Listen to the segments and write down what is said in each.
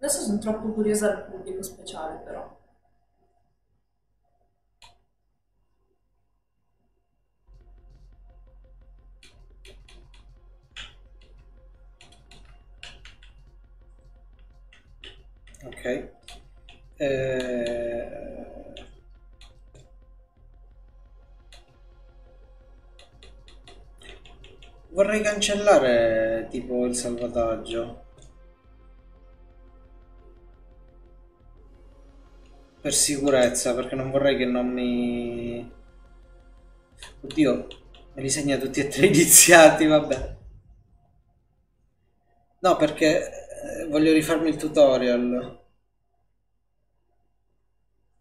Adesso sono troppo curiosa del pubblico speciale, però. Ok. Eh... Vorrei cancellare tipo il salvataggio. Per sicurezza, perché non vorrei che non mi... Oddio, me li segna tutti e tre iniziati, vabbè. No, perché eh, voglio rifarmi il tutorial.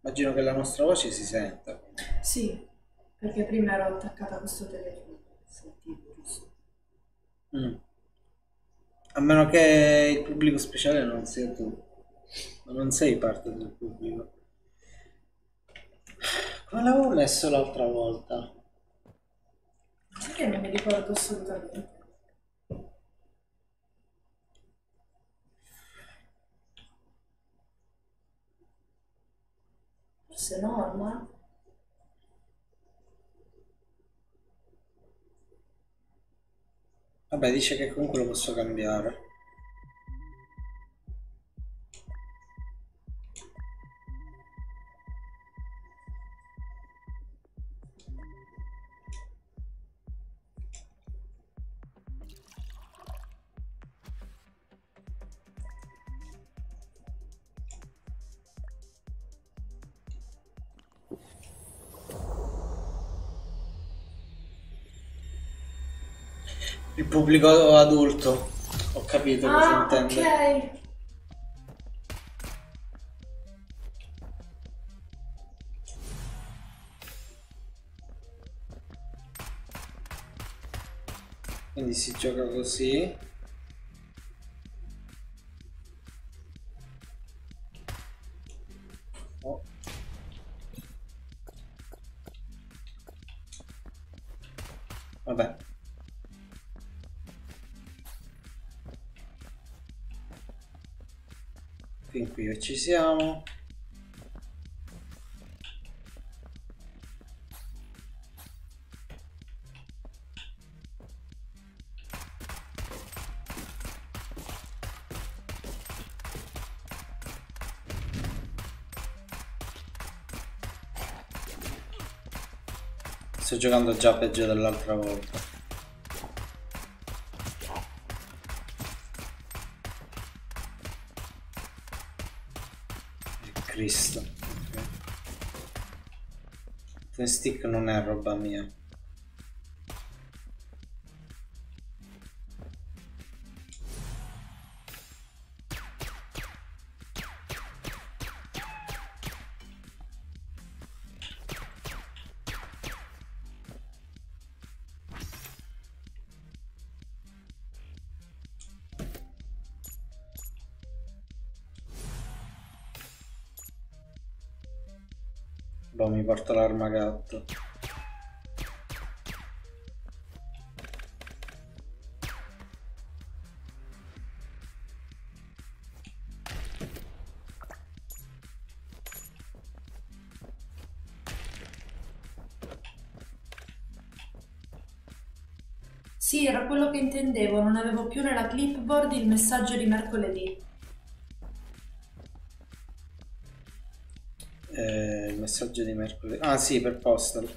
Immagino che la nostra voce si senta. Sì, perché prima ero attaccata a questo telefono. Sentivo? Mm. A meno che il pubblico speciale non sia tu. Non sei parte del pubblico. Come l'avevo messo l'altra volta? Che non mi ricordo assolutamente. Forse norma? Vabbè, dice che comunque lo posso cambiare. Pubblico adulto. Ho capito cosa Ah, intende. ok. Quindi si gioca così. Ci siamo. Sto giocando già peggio dell'altra volta. Stick non è roba mia. Porto l'arma gatto. Sì, era quello che intendevo, non avevo più nella clipboard il messaggio di mercoledì. Messaggio di mercoledì. Ah sì, per postal.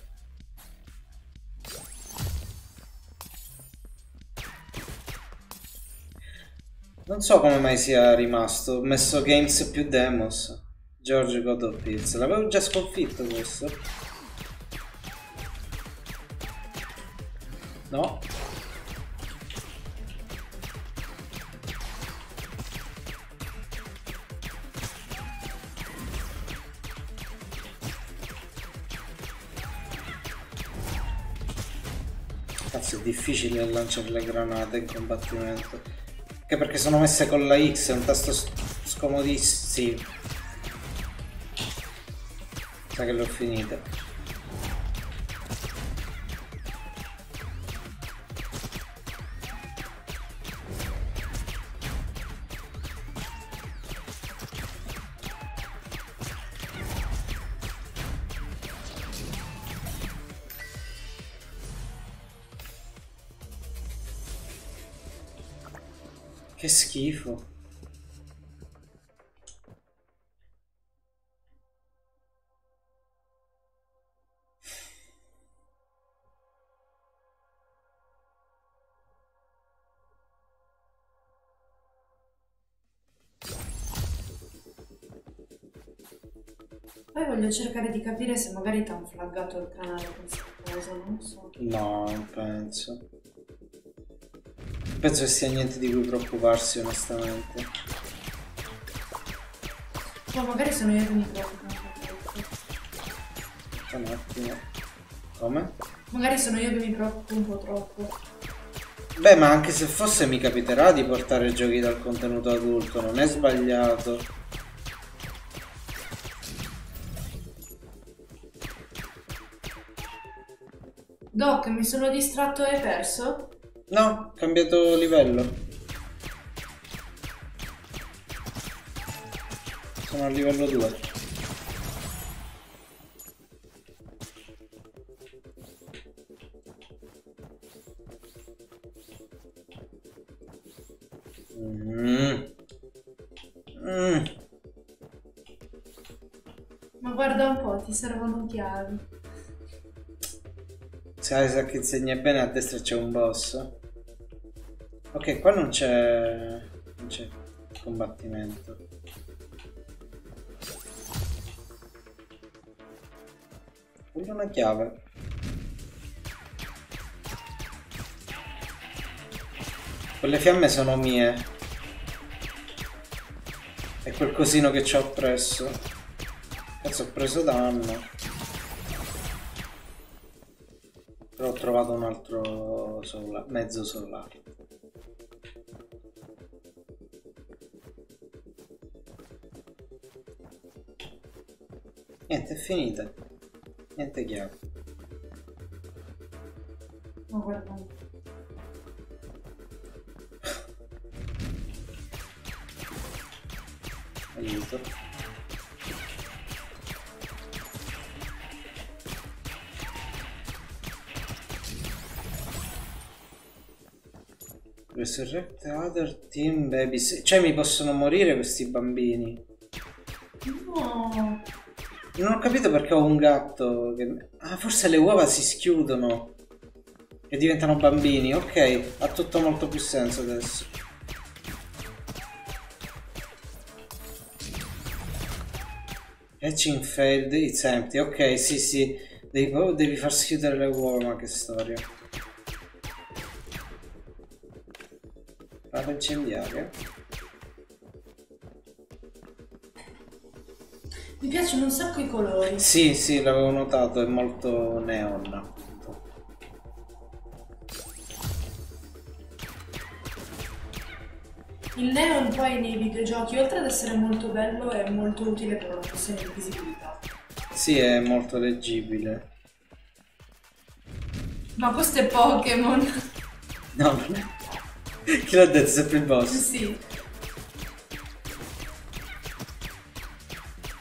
Non so come mai sia rimasto. Ho messo games più demos. George God of Pills. L'avevo già sconfitto questo. No. Difficile lanciare le granate in combattimento. Anche perché sono messe con la X, è un tasto scomodissimo. Sa che l'ho finita. Schifo. Poi voglio cercare di capire se magari ti hanno flaggato il canale con questa cosa, non so. No, non penso. Penso che sia niente di cui preoccuparsi, onestamente. Ma magari sono io che mi preoccupo un po' troppo. Un attimo. Come? Magari sono io che mi preoccupo un po' troppo. Beh, ma anche se fosse mi capiterà di portare giochi dal contenuto adulto, non è sbagliato. Doc, mi sono distratto e hai perso? No, cambiato livello. Sono a livello 2. Mm. Mm. Ma guarda un po', ti servono chiavi. Se Isaac insegna bene, a destra c'è un boss. Ok, qua non c'è... non c'è combattimento. Voglio una chiave. Quelle fiamme sono mie. E quel cosino che ci ho presso. Cazzo, ho preso danno. Però ho trovato un altro sola- mezzo solare. Niente, è finita. Niente chiave. Ma guarda un po'. Aiuto. Resurrect other team babies. Cioè mi possono morire questi bambini. No! Non ho capito perché ho un gatto. Che... Ah, forse le uova si schiudono. E diventano bambini. Ok, ha tutto molto più senso adesso. Hatching failed, it's empty. Ok, sì, sì. Devi, devi far schiudere le uova, ma che storia. Vado incendiaria. Mi piacciono un sacco i colori. Sì, sì, l'avevo notato, è molto neon. appunto. Il neon poi nei videogiochi, oltre ad essere molto bello, è molto utile per una questione di visibilità. Sì, è molto leggibile. Ma questo è Pokémon. No, non è... Chi l'ha detto? Sempre il boss. sì.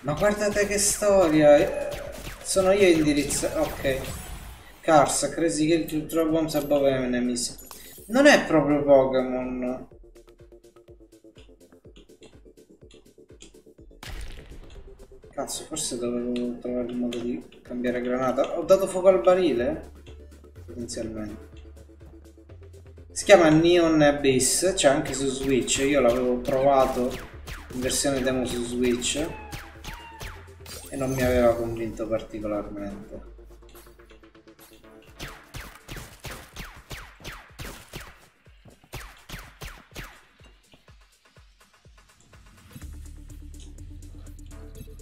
Ma guardate che storia. Sono io indirizzato. Ok. Cars, crazy kill to throw bombs above enemies. Non è proprio Pokémon. Cazzo, forse dovevo trovare il modo di cambiare granata. Ho dato fuoco al barile? Potenzialmente. Si chiama Neon Abyss, c'è anche su Switch. Io l'avevo provato in versione demo su Switch e non mi aveva convinto particolarmente.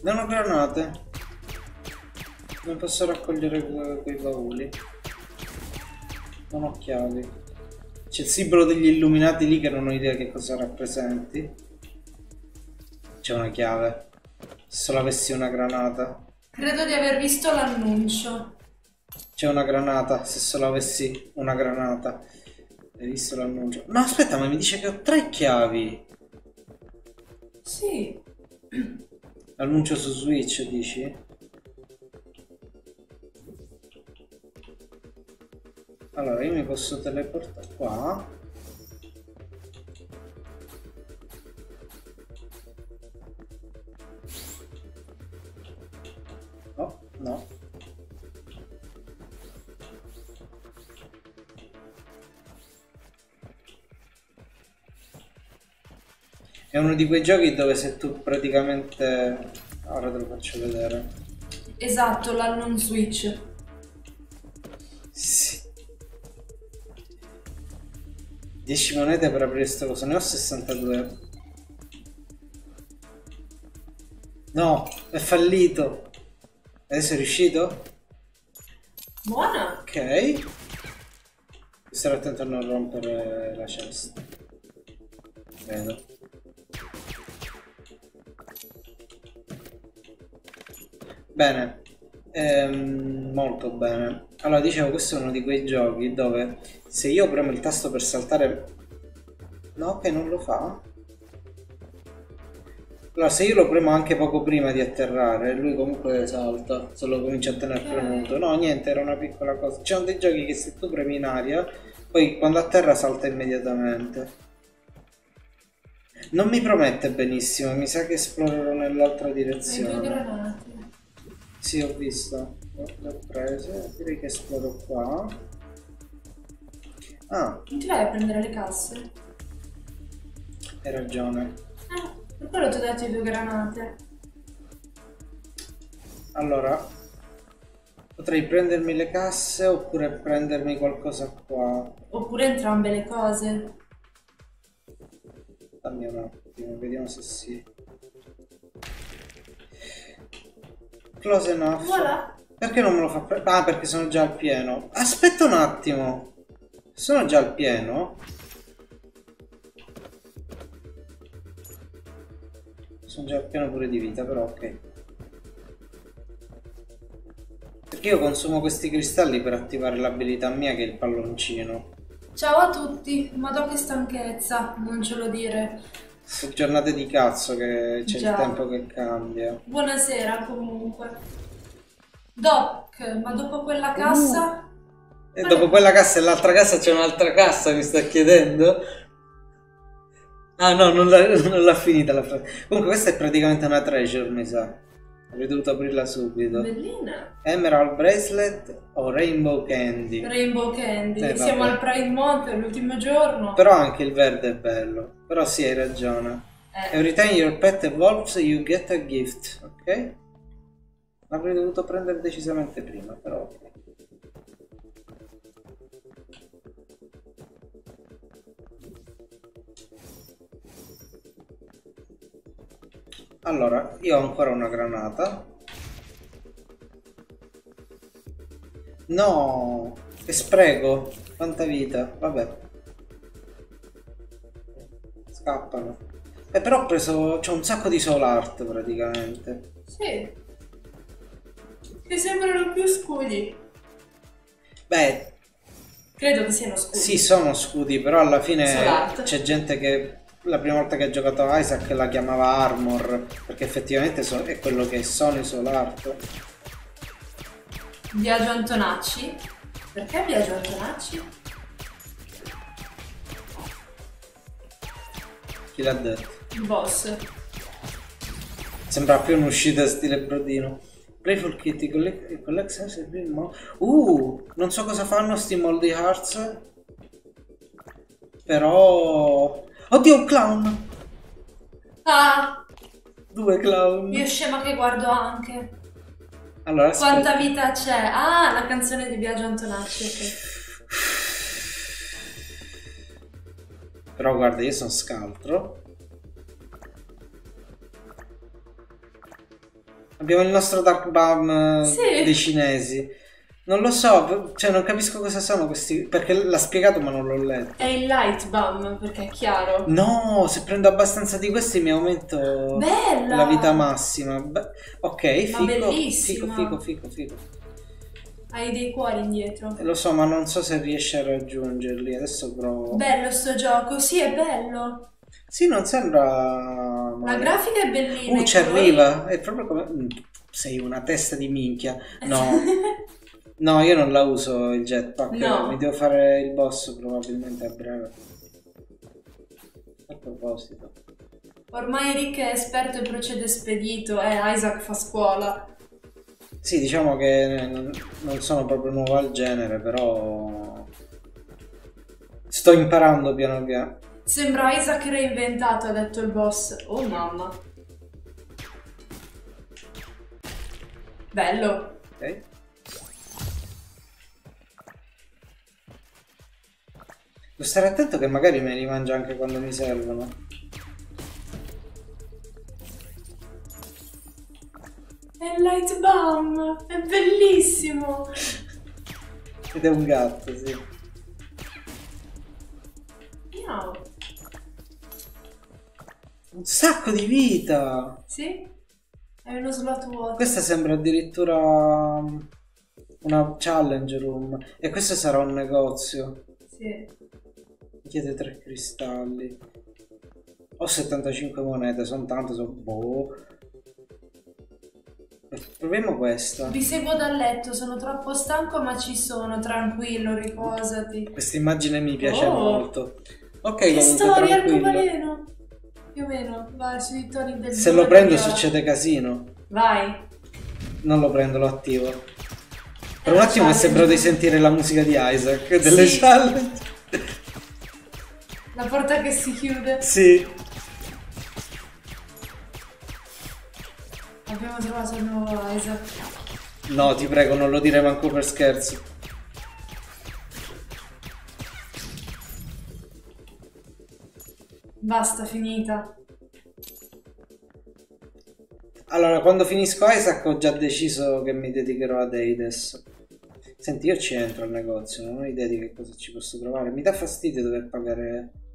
Non ho granate. Non posso raccogliere que- quei bauli. Non ho chiavi. C'è il simbolo degli illuminati lì che non ho idea che cosa rappresenti. C'è una chiave. Se solo avessi una granata. Credo di aver visto l'annuncio. C'è una granata, se solo avessi una granata. Hai visto l'annuncio? No, aspetta, ma mi dice che ho tre chiavi. Sì. L'annuncio su Switch, dici? Allora, io mi posso teleportare qua. No. È uno di quei giochi dove se tu praticamente... Ora te lo faccio vedere. Esatto, l'hanno in Switch. Sì. 10 monete per aprire sta cosa, ne ho 62. No, è fallito. Adesso è riuscito? Buona! Ok. Stare attento a non rompere la cesta. Vedo. Bene. Ehm, molto bene. Allora, dicevo, questo è uno di quei giochi dove se io premo il tasto per saltare... No, che non lo fa? Allora, se io lo premo anche poco prima di atterrare, lui comunque salta, se lo comincia a tenere premuto. No, niente, era una piccola cosa. C'erano dei giochi che se tu premi in aria, poi quando atterra salta immediatamente. Non mi promette benissimo, mi sa che esplorerò nell'altra direzione. Sì, ho visto. Le ho prese, direi che esploro qua. Ah, Non ti vai a prendere le casse? hai ragione. Per quello ti ho dato i due granate. Allora, potrei prendermi le casse oppure prendermi qualcosa qua. Oppure entrambe le cose. Dammi un attimo, vediamo se sì. Close enough. Voilà. Perché non me lo fa prendere? Ah, perché sono già al pieno. Aspetta un attimo. Sono già al pieno? Sono già al pieno pure di vita, però ok. Perché io consumo questi cristalli per attivare l'abilità mia che è il palloncino. Ciao a tutti, ma che stanchezza, non ce lo dire. Sono giornate di cazzo che c'è il tempo che cambia. Buonasera comunque. Doc, ma dopo quella cassa... E dopo quella cassa e l'altra cassa c'è un'altra cassa, mi sta chiedendo? Ah no, non l'ha, non l'ha finita la frase. Comunque questa è praticamente una treasure, mi sa. Avrei dovuto aprirla subito. Bellina. Emerald Bracelet o Rainbow Candy. Rainbow Candy. Eh, Siamo vabbè. al Pride Month, è l'ultimo giorno. Però anche il verde è bello. Però sì, hai ragione. Eh, Every time your pet evolves you get a gift, ok? L'avrei dovuto prendere decisamente prima, però ok. Allora, io ho ancora una granata. No, che spreco. Quanta vita, vabbè. Scappano. Eh, però ho preso. C'ho un sacco di soul art praticamente. sì. Che sembrano più scudi. Beh, Credo che siano scudi. sì, sono scudi, però alla fine c'è gente che la prima volta che ha giocato Isaac la chiamava Armor. Perché effettivamente è quello che sono i soul art. Viaggio Antonacci. Perché Viaggio Antonacci? Chi l'ha detto? Il boss. Sembra più un'uscita stile Brodino. Playful Kitty collect, collect sense and bring mo- Uh, non so cosa fanno sti Moldy Hearts. Però. Oddio, un clown! Ah, Due clown. io scema che guardo anche. Allora, aspetta. Quanta vita c'è? Ah, la canzone di Biagio Antonacci. Però guarda, io sono scaltro. Abbiamo il nostro Dark Bum Sì. dei cinesi. Non lo so, cioè non capisco cosa sono questi. Perché l'ha spiegato ma non l'ho letto. È il light bum, perché è chiaro. No, se prendo abbastanza di questi mi aumento Bella! la vita massima. Be- ok, fico, bellissima. fico, fico, fico, fico. Hai dei cuori indietro. Lo so, ma non so se riesce a raggiungerli. Adesso provo. Bello sto gioco, sì è bello. Sì, non sembra. La male. grafica è bellina. Uh, ci arriva. È proprio come. Mm, Sei una testa di minchia. No, no, io non la uso il jetpack. No. Mi devo fare il boss probabilmente a breve. A proposito. Ormai Rick è esperto e procede spedito, eh, Isaac fa scuola. Sì, diciamo che non- non sono proprio nuovo al genere, però sto imparando piano piano. Sembra Isaac reinventato, ha detto il boss. Oh mamma. Bello. Ok? Devo stare attento che magari me li mangia anche quando mi servono. È Light Bomb! È bellissimo! Ed è un gatto, sì. Miau. Un sacco di vita! Sì? È uno slot vuoto. Questa sembra addirittura um, una challenge room. E questo sarà un negozio. Sì. Chiede tre cristalli. Ho 75 monete, sono tante, sono boh. Proviamo questa. Vi seguo dal letto, sono troppo stanco ma ci sono, tranquillo, riposati. Questa immagine mi piace Oh. molto. Ok, Che storia, arcobaleno! Più o meno, vai sui toni del Se lo prendo succede casino. Vai. Non lo prendo, lo attivo. Per È un attimo mi sembrato di sentire la musica di Isaac delle Sì. challenge. La porta che si chiude. Sì. Abbiamo trovato il nuovo Isaac. No, ti prego, non lo dire manco per scherzo. Basta, finita. Allora, quando finisco Isaac ho già deciso che mi dedicherò ad Hades. Senti, io ci entro al negozio, non ho idea di che cosa ci posso trovare. Mi dà fastidio dover pagare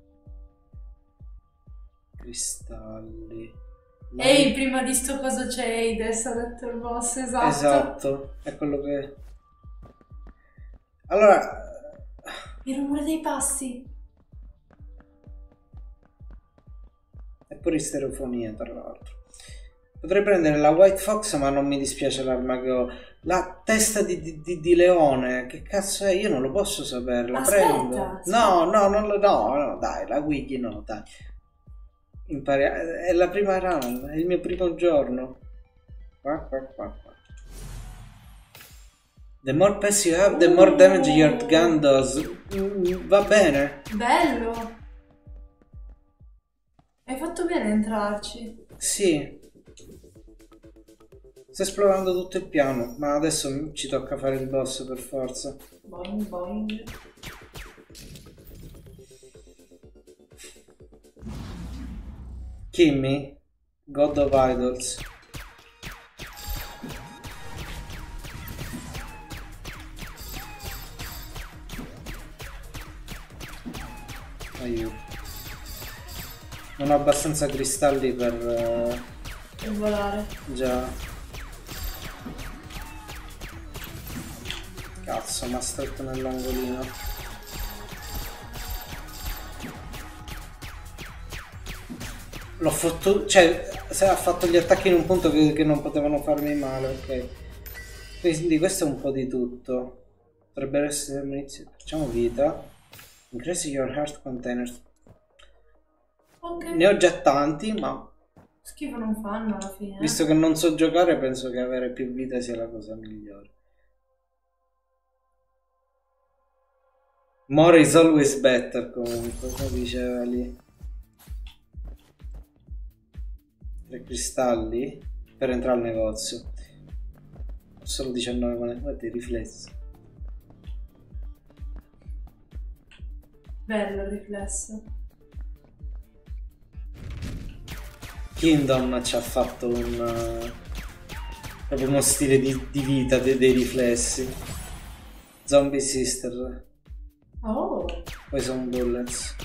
cristalli. Ma- Ehi, prima di sto cosa c'è Hades, ha detto il boss, esatto. Esatto, è quello che... Allora, Il rumore dei passi. è pure stereofonia tra l'altro. Potrei prendere la White Fox, ma non mi dispiace l'arma che ho. La testa di, di- di- di leone, che cazzo è? Io non lo posso sapere, la Aspetta, prendo. aspetta. No, no, non lo, no, no, dai, la wiki no, dai. Impari- è la prima run, è il mio primo giorno. Qua, qua, qua, qua. The more pass you have, the more damage your gun does. Mm, va bene. Bello. Hai fatto bene a entrarci. Sì. Sto esplorando tutto il piano, ma adesso ci tocca fare il boss per forza. Boing boing. Kimmy, God of Idols. Aiuto. Non ho abbastanza cristalli per... Per volare. Già. Cazzo, mi ha stretto nell'angolino. L'ho fottuto, cioè, ha fatto gli attacchi in un punto che, che non potevano farmi male, ok. Quindi questo è un po' di tutto. Potrebbero essere munizioni. Facciamo vita. Increase your heart containers. Ok. Ne ho già tanti, ma Schifo non fanno alla fine. eh. Visto che non so giocare, penso che avere più vita sia la cosa migliore. More is always better, comunque, come diceva lì. Tre cristalli per entrare al negozio. Solo 19 monete, guarda i riflessi. Bello il riflesso. Kingdom ci ha fatto un... eh, proprio uno stile di, di vita de- dei riflessi. Zombie Sister. Oh. Poison Bullets.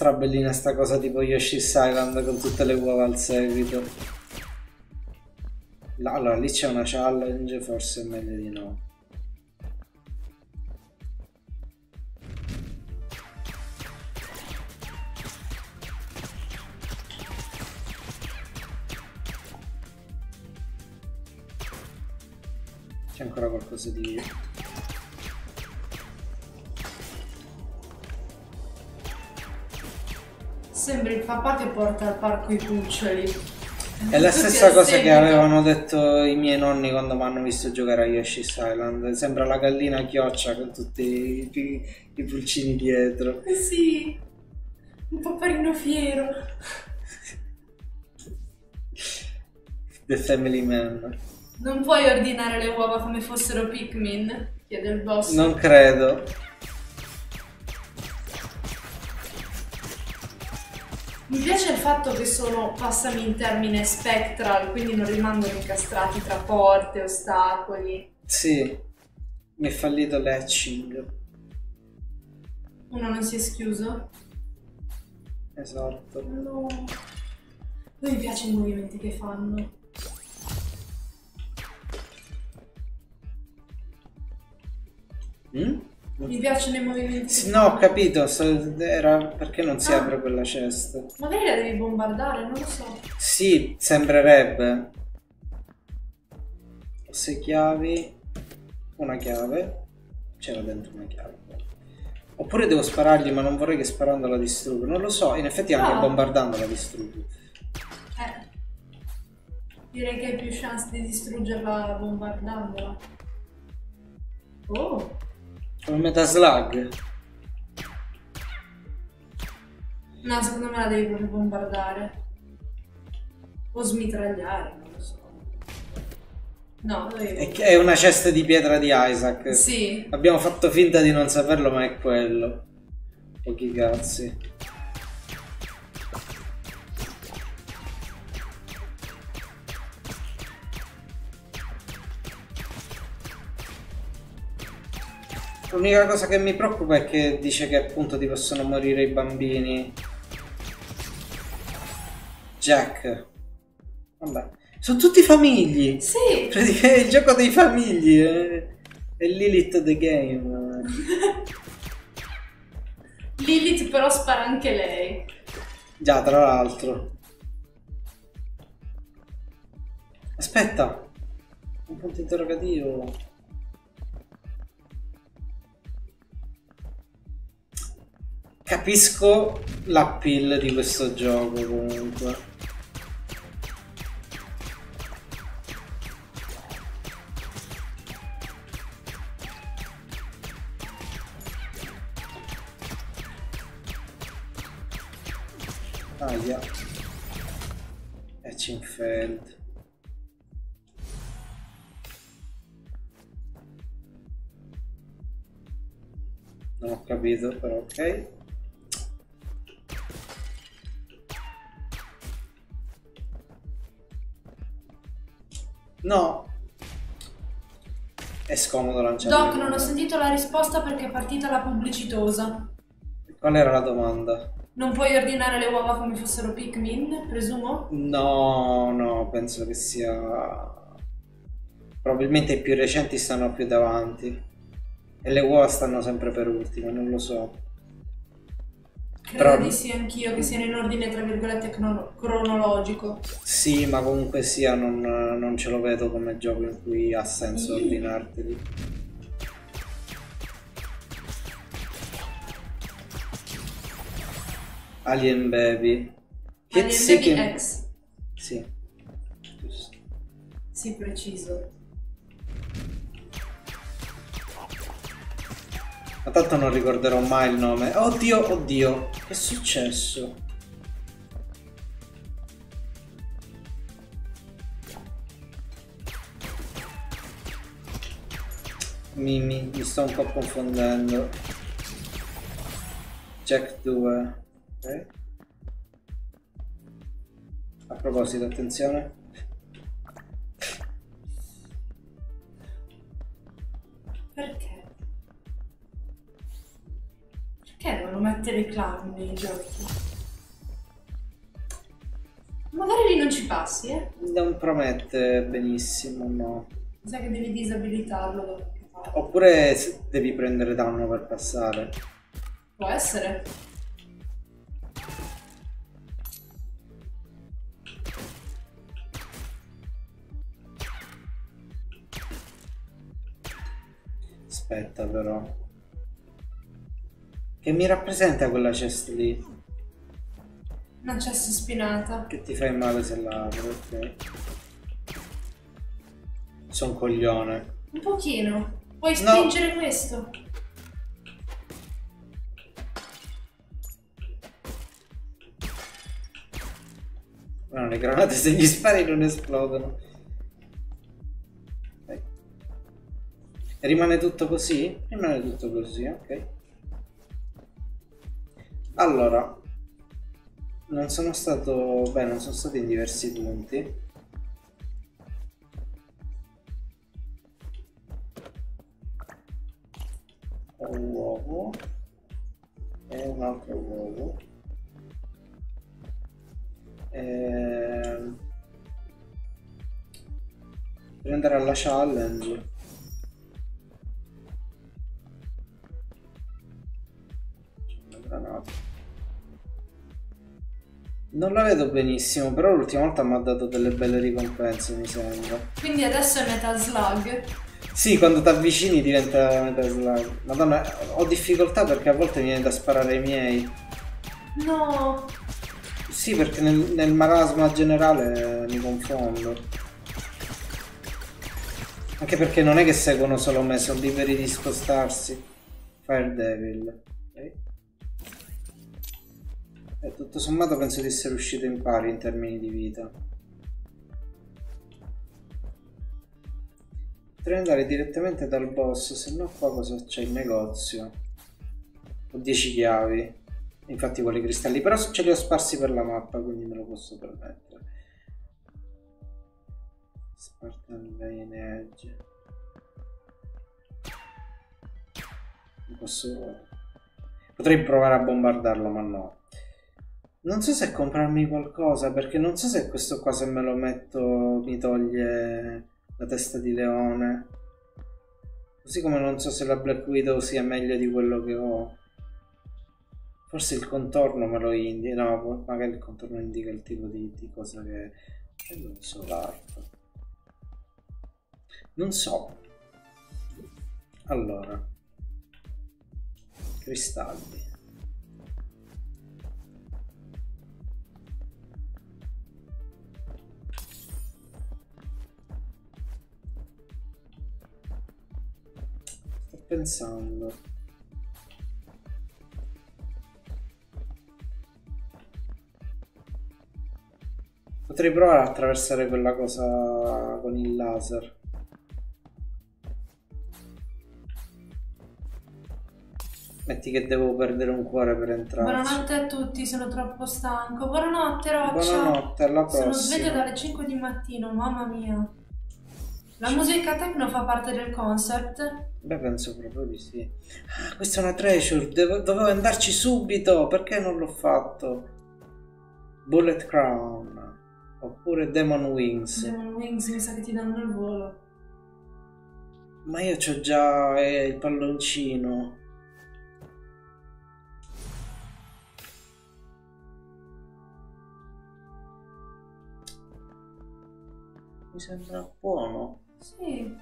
Strabellina sta cosa tipo Yoshi's Island con tutte le uova al seguito. Allora lì c'è una challenge, forse è meglio di no. C'è ancora qualcosa di... Sembra il papà che porta al parco i cuccioli. È la stessa cosa che avevano detto i miei nonni quando mi hanno visto giocare a Yoshi's Island. Sembra la gallina chioccia con tutti i, i- i pulcini dietro. Sì, un paparino fiero. The Family Man. Non puoi ordinare le uova come fossero Pikmin? Chiede il boss. Non credo. Mi piace il fatto che sono, passami in termine spectral, quindi non rimangono incastrati tra porte, ostacoli. Sì, mi è fallito l'hatching. Uno non si è schiuso? Esatto. No. Non mi piacciono i movimenti che fanno. Mm? Mi piacciono i movimenti. Sì, no, ho capito, era perché non si Ah. apre quella cesta. Magari la devi bombardare, non lo so. Sì, sembrerebbe. Sei chiavi, una chiave, c'era dentro una chiave. Oppure devo sparargli, ma non vorrei che sparando la distrugga. Non lo so, in effetti anche No. bombardando la distruggo. Eh. Direi che hai più chance di distruggerla bombardandola. Oh. Come Metaslug. No, secondo me la devi proprio bombardare. O smitragliare, non lo so. No, devi è una cesta di pietra di Isaac. Sì. Abbiamo fatto finta di non saperlo, ma è quello. Pochi cazzi. L'unica cosa che mi preoccupa è che dice che appunto ti possono morire i bambini. Jack. Vabbè. Sono tutti famigli. Sì. Praticamente è il gioco dei famigli. È, è Lilith the Game. Lilith però spara anche lei. Già, tra l'altro. Aspetta. Un punto interrogativo. Capisco l'appeal di questo gioco comunque. Aia. Etchinfeld. Non ho capito, però ok. No. È scomodo lanciare. Doc, non ho sentito la risposta perché è partita la pubblicitosa. Qual era la domanda? Non puoi ordinare le uova come fossero Pikmin, presumo? No, no, penso che sia... Probabilmente i più recenti stanno più davanti. E le uova stanno sempre per ultime, non lo so. Credo Però- di sì anch'io, che siano in ordine tra virgolette crono- cronologico. Sì, ma comunque sia, non, non ce lo vedo come gioco in cui ha senso Mm. ordinarteli. Alien Baby. Alien Baby X. Sì. Giusto. Sì, preciso. Ma tanto non ricorderò mai il nome. Oddio, oddio, che è successo? Mi, mi, sto un po' confondendo. Jack 2. Ok. A proposito, attenzione. Devono mettere i clown nei giochi? Magari lì non ci passi, eh? Non promette benissimo, no. Mi sa che devi disabilitarlo da qualche parte. Oppure devi prendere danno per passare. Può essere. Aspetta però. Che mi rappresenta quella cesta lì? Una cessa spinata. Che ti fai male se la apri, ok. Sono coglione. Un pochino. Puoi No. spingere questo? No, le granate se gli spari non esplodono. Dai. Rimane tutto così? Rimane tutto così, ok. Allora, non sono stato... Beh, non sono stato in diversi punti. Un uovo e un altro uovo. Ehm, Per andare alla challenge. Granata. Non la vedo benissimo, però l'ultima volta mi ha dato delle belle ricompense, mi sembra. Quindi adesso è Metal Slug. Sì, quando ti avvicini diventa Metal Slug. Madonna, ho difficoltà perché a volte viene da sparare ai miei. No. Sì, perché nel, nel marasma generale mi confondo. Anche perché non è che seguono solo me, sono liberi di spostarsi. Fire Devil. Ok. E tutto sommato penso di essere uscito in pari in termini di vita. Potrei andare direttamente dal boss, se no qua cosa c'è il negozio. Ho 10 chiavi. Infatti quelli cristalli, però ce li ho sparsi per la mappa, quindi me lo posso permettere. Spartan Lane Edge. Posso... Potrei provare a bombardarlo, ma no. Non so se comprarmi qualcosa, perché non so se questo qua se me lo metto mi toglie la testa di leone. Così come non so se la Black Widow sia meglio di quello che ho. Forse il contorno me lo indica, no, magari il contorno indica il tipo di, di cosa che. E non so l'arco. Non so. Allora. Cristalli. Pensando. Potrei provare a attraversare quella cosa con il laser. Metti che devo perdere un cuore per entrare. Buonanotte a tutti, sono troppo stanco. Buonanotte Roccia. Buonanotte, alla Sono sveglio prossima. dalle 5 di mattino, mamma mia. La musica techno fa parte del concept. Beh, penso proprio di sì. Ah, questa è una treasure. Devo- dovevo andarci subito. Perché non l'ho fatto? Bullet Crown. Oppure Demon Wings. Demon Wings mi sa che ti danno il volo. Ma io c'ho già eh, il palloncino. Mi sembra buono. Sì.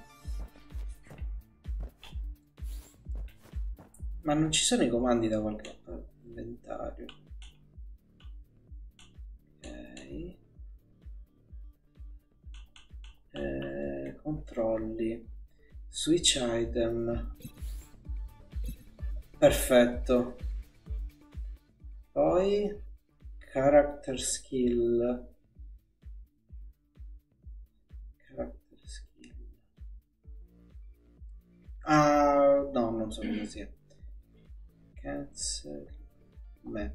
Ma non ci sono i comandi da qualche. Inventario. Ok. Eh, controlli. Switch item. Perfetto. Poi character skill. Ah, no, non so cosa sia. Cancel. Beh,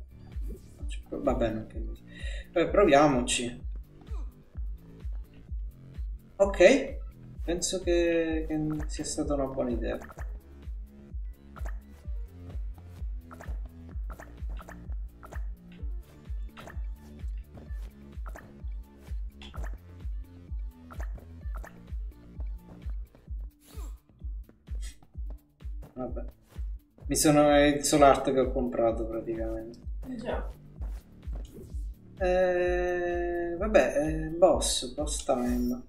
va bene. Beh, proviamoci. Ok, penso che, che sia stata una buona idea. Mi sono è il solo art che ho comprato praticamente. Già. Eh, vabbè, eh, boss, boss time.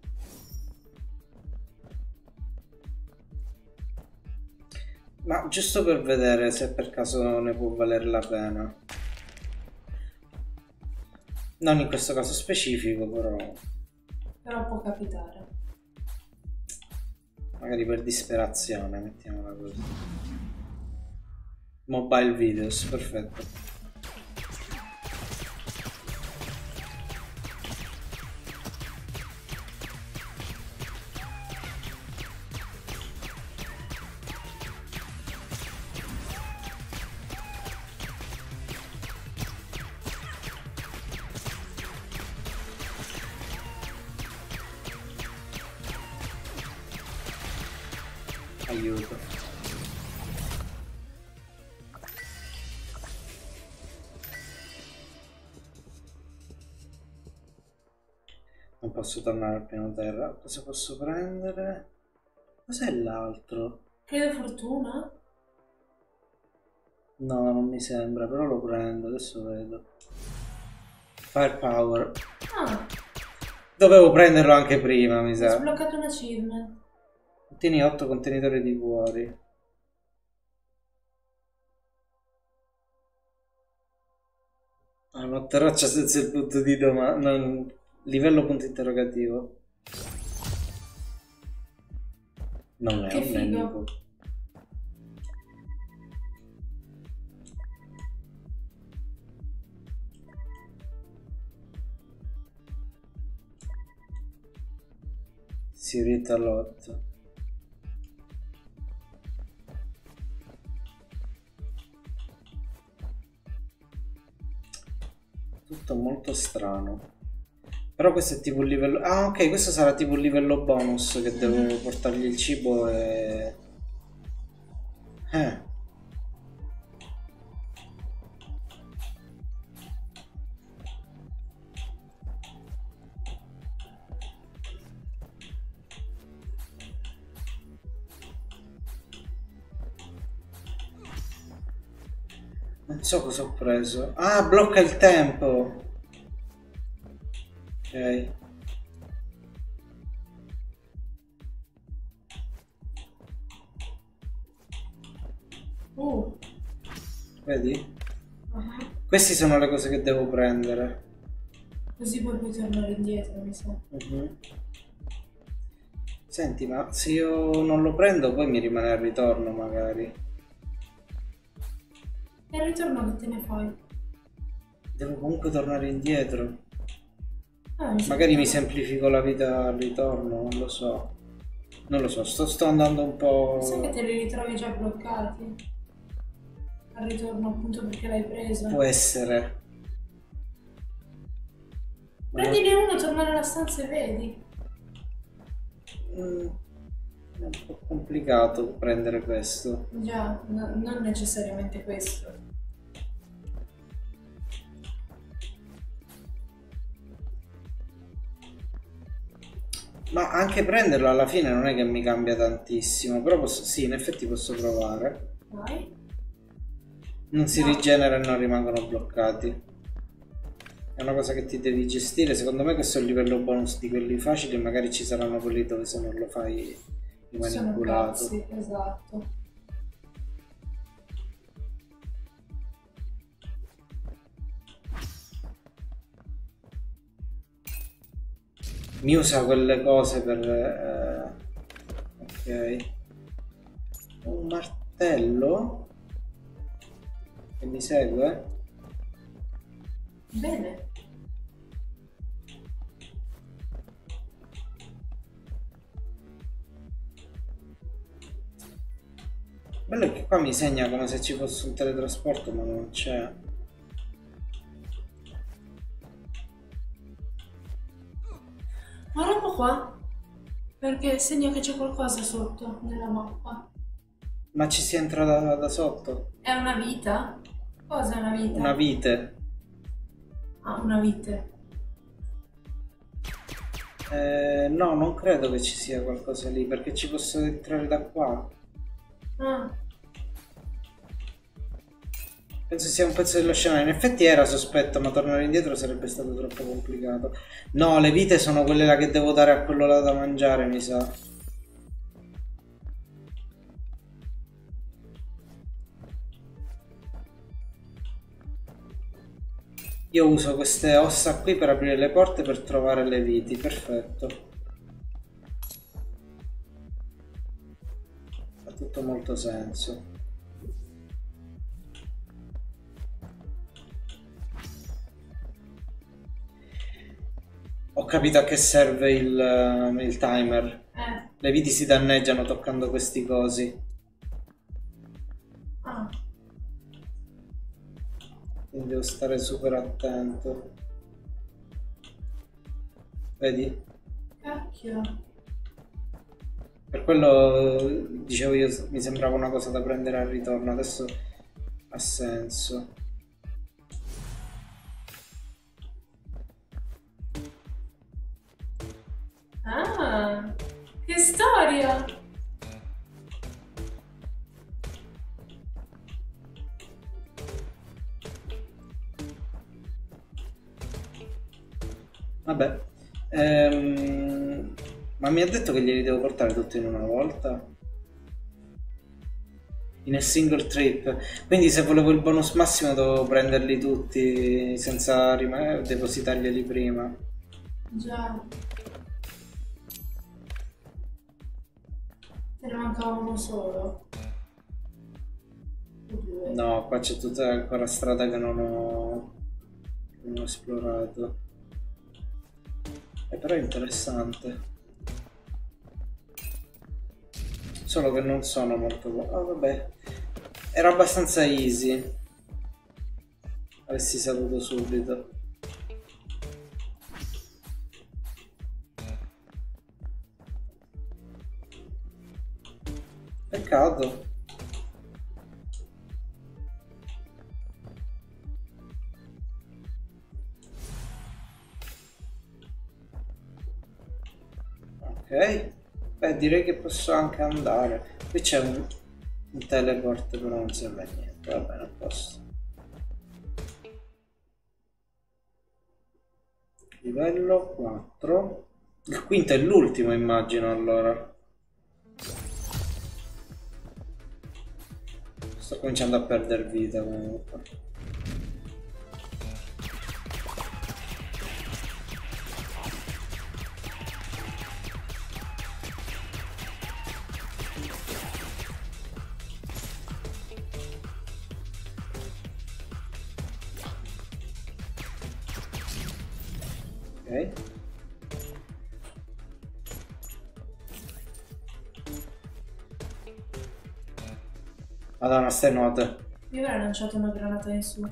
Ma giusto per vedere se per caso ne può valere la pena. Non in questo caso specifico, però Però può capitare. magari per disperazione, mettiamola così. Mobile videos, perfetto. Tornare al piano terra. Cosa posso prendere? Cos'è l'altro? Credo fortuna? No, non mi sembra, però lo prendo, adesso vedo. Firepower. Ah, Dovevo prenderlo anche prima, mi ho sa. sbloccato un achievement. Tieni 8 contenitori di cuori. Ah, notte roccia senza il punto di domanda. Livello punto interrogativo. Non è Che un figo. nemico. Sirita Lot. Tutto molto strano. Però questo è tipo un livello... Ah ok, questo sarà tipo un livello bonus che devo portargli il cibo e... Eh. Non so cosa ho preso. Ah, blocca il tempo. Ok. Uh. Vedi? ah. Queste sono le cose che devo prendere. Così poi puoi tornare indietro, mi sa. Mhm. Senti, ma se io non lo prendo poi mi rimane al ritorno magari. E al ritorno che te ne fai? Devo comunque tornare indietro. Ah, Magari mi semplifico la vita al ritorno, non lo so. Non lo so, sto, sto andando un po'... Mi sa che te li ritrovi già bloccati. Al ritorno appunto perché l'hai preso. Può essere. Prendine uno, torna nella stanza e vedi. Mm, È un po' complicato prendere questo. Già, no- non necessariamente questo. Ma anche prenderlo alla fine non è che mi cambia tantissimo, però posso, sì, in effetti posso provare. Vai. Non si No. rigenera e non rimangono bloccati. È una cosa che ti devi gestire. Secondo me questo è il livello bonus di quelli facili, magari ci saranno quelli dove se non lo fai rimani Sono inculato. cazzi, esatto. Mi usa quelle cose per... eh, ok. Un martello? Che mi segue? Bene. Bello che qua mi segna come se ci fosse un teletrasporto, ma non c'è. Un po' qua. Perché segno che c'è qualcosa sotto nella mappa. Ma ci si entra da, da sotto? È una vita? Cosa è una vita? Una vite. Ah, una vite. Eh, no, non credo che ci sia qualcosa lì, perché ci posso entrare da qua. Ah, Penso sia un pezzo dello scenario. In effetti era sospetto, ma tornare indietro sarebbe stato troppo complicato. No, le vite sono quelle là che devo dare a quello là da mangiare, mi sa. Io uso queste ossa qui per aprire le porte per trovare le viti, perfetto. Ha tutto molto senso. Ho capito a che serve il, eh, il timer. Eh. Le viti si danneggiano toccando questi cosi. Ah. Quindi devo stare super attento. Vedi? Cacchio. Per quello eh, dicevo io mi sembrava una cosa da prendere al ritorno, adesso ha senso. Ah. Che storia. Vabbè. Ehm, ma mi ha detto che glieli devo portare tutti in una volta? In a single trip. Quindi se volevo il bonus massimo dovevo prenderli tutti senza rima- depositarglieli prima. Già. Te ne mancava uno solo. No, qua c'è tutta ancora strada che non ho, non ho esplorato. Eh, però è interessante. Solo che non sono molto buono. Ah, vabbè. Era abbastanza easy. Avessi saputo subito. Peccato. Ok. Beh, direi che posso anche andare. Qui c'è un, un teleport, però non serve a niente. Va bene, a. Livello 4. Il quinto è l'ultimo, immagino, allora. Sto cominciando a perdere vita comunque. Stai note. Io avrei lanciato una granata in su.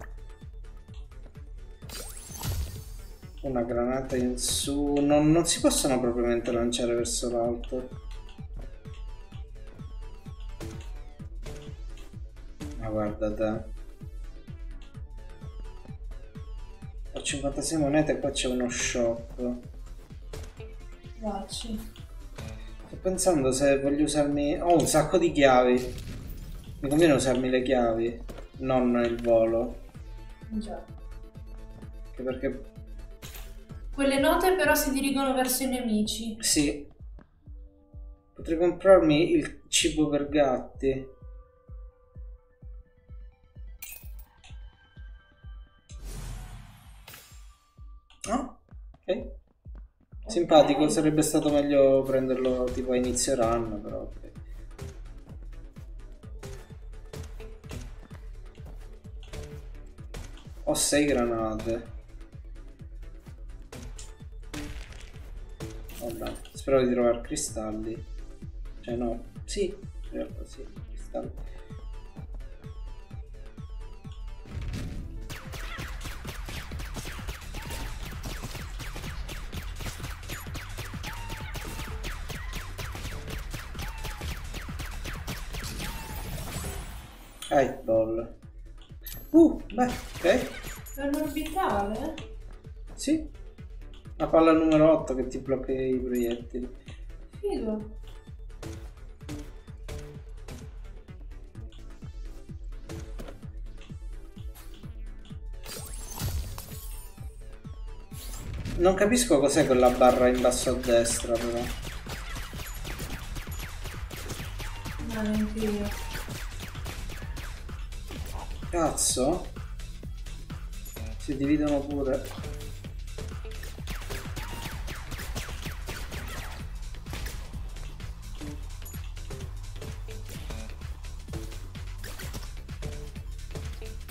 Una granata in su. Non, non si possono propriamente lanciare verso l'alto. Ma guarda te. Ho 56 monete e qua c'è uno shop. Vacci. Sto pensando se voglio usarmi... Ho un sacco di chiavi. Mi conviene usarmi le chiavi, non il volo. Già. Anche perché... Quelle note però si dirigono verso i nemici. Sì. Potrei comprarmi il cibo per gatti. Ah, ok. Simpatico, Ok. sarebbe stato meglio prenderlo tipo a inizio run, però ok. Ho 6 granate. Vabbè, spero di trovare cristalli. Cioè no, sì, in realtà sì, cristalli. Ah, ball. Uh, beh, ok. È un orbitale? Sì. La palla numero 8 che ti blocca i proiettili. Figo. Non capisco cos'è quella barra in basso a destra, però. No, neanche io. Cazzo? Si dividono pure.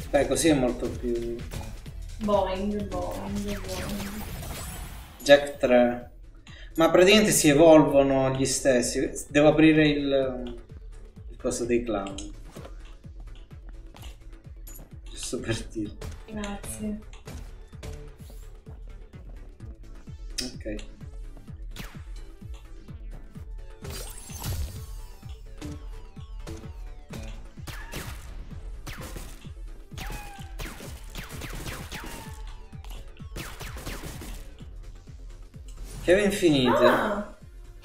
Beh, così è molto più... Boing, boing, boing. Jack 3. Ma praticamente si evolvono gli stessi. Devo aprire il, il coso dei clown. Giusto per dire. Grazie. Ok. Chiave infinite. Ah,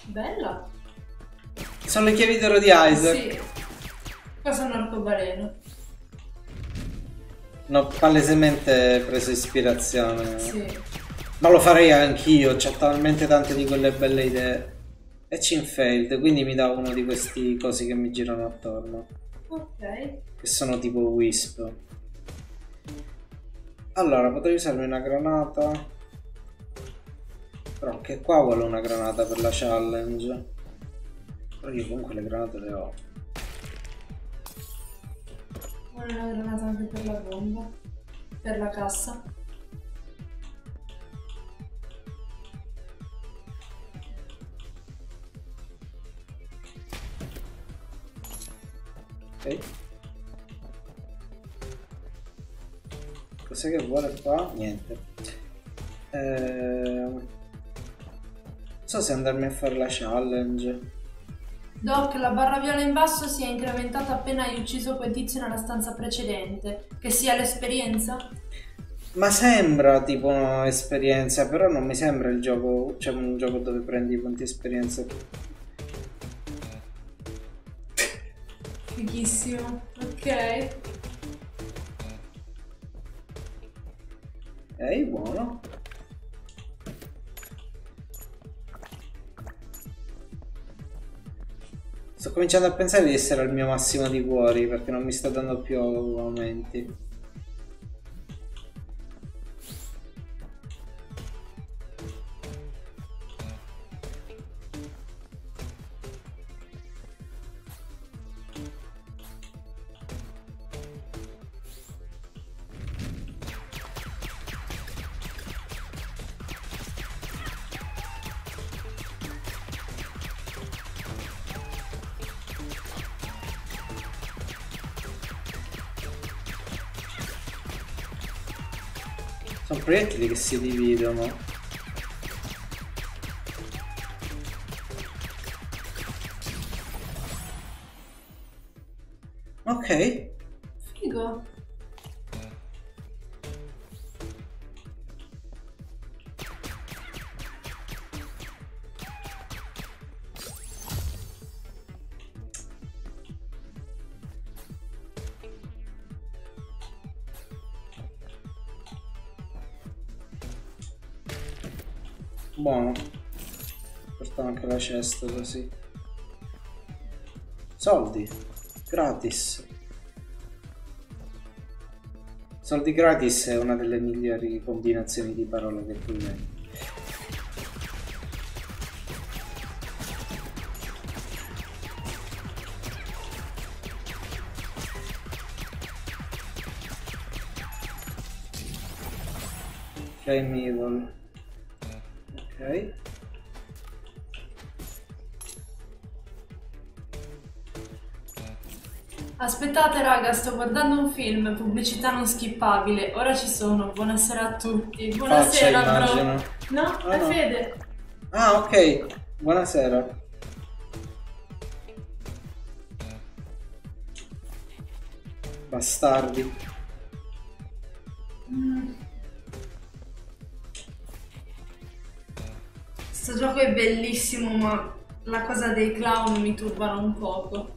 bella. Sono le chiavi d'oro di Isaac. Sì. Cosa è un arcobaleno? No, palesemente preso ispirazione. Sì. Ma lo farei anch'io, c'ho talmente tante di quelle belle idee. E Cinfailed, quindi mi dà uno di questi cosi che mi girano attorno. Ok. Che sono tipo Wisp. Allora, potrei usarmi una granata. Però anche qua vuole una granata per la challenge. Però io comunque le granate le ho. Una granata anche per la bomba. Per la cassa. Ok. Cos'è che vuole qua? Niente. Eh... Non so se andarmi a fare la challenge. Doc, la barra viola in basso si è incrementata appena hai ucciso quel tizio nella stanza precedente. Che sia l'esperienza? Ma sembra tipo un'esperienza, però non mi sembra il gioco, cioè un gioco dove prendi punti esperienza. Fighissimo. Ok. Ehi, buono. Sto cominciando a pensare di essere al mio massimo di cuori perché non mi sta dando più aumenti. Proiettili che si dividono. Ok. Figo. Buono. Portavo anche la cesta così. Soldi. Gratis. Soldi gratis è una delle migliori combinazioni di parole che tu hai. Flame Evil. Ok. Aspettate raga, sto guardando un film, pubblicità non skippabile. Ora ci sono, buonasera a tutti. Buonasera Faccia, bro. immagino. No, Ah, è no. Fede. Ah, ok. Buonasera. Bastardi. Questo gioco è bellissimo, ma la cosa dei clown mi turbano un poco.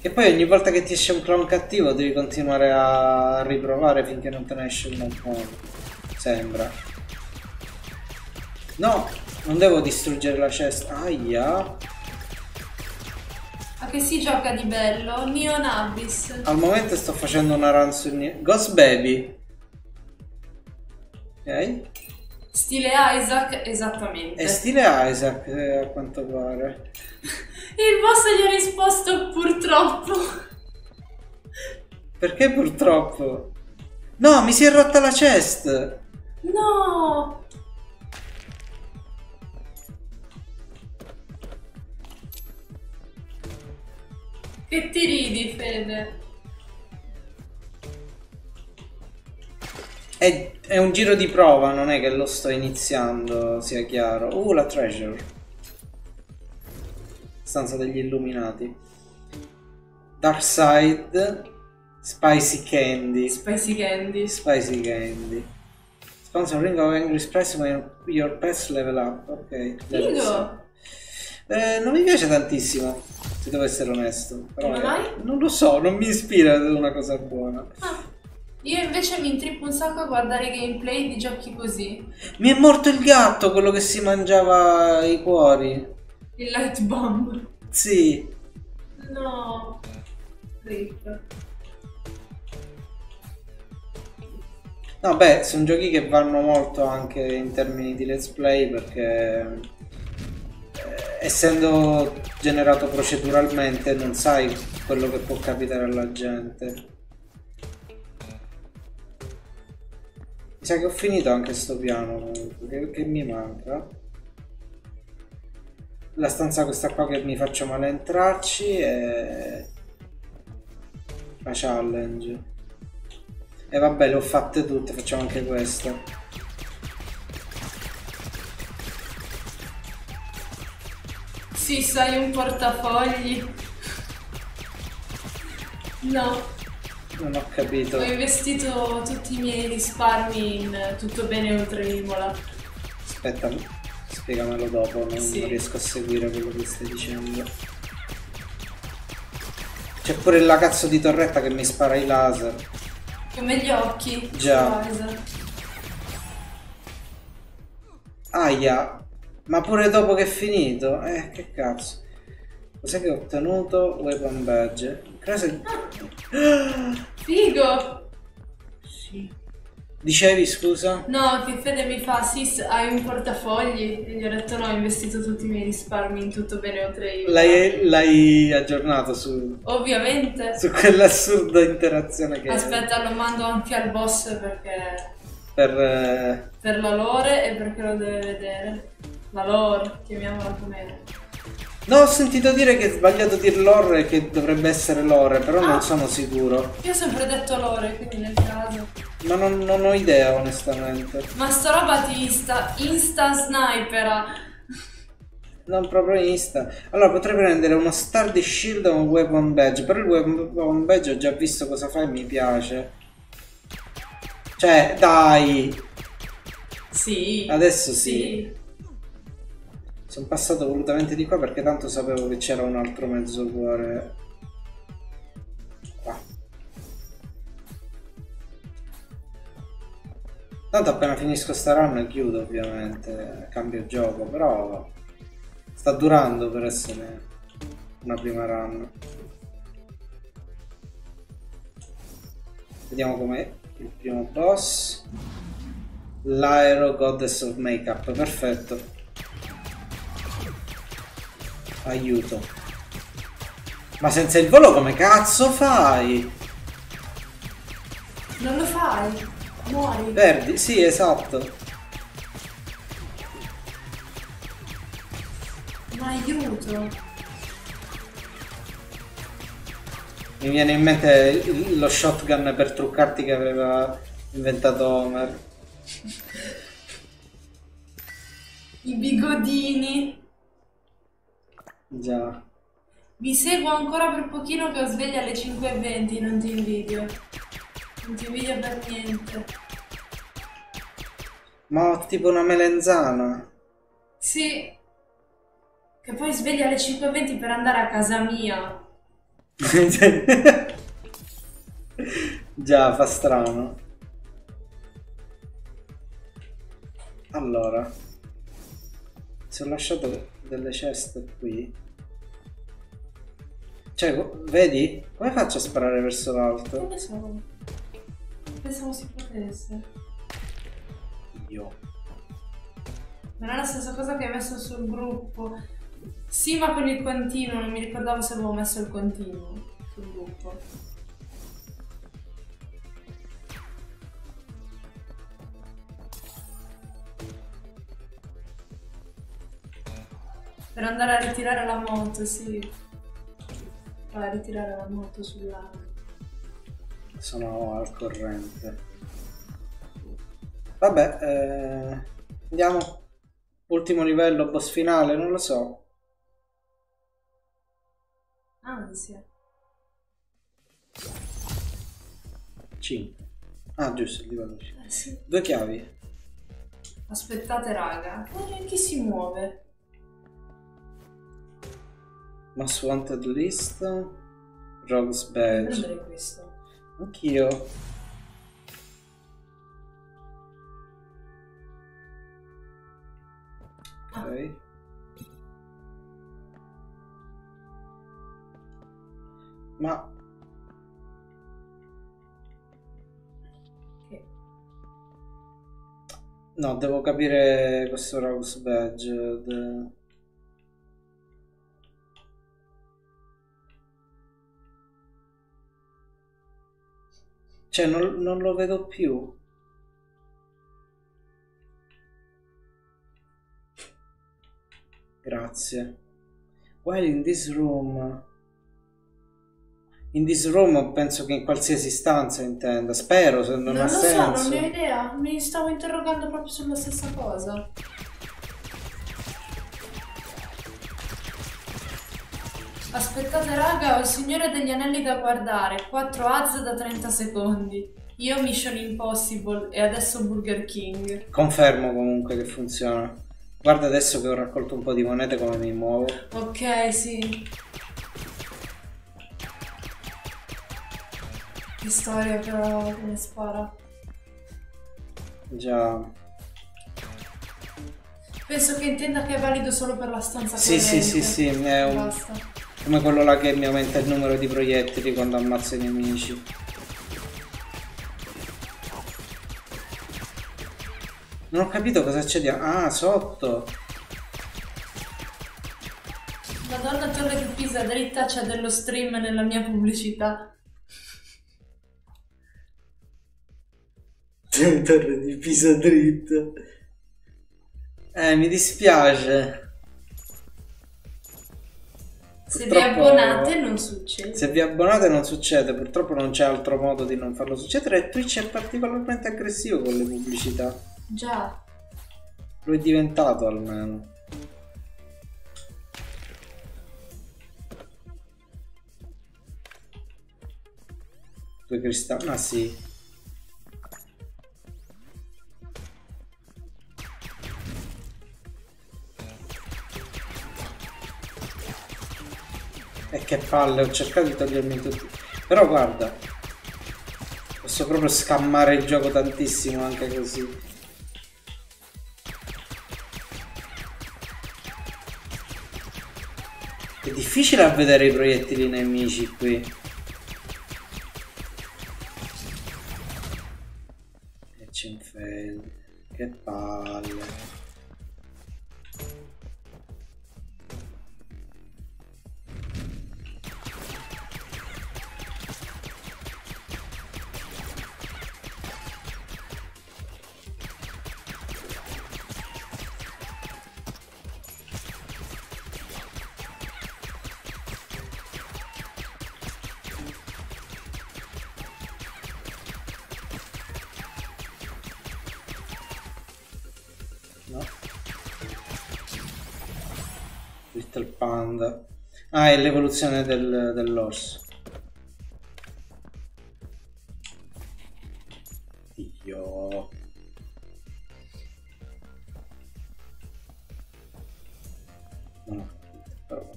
E poi ogni volta che ti esce un clown cattivo devi continuare a riprovare finché non te ne esce uno buono. Sembra. No, non devo distruggere la cesta. Aia. A che si gioca di bello? Neon Abyss. Al momento sto facendo una run su Ghost Baby. Ok. Stile Isaac, esattamente. È stile Isaac eh, a quanto pare. Il boss gli ha risposto purtroppo. Perché purtroppo? No, mi si è rotta la chest. No! Che ti ridi, Fede? È, è un giro di prova, non è che lo sto iniziando, sia chiaro. Uh, la treasure. Stanza degli illuminati. Dark Side. Spicy Candy. Spicy Candy. Spicy Candy. Sponsor Ring of Angry Express when your pets level up. Ok. Figo! Eh, non mi piace tantissimo, se devo essere onesto. Però Come mai? Non lo so, non mi ispira ad una cosa buona. Ah, io invece mi intrippo un sacco a guardare gameplay di giochi così. Mi è morto il gatto, quello che si mangiava i cuori. Il light bomb. Sì. No. Rip. No, beh, sono giochi che vanno molto anche in termini di let's play perché eh, essendo generato proceduralmente non sai quello che può capitare alla gente. Che ho finito anche sto piano che, che mi manca. La stanza questa qua che mi faccio male entrarci è la challenge. E vabbè, le ho fatte tutte, facciamo anche questa. Sì, sai un portafogli. No, Non ho capito. ho investito tutti i miei risparmi in tutto bene oltre Imola. Aspetta, spiegamelo dopo, non, Sì. non riesco a seguire quello che stai dicendo. C'è pure la cazzo di torretta che mi spara i laser. Come gli occhi. Già. Guarda. Aia, ma pure dopo che è finito? Eh, che cazzo. Cos'è che ho ottenuto? Weapon badge. Cosa... Figo! Sì. Dicevi, scusa? No, che Fede mi fa, sì, hai un portafogli? E gli ho detto no, ho investito tutti i miei risparmi in tutto bene oltre Imola. L'hai, l'hai aggiornato su, Ovviamente. su quell'assurda interazione che... Aspetta, lo mando anche al boss perché... Per... eh, Per la lore e perché lo deve vedere. La lore, chiamiamola com'era. No, ho sentito dire che è sbagliato dir lore che dovrebbe essere lore, però non Ah. sono sicuro. Io ho sempre detto lore, quindi nel caso. Ma non, non ho idea, onestamente. Ma sta roba ti insta, insta snipera. Non proprio Insta. Allora, potrei prendere uno Star di Shield o un Weapon Badge. Però il Weapon Badge ho già visto cosa fa e mi piace. Cioè, dai! Sì. Adesso sì. Sono passato volutamente di qua perché tanto sapevo che c'era un altro mezzo cuore. Qua. Tanto appena finisco sta run chiudo ovviamente, cambio gioco, però sta durando per essere una prima run. Vediamo com'è il primo boss. L'aero Goddess of Makeup, perfetto. Aiuto. Ma senza il volo come cazzo fai? Non lo fai. Muori. Perdi, sì, esatto. Ma aiuto. Mi viene in mente lo shotgun per truccarti che aveva inventato Homer. I bigodini. Già. Vi seguo ancora per pochino che ho sveglia alle 5.20, non ti invidio. Non ti invidio per niente. Ma ho tipo una melenzana. Sì. Che poi sveglia alle 5.20 per andare a casa mia. Già, fa strano. Allora. Se ho lasciato delle ceste qui. Cioè, vedi? Come faccio a sparare verso Non l'alto? so. Pensavo si potesse. Dio. Non è la stessa cosa che hai messo sul gruppo. Sì, ma con il continuo, non mi ricordavo se avevo messo il continuo sul gruppo. Per andare a ritirare la moto, sì. A ritirare la moto sul lago. Sono al corrente. Vabbè, eh, andiamo. Ultimo livello, boss finale, non lo so. Ansia. 5. Ah, giusto, il livello 5. Eh sì. Due chiavi. Aspettate, raga. Ma neanche si muove. Most Wanted List. Rogues Badge. Questo. Anch'io. Ok. Ma no, devo capire questo Rogues Badge. de- Cioè, non, non lo vedo più. Grazie. While in this room. In this room penso che in qualsiasi stanza intenda. Spero, se non, Non ha lo so, senso. non ne ho idea. Mi stavo interrogando proprio sulla stessa cosa. Aspettate raga, ho il Signore degli Anelli da guardare. 4 az da 30 secondi. Io Mission Impossible e adesso Burger King. Confermo comunque che funziona. Guarda adesso che ho raccolto un po' di monete come mi muovo. Ok, sì. Che storia però come spara. Già. Penso che intenda che è valido solo per la stanza Sì, sì, sì, sì, è un- Basta. Come quello là che mi aumenta il numero di proiettili quando ammazzo i nemici. Non ho capito cosa c'è di... Ah, sotto! Madonna Torre di Pisa dritta c'è dello stream nella mia pubblicità. Torre di Pisa dritta. Eh, mi dispiace. Se vi abbonate non succede. Se vi abbonate non succede, purtroppo non c'è altro modo di non farlo succedere e Twitch è particolarmente aggressivo con le pubblicità. Già. Lo è diventato almeno. Due cristalli. Ah sì. E che palle, ho cercato di togliermi tutti. Però guarda. Posso proprio scammare il gioco tantissimo anche così. È difficile a vedere i proiettili nemici qui. E Cinfeld. Che palle. L'evoluzione del- dell'orso. Dio. Non ho capito, però.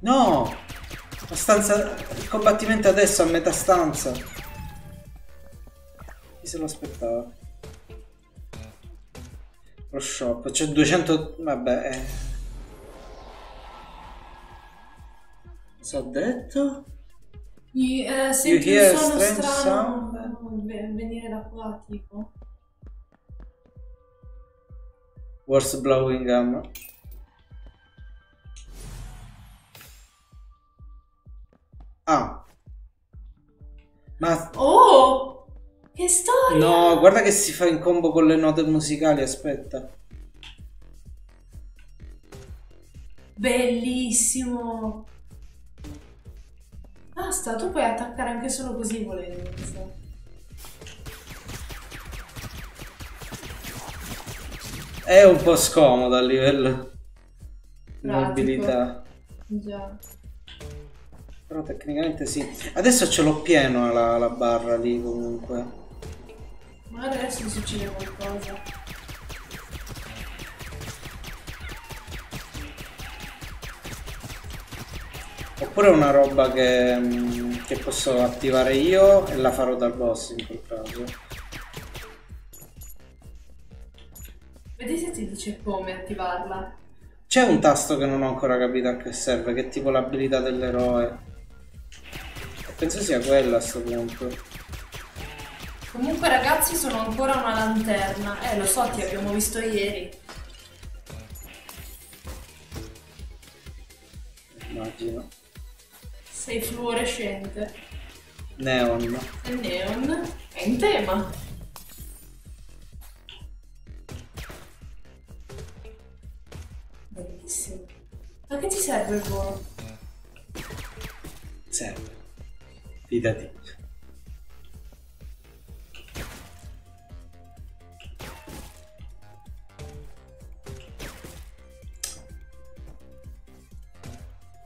No! La stanza... Il combattimento adesso a metà stanza. Chi se lo aspettava? Shop, c'è 200... Vabbè. Eh. Cosa ho detto? I- eh, un suono strange strano venire da qua, tipo. Worst blowing gum. Ah. Ma Oh! Che storia! no, guarda che si fa in combo con le note musicali, aspetta. Bellissimo! Basta, tu puoi attaccare anche solo così volendo. È un po' scomodo a livello di mobilità. Già. Però tecnicamente sì. Adesso ce l'ho pieno la, la barra lì comunque. Magari adesso succede qualcosa. Oppure una roba che, che posso attivare io e la farò dal boss in quel caso. Vedi se ti dice come attivarla. C'è un tasto che non ho ancora capito a che serve, che è tipo l'abilità dell'eroe. Penso sia quella a sto punto. Comunque ragazzi sono ancora una lanterna. Eh lo so, ti abbiamo visto ieri. Immagino. Sei fluorescente. Neon. E neon è in tema. Bellissimo. Ma che ti serve il volo? Serve. Fidati.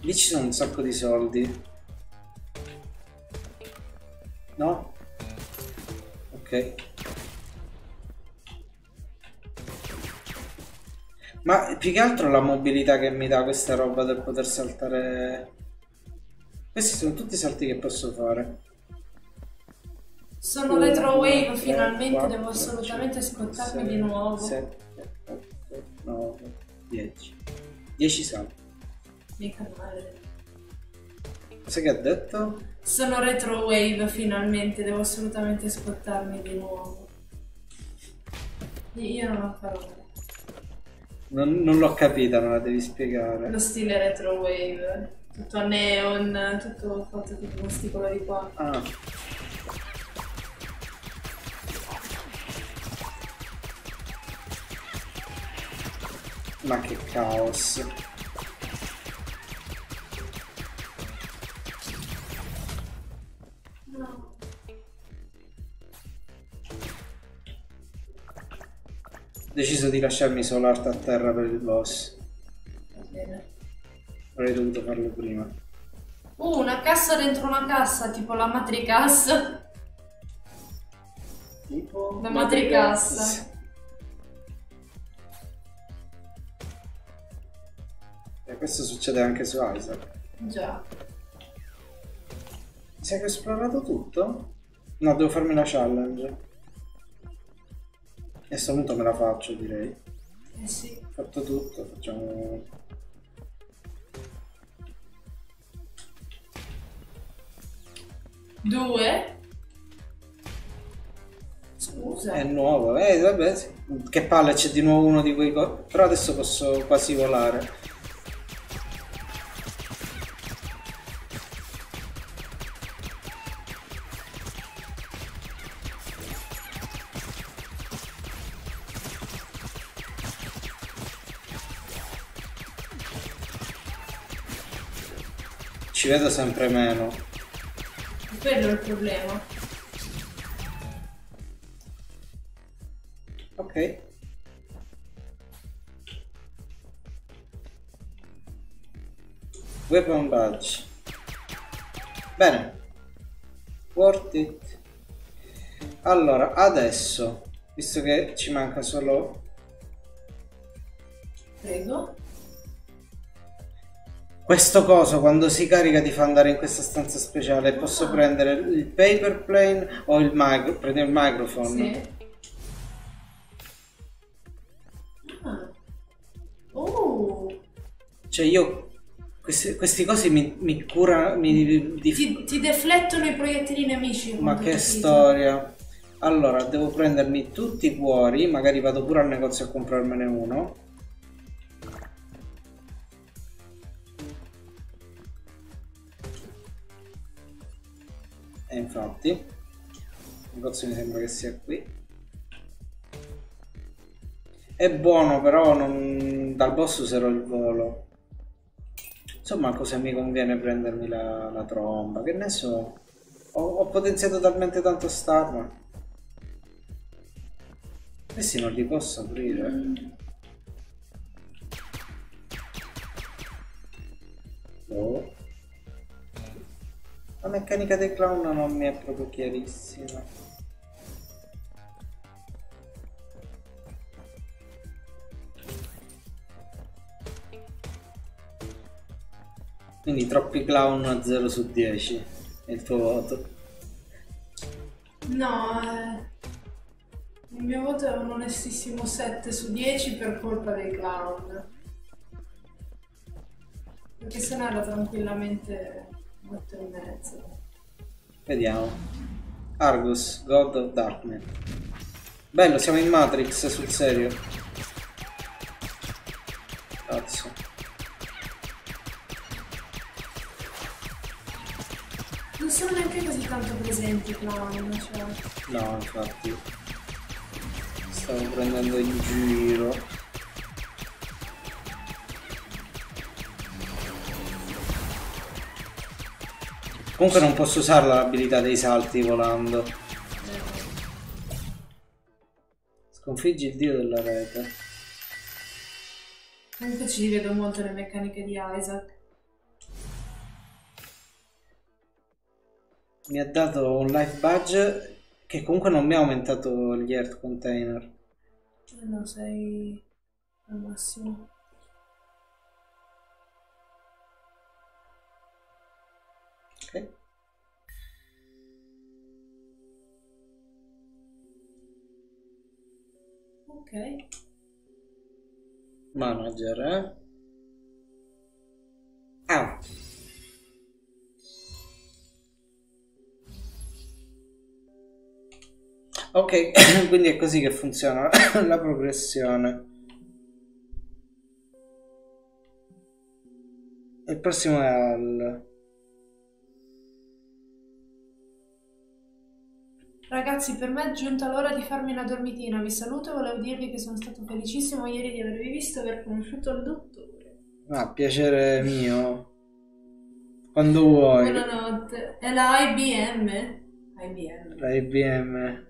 Lì ci sono un sacco di soldi. No? Ok. Ma più che altro la mobilità che mi dà questa roba del poter saltare. Questi sono tutti i salti che posso fare. Sono retrowave, due, finalmente tre, devo quattro, assolutamente scottarmi di nuovo. 7, 8, 9, 10. 10 salti. Mica male. Cosa che ha detto? Sono retrowave, finalmente devo assolutamente scottarmi di nuovo. Io non ho parole. Non, non l'ho capita, me la devi spiegare. Lo stile retrowave, tutto a neon, tutto fatto tipo questi colori qua. Ah. Ma che caos. Deciso di lasciarmi solo art a terra per il boss. Va bene. Avrei dovuto farlo prima. Uh, una cassa dentro una cassa, tipo la matricassa. Tipo... La matricassa. E questo succede anche su Isaac. Già. Mi sa che ho esplorato tutto? No, devo farmi la challenge. A questo punto me la faccio, direi. Eh sì. Fatto tutto, facciamo... Due. Scusa. È nuovo, eh vabbè, sì. che palle c'è di nuovo uno di quei Però adesso posso quasi volare. Vedo sempre meno. Quello è il problema. Ok. Weapon badge. Bene. Worth it. Allora, adesso, visto che ci manca solo... Prego. Questo coso quando si carica ti fa andare in questa stanza speciale. Posso Ah. prendere il paper plane o il micro... Prendere il microphone. Sì. Ah. Oh. Cioè io Questi, questi cosi mi, mi curano. Mi, di- Ti, ti deflettono i proiettili nemici. Ma che storia. Allora, devo prendermi tutti i cuori, magari vado pure al negozio a comprarmene uno. E infatti, il negozio mi sembra che sia qui. È buono, però non- dal boss userò il volo. Insomma, cosa mi conviene prendermi la, la tromba? Che ne so? Ho, ho potenziato talmente tanto Starman. Questi non li posso aprire. Oh. La meccanica del clown non mi è proprio chiarissima. Quindi troppi clown a 0 su 10 è il tuo voto. No, eh, il mio voto è un onestissimo 7 su 10 per colpa dei clown. Perché se no era tranquillamente 8 e mezzo. Vediamo. Argus, God of Darkness. Bello, siamo in Matrix sul serio. Cazzo. Non sono neanche così tanto presenti i clown, cioè. No, infatti. Stavo prendendo in giro. Comunque non posso usare l'abilità dei salti volando. Sconfiggi il dio della rete. Comunque ci rivedo molto le meccaniche di Isaac. Mi ha dato un life badge che comunque non mi ha aumentato gli earth container. Eh No, sei al massimo. Ok. Manager, eh? Ah. Ok, quindi è così che funziona la progressione. Il prossimo è al... Ragazzi, per me è giunta l'ora di farmi una dormitina. Vi saluto e volevo dirvi che sono stato felicissimo ieri di avervi visto e aver conosciuto il dottore. Ah, piacere mio. Quando vuoi. Buonanotte. È la IBM? IBM. La IBM.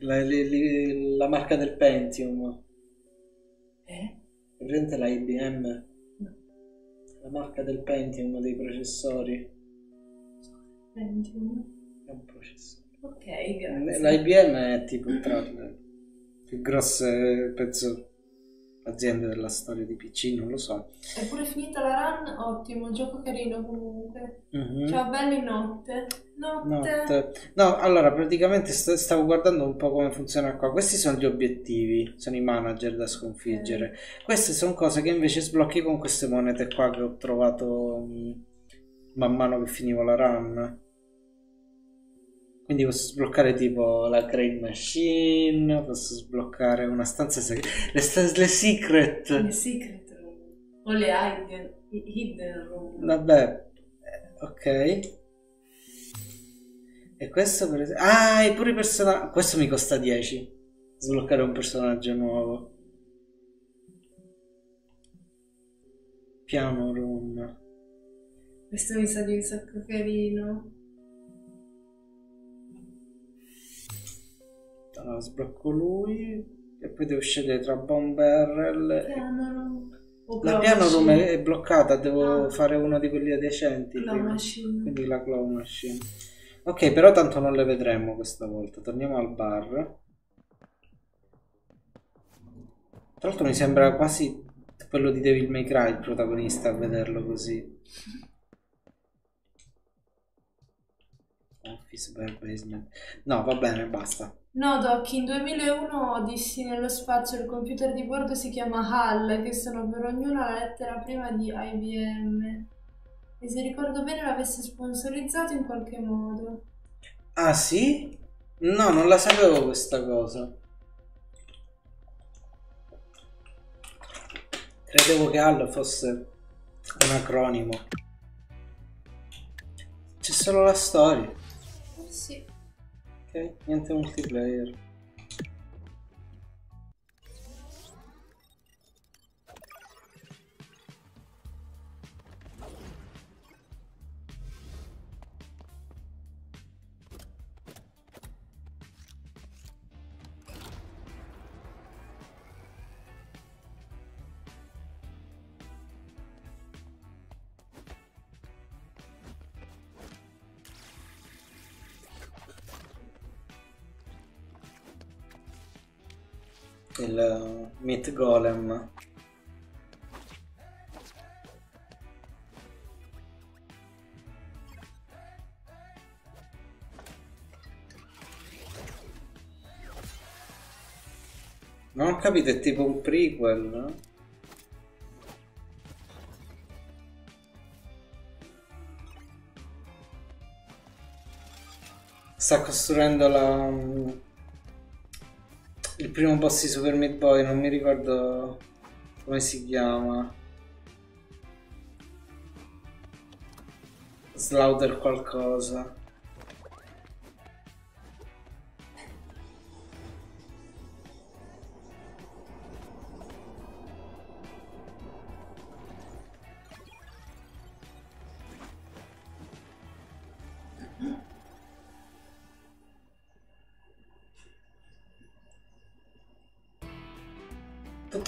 La, li- la marca del Pentium. Eh? È presente la IBM? No. La marca del Pentium dei processori. Pentium. È un processore. Ok, grazie. La IBM è tipo tra le più grosse, penso, aziende della storia di PC, non lo so. È pure finita la run? Ottimo, gioco carino comunque. Mhm. Ciao belli, notte. Notte. Notte. No, allora praticamente st- stavo guardando un po' come funziona qua. Questi sono gli obiettivi, sono i manager da sconfiggere. Queste sono cose che invece sblocchi con queste monete qua che ho trovato mh, man mano che finivo la run. Quindi posso sbloccare tipo la crane machine, posso sbloccare una stanza segreta, le, sta- le secret. Le secret room. O le hidden, hidden room. Vabbè, ok. E questo per esempio... Ah, e pure i personaggi... Questo mi costa 10. Sbloccare un personaggio nuovo. Piano room. Questo mi sa di un sacco carino. Allora, sblocco lui. E poi devo scegliere tra Bomb Barrel e... Piano La piano room è bloccata, devo Ah. fare uno di quelli adiacenti. Claw prima. machine. Quindi la claw machine. Ok, però tanto non le vedremo questa volta. Torniamo al bar. Tra l'altro mi sembra quasi quello di Devil May Cry il protagonista a vederlo così. Super Basement. No, va bene, basta. No, Doc, in 2001 dissi nello spazio il computer di bordo si chiama HAL, che sono per ognuna la lettera prima di IBM. E se ricordo bene l'avesse sponsorizzato in qualche modo. Ah sì? No, non la sapevo questa cosa. Credevo che HAL fosse un acronimo. C'è solo la storia. Eh sì. Ok, niente multiplayer. Il uh, Meat Golem. Non ho capito, è tipo un prequel? Sta costruendo la... Il primo boss di Super Meat Boy, non mi ricordo come si chiama. Slaughter qualcosa.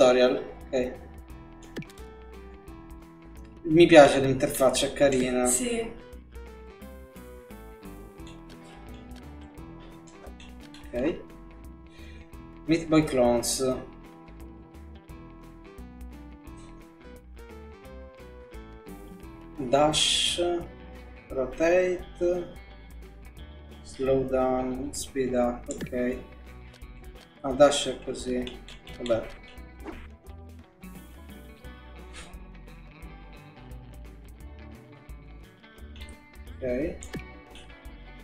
Tutorial, ok. Mi piace l'interfaccia, è carina. Sì. Ok. Meat Boy Clones. Dash, rotate, slow down, speed up, ok. Ah, dash è così. Vabbè. Ok.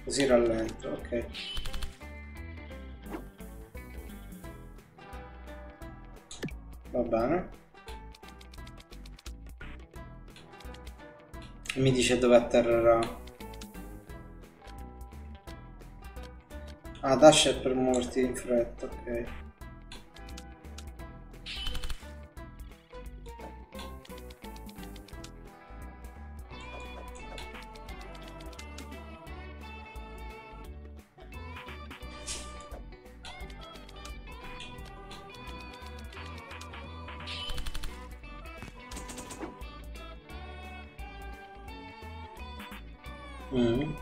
Così rallento, ok. Va bene. Mi dice dove atterrerà. Ah, dash è per muoverti in fretta, ok. Mm.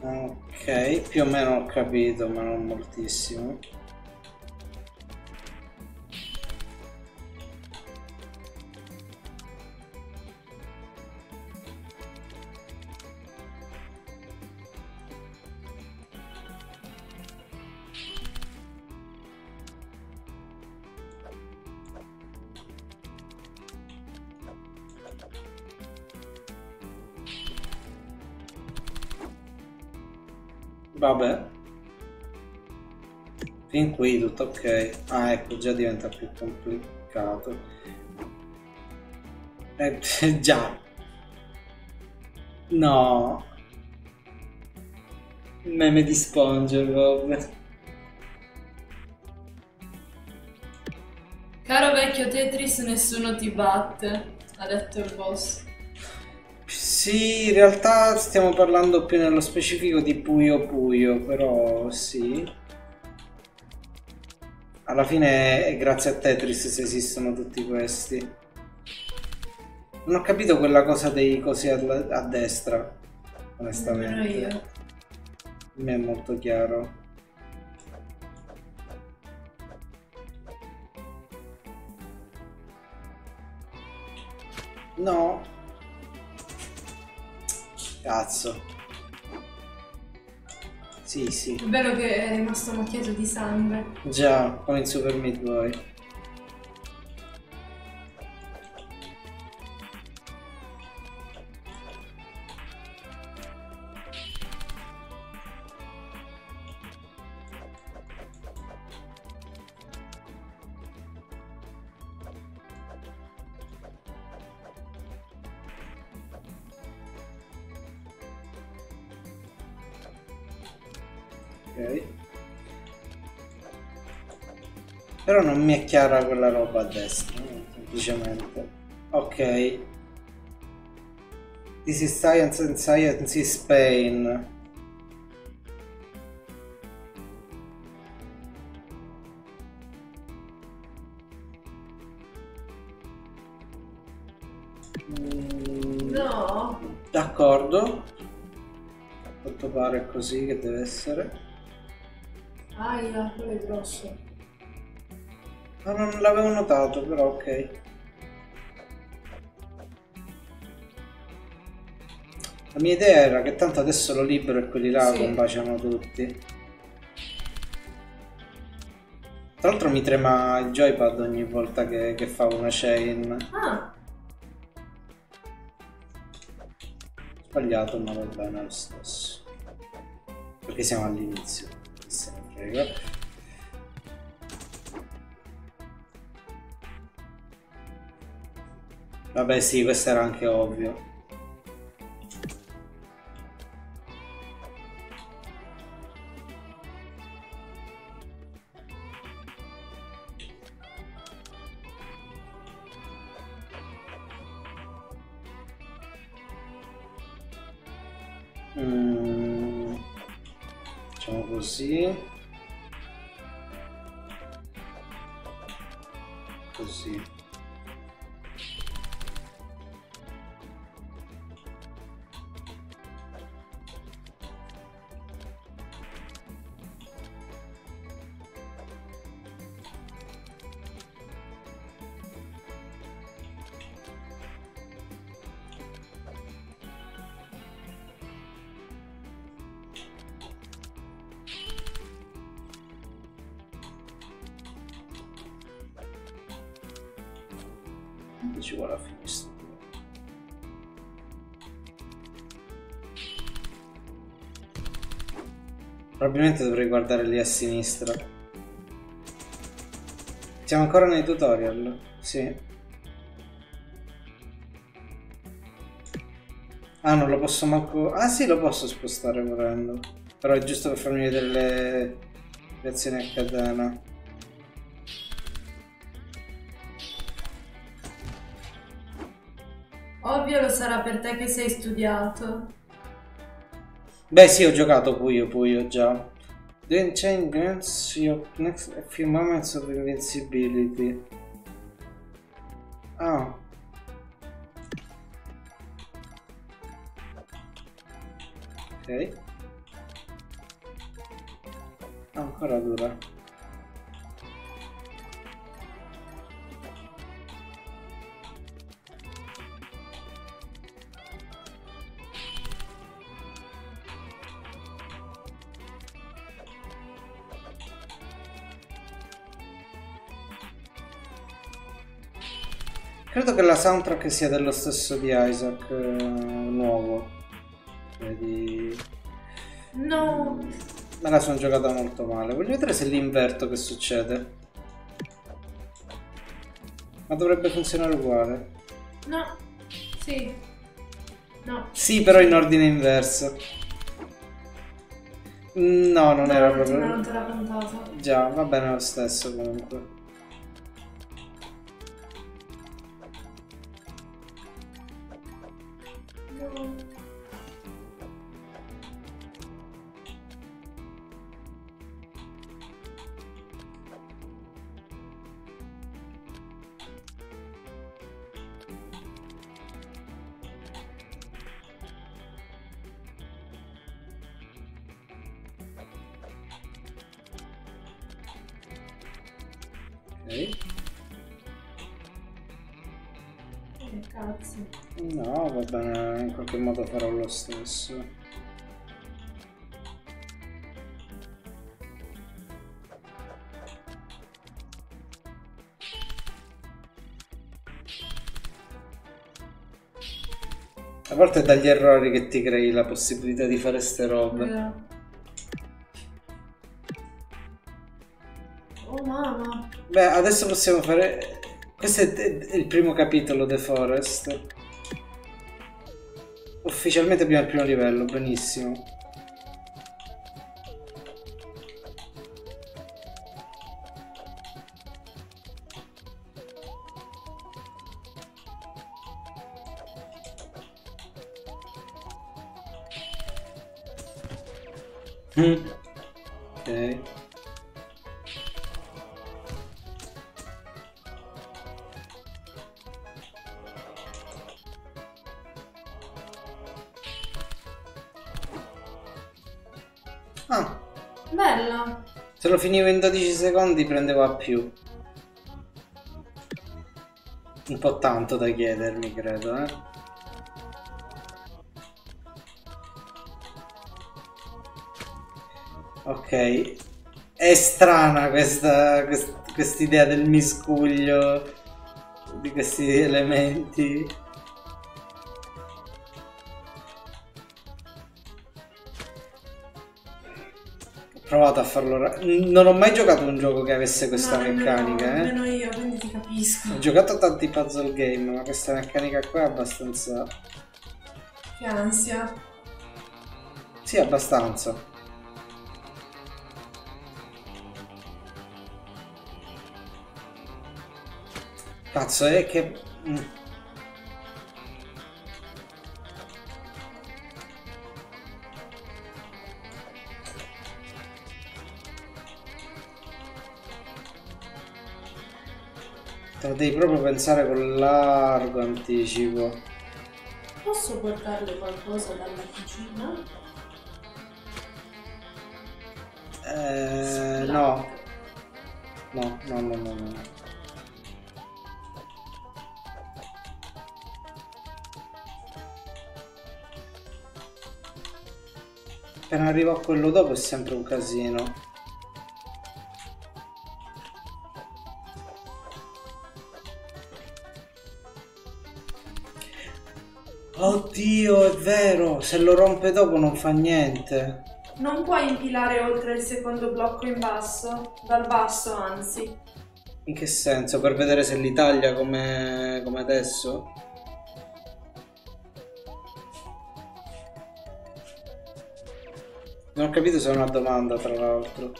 Ok, più o meno ho capito, ma non moltissimo. Ok. Ah, ecco, già diventa più complicato. Eh, già. No. Meme di SpongeBob. Caro vecchio Tetris, nessuno ti batte, ha detto il boss. Sì, in realtà stiamo parlando più nello specifico di Puyo Puyo, però sì. Alla fine è grazie a Tetris se esistono tutti questi. Non ho capito quella cosa dei cosi a, a destra, onestamente. Non Mi è molto chiaro. No. Cazzo. Sì, sì. È bello che è rimasto macchiato di sangue. Già, come in Super Meat Boy. Non mi è chiara quella roba a destra, semplicemente. Ok. This is science and science is Spain. No. D'accordo. A quanto pare è così che deve essere. Aia, quello è grosso. Ma non l'avevo notato, però ok. La mia idea era che tanto adesso lo libero e quelli là Sì. combaciano tutti. Tra l'altro mi trema il joypad ogni volta che, che fa una chain. Ah, Sbagliato, ma va bene lo stesso. Perché siamo all'inizio. Se ne frega. Vabbè sì, questo era anche ovvio. Probabilmente dovrei guardare lì a sinistra. Siamo ancora nei tutorial? Sì. Ah, non lo posso manco... Ah sì, lo posso spostare volendo. Però è giusto per farmi vedere le reazioni a catena. ovvio lo sarà per te che sei studiato. Beh sì, ho giocato Puyo Puyo già. Then change grants your next a few moments of invincibility. Ah. Ok. Ancora dura. Credo che la soundtrack sia dello stesso di Isaac eh, nuovo. Vedi. No, Me la sono giocata molto male. Voglio vedere se l'inverto che succede. Ma dovrebbe funzionare uguale. no, sì, no. Sì, però in ordine inverso. No, non No, era proprio. Non te l'ha contato. Già, va bene lo stesso comunque. Stesso. A volte è dagli errori che ti crei la possibilità di fare ste robe. Eh. Oh mamma. Beh, adesso possiamo fare... Questo è il primo capitolo The Forest. Ufficialmente abbiamo il primo livello, benissimo. Finivo in 12 secondi prendevo a più. Un po' tanto da chiedermi, credo, eh. Ok. È strana questa quest- quest'idea del miscuglio di questi elementi. Farlo. ra- Non ho mai giocato un gioco che avesse questa No, meccanica, eh. Nemmeno io, quindi ti capisco. Ho giocato tanti puzzle game, ma questa meccanica qua è abbastanza. Che ansia. Sì, abbastanza. Cazzo, è che. Lo devi proprio pensare con largo anticipo. Posso portarle qualcosa dalla cucina? Eh, no, no, no, no, no, no. Appena arrivo a quello dopo è sempre un casino. Oddio, è vero, se lo rompe dopo non fa niente. Non puoi impilare oltre il secondo blocco in basso? Dal basso, anzi. In che senso? Per vedere se l'Italia come, come adesso? Non ho capito se è una domanda, tra l'altro.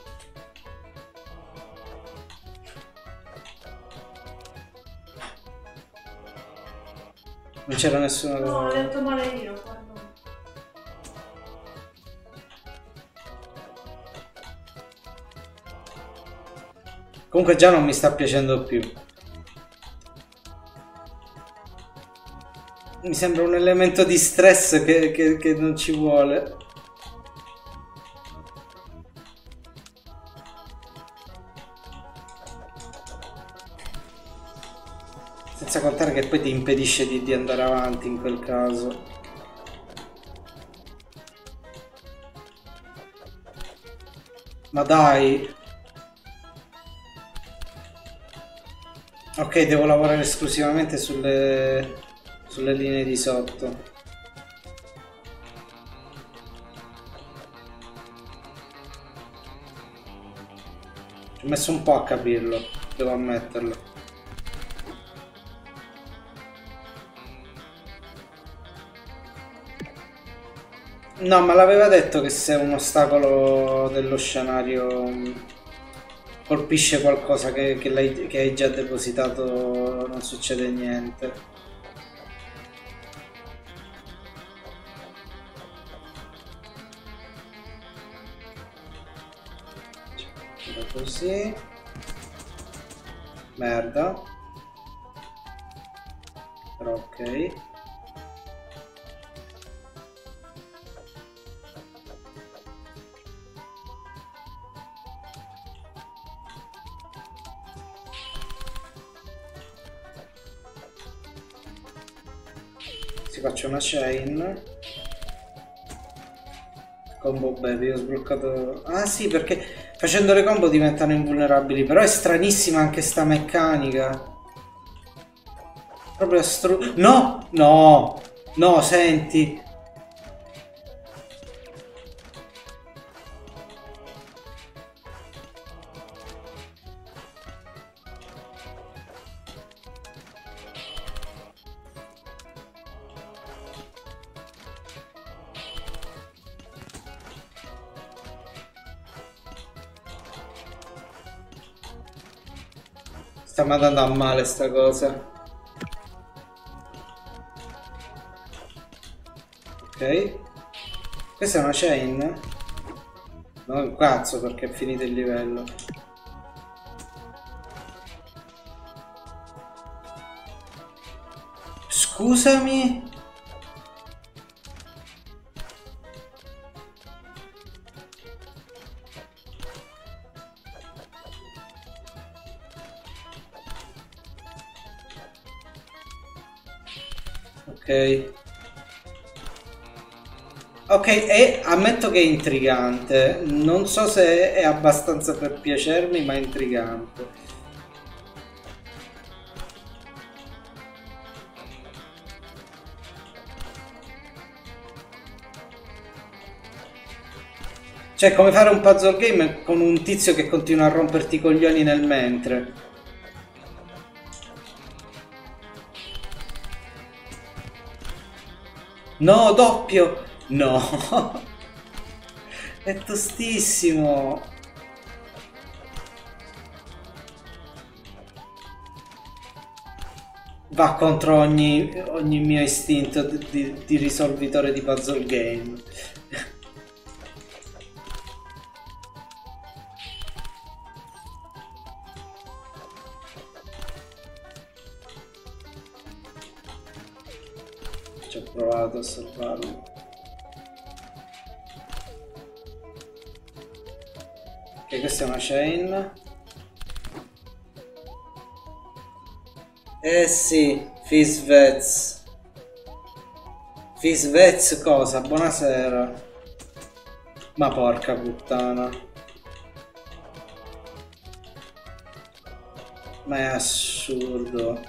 Non c'era nessuna No, ho detto male io. Comunque già non mi sta piacendo più. Mi sembra un elemento di stress che, che- che non ci vuole. Impedisce di, di andare avanti in quel caso. Ma dai. Ok, devo lavorare esclusivamente sulle, sulle linee di sotto. Ci ho messo un po' a capirlo, devo ammetterlo. No, ma l'aveva detto che se un ostacolo dello scenario mh, colpisce qualcosa che, che l'hai- che hai già depositato non succede niente. Così. Merda. Però ok. Una chain. Combo baby, ho sbloccato... Ah sì, perché facendo le combo diventano invulnerabili. Però è stranissima anche sta meccanica. Proprio stru... No! No! No, senti. Andando a male sta cosa. Ok. Questa è una chain? No, un cazzo perché è finito il livello. Scusami? Ok, e ammetto che è intrigante. Non so se è abbastanza per piacermi, ma è intrigante. Cioè, come fare un puzzle game con un tizio che continua a romperti i coglioni nel mentre. No, doppio! No! È tostissimo! Va contro ogni, ogni mio istinto di, di, di risolvitore di puzzle game. Sì, Fisvez. Fisvez cosa? Buonasera. Ma porca puttana. Ma è assurdo.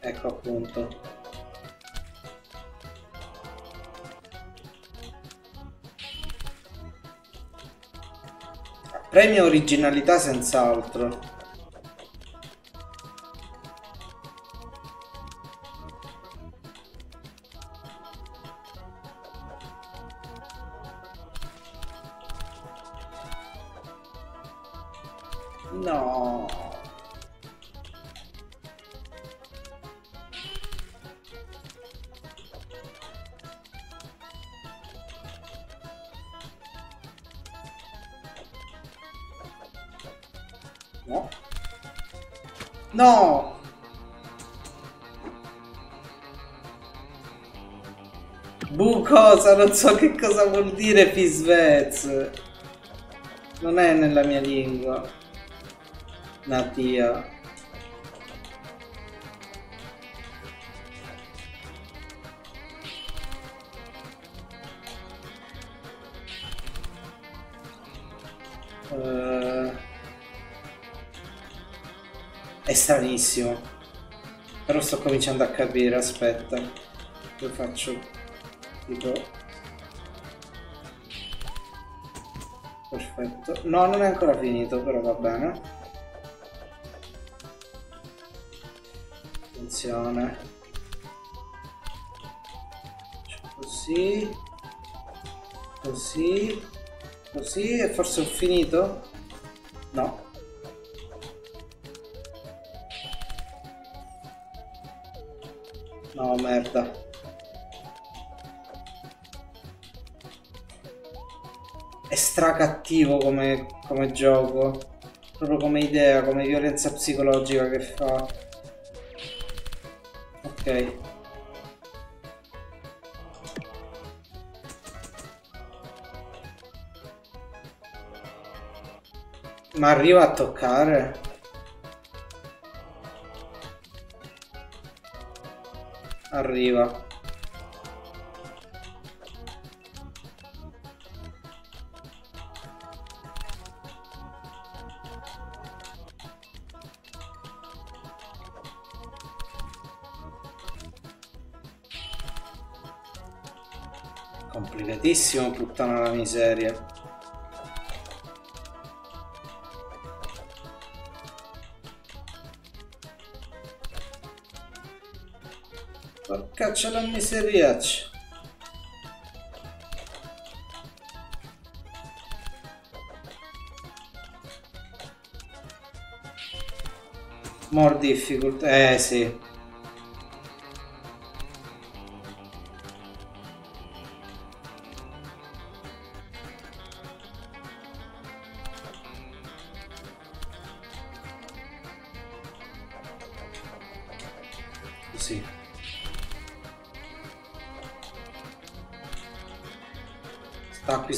Ecco appunto. Premio originalità senz'altro. No! Bu cosa? Non so che cosa vuol dire Fisvez. Non è nella mia lingua. Natia. È stranissimo. Però sto cominciando a capire, aspetta. Lo faccio tipo... Perfetto. No, non è ancora finito, però va bene. Attenzione. Così. Così. Così e forse ho finito? cattivo come, come gioco, proprio come idea, come violenza psicologica che fa. Ok. Ma arriva a toccare? Arriva. Complicatissimo, puttana la miseria. Porcaccia la miseriaccia. More difficult, eh. Sì.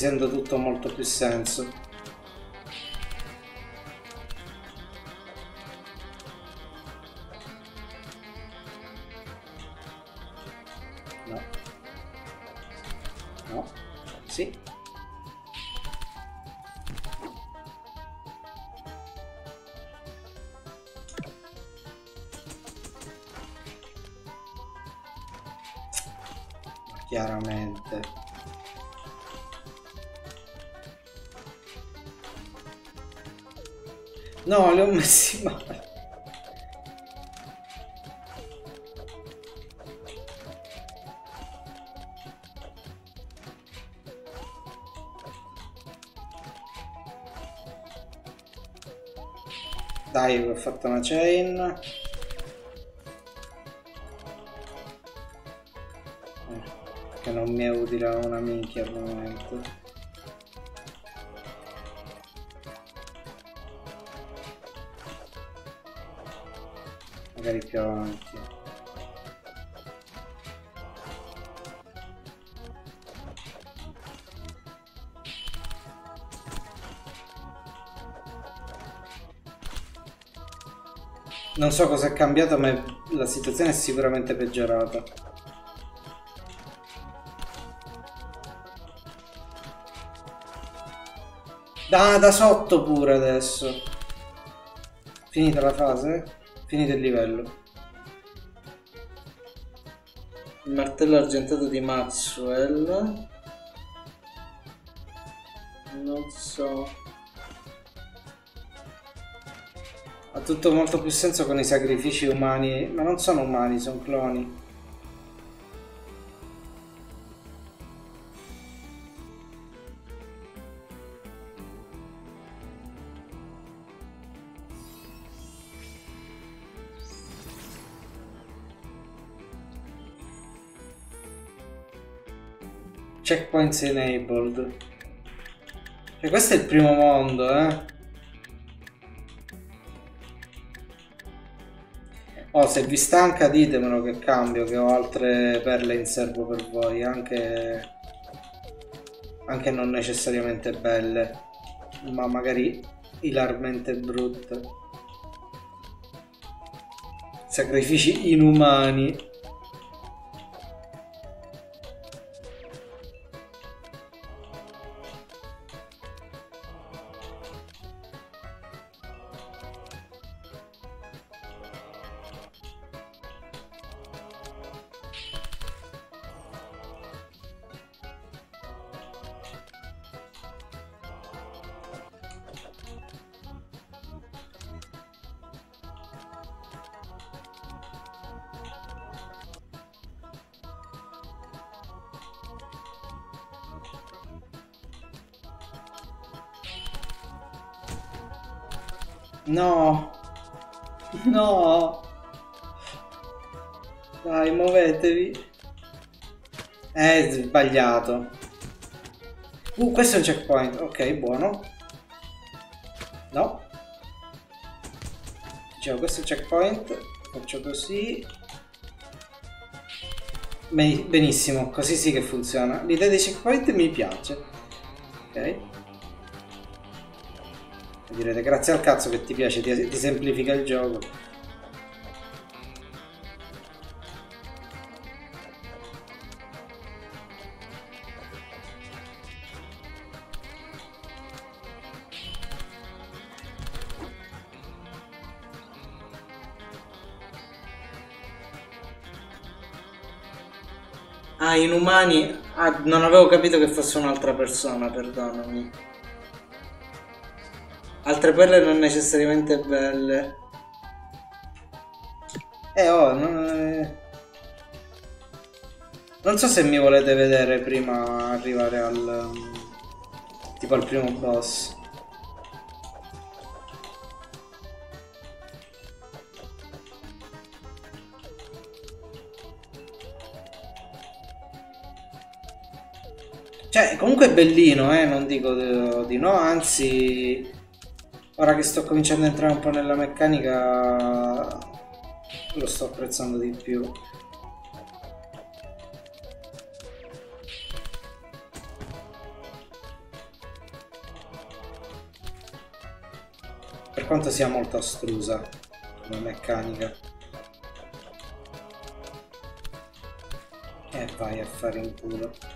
Acquisendo tutto molto più senso. Fatto una chain. Eh, Che non mi è utile una minchia al momento. Magari più avanti. Non so cosa è cambiato, ma la situazione è sicuramente peggiorata. Da, da sotto pure adesso. Finita la fase? Finito il livello. Il martello argentato di Maxwell. Non so. Ha tutto molto più senso con i sacrifici umani, ma non sono umani, sono cloni. Checkpoints enabled. Cioè, questo è il primo mondo, eh. Oh, se vi stanca ditemelo che cambio, che ho altre perle in serbo per voi, anche, anche non necessariamente belle, ma magari ilarmente brutte. Sacrifici inumani. Sbagliato. Uh, questo è un checkpoint. Ok, buono. No. Dicevo, questo è un checkpoint. Faccio così. Beni- Benissimo, così sì che funziona. L'idea dei checkpoint mi piace. Ok. Direte grazie al cazzo che ti piace, ti, ti semplifica il gioco. Inumani. Ah, non avevo capito che fosse un'altra persona, perdonami. Altre perle non necessariamente belle. Eh oh, non... non so se mi volete vedere prima arrivare al... tipo al primo boss. Comunque è bellino, eh, non dico di no, anzi, ora che sto cominciando a entrare un po' nella meccanica, lo sto apprezzando di più. Per quanto sia molto astrusa come meccanica. E vai a fare in culo.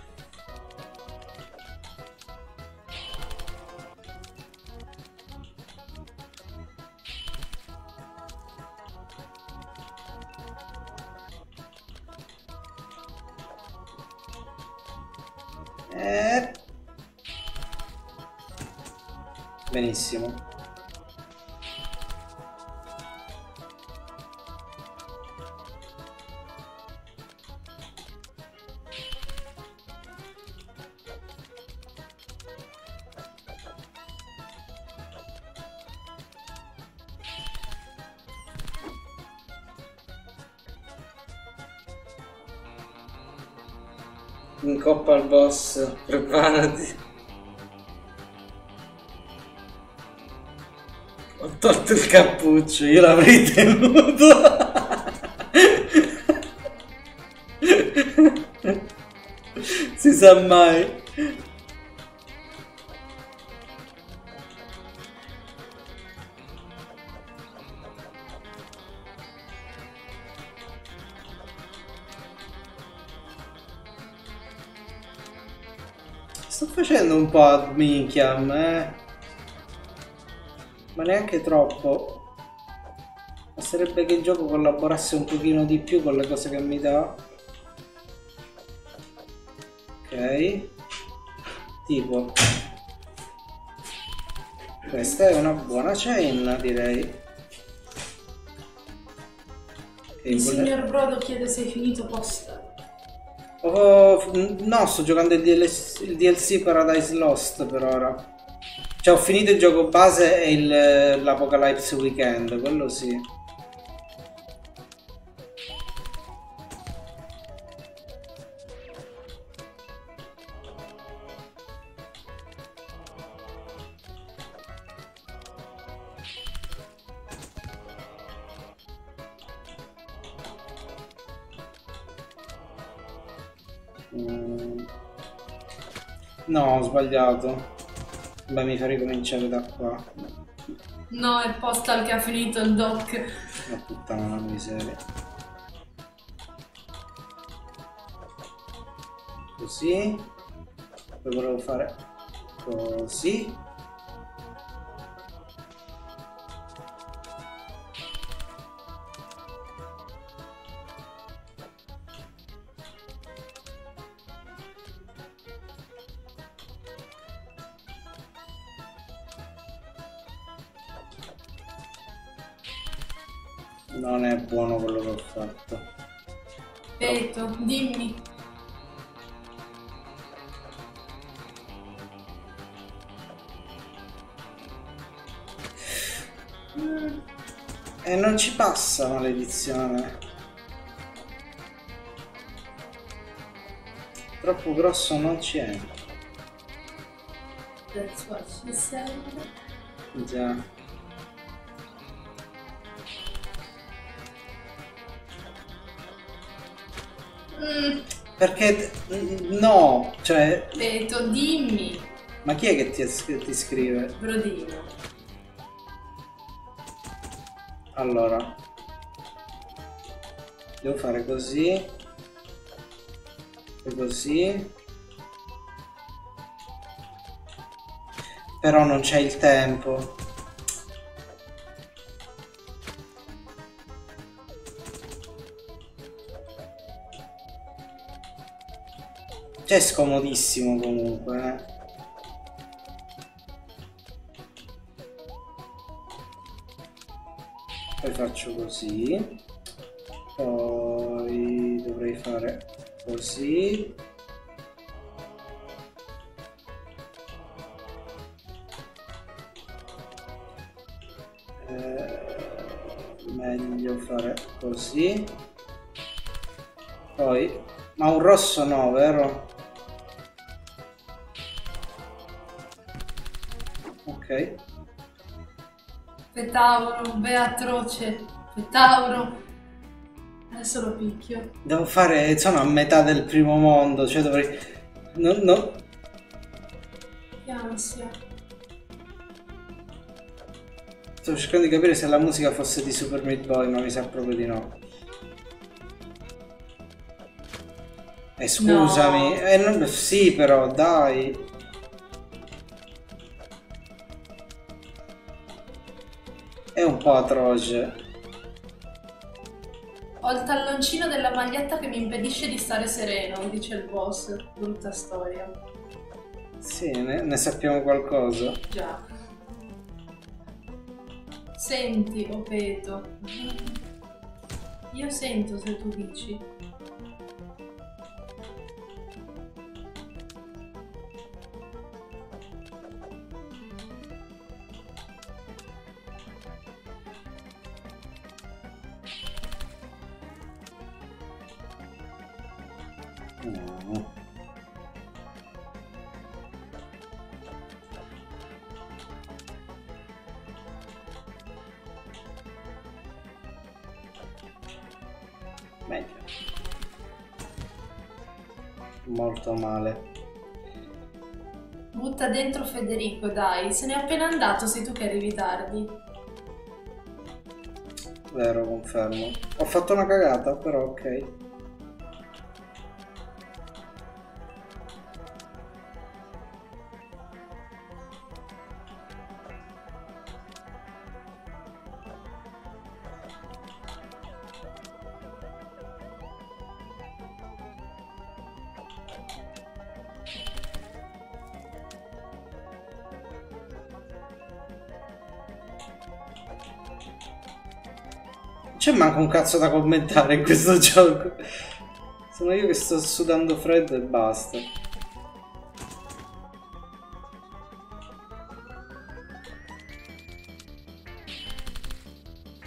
Boss, preparati. Ho tolto il cappuccio, io l'avrei tenuto. si sa mai. Un po' minchiam, eh. Ma neanche troppo. Basterebbe che il gioco collaborasse un pochino di più con le cose che mi dà. Ok. Tipo. Questa è una buona chain, direi. Il signor Brodo chiede se hai finito posta. Oh, no, sto giocando il DLC, il DLC, Paradise Lost per ora. Cioè, ho finito il gioco base e l'Apocalypse Weekend, quello sì. Sbagliato. Beh, mi fa ricominciare da qua. No, è Postal che ha finito il doc. Ma puttana la miseria. Così. Poi volevo fare così. Grosso non ci è. That's what she said. Già. Mm. Perché no, cioè... Detto, dimmi. Ma chi è che ti, ti scrive? Brodino. Allora. Devo fare così. Così. Però non c'è il tempo. Cioè scomodissimo comunque, eh. Poi faccio così. Poi dovrei fare così. Eh, meglio fare così. Poi, ma un rosso no, vero? Ok. Petauro, Beatroce, Petauro. Adesso lo picchio. Devo fare, sono a metà del primo mondo, cioè dovrei... No, no. Che ansia. Sto cercando di capire se la musica fosse di Super Meat Boy, ma mi sa proprio di no. Eh, scusami. No. Eh, non- sì, però, dai. È un po' atroce. Ho il talloncino della maglietta che mi impedisce di stare sereno, dice il boss. Brutta storia. Sì, ne, ne sappiamo qualcosa. Già. Senti, Opeto. Io sento se tu dici. Molto male. Butta dentro Federico, dai. Se n'è appena andato, sei tu che arrivi tardi. Vero, confermo. Ho fatto una cagata, però ok. C'è manco un cazzo da commentare in questo gioco. Sono io che sto sudando freddo e basta.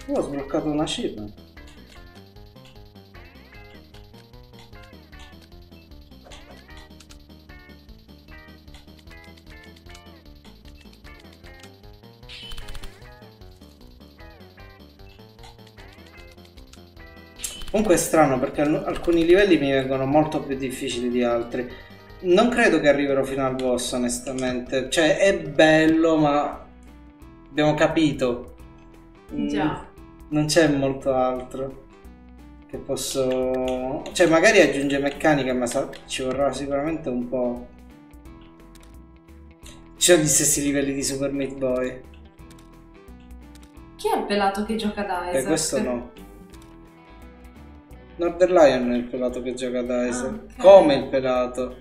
Oh, ho sbloccato una achievement. Comunque è strano perché al- alcuni livelli mi vengono molto più difficili di altri. Non credo che arriverò fino al boss, onestamente. Cioè, è bello, ma abbiamo capito. Mm, Già. Non c'è molto altro che posso... Cioè, magari aggiunge meccanica, ma ci vorrà sicuramente un po'. Ci sono gli stessi livelli di Super Meat Boy. Chi è il pelato che gioca da Isaac? E questo no. Northern Lion è il pelato che gioca da Isaac. ok. Come il pelato?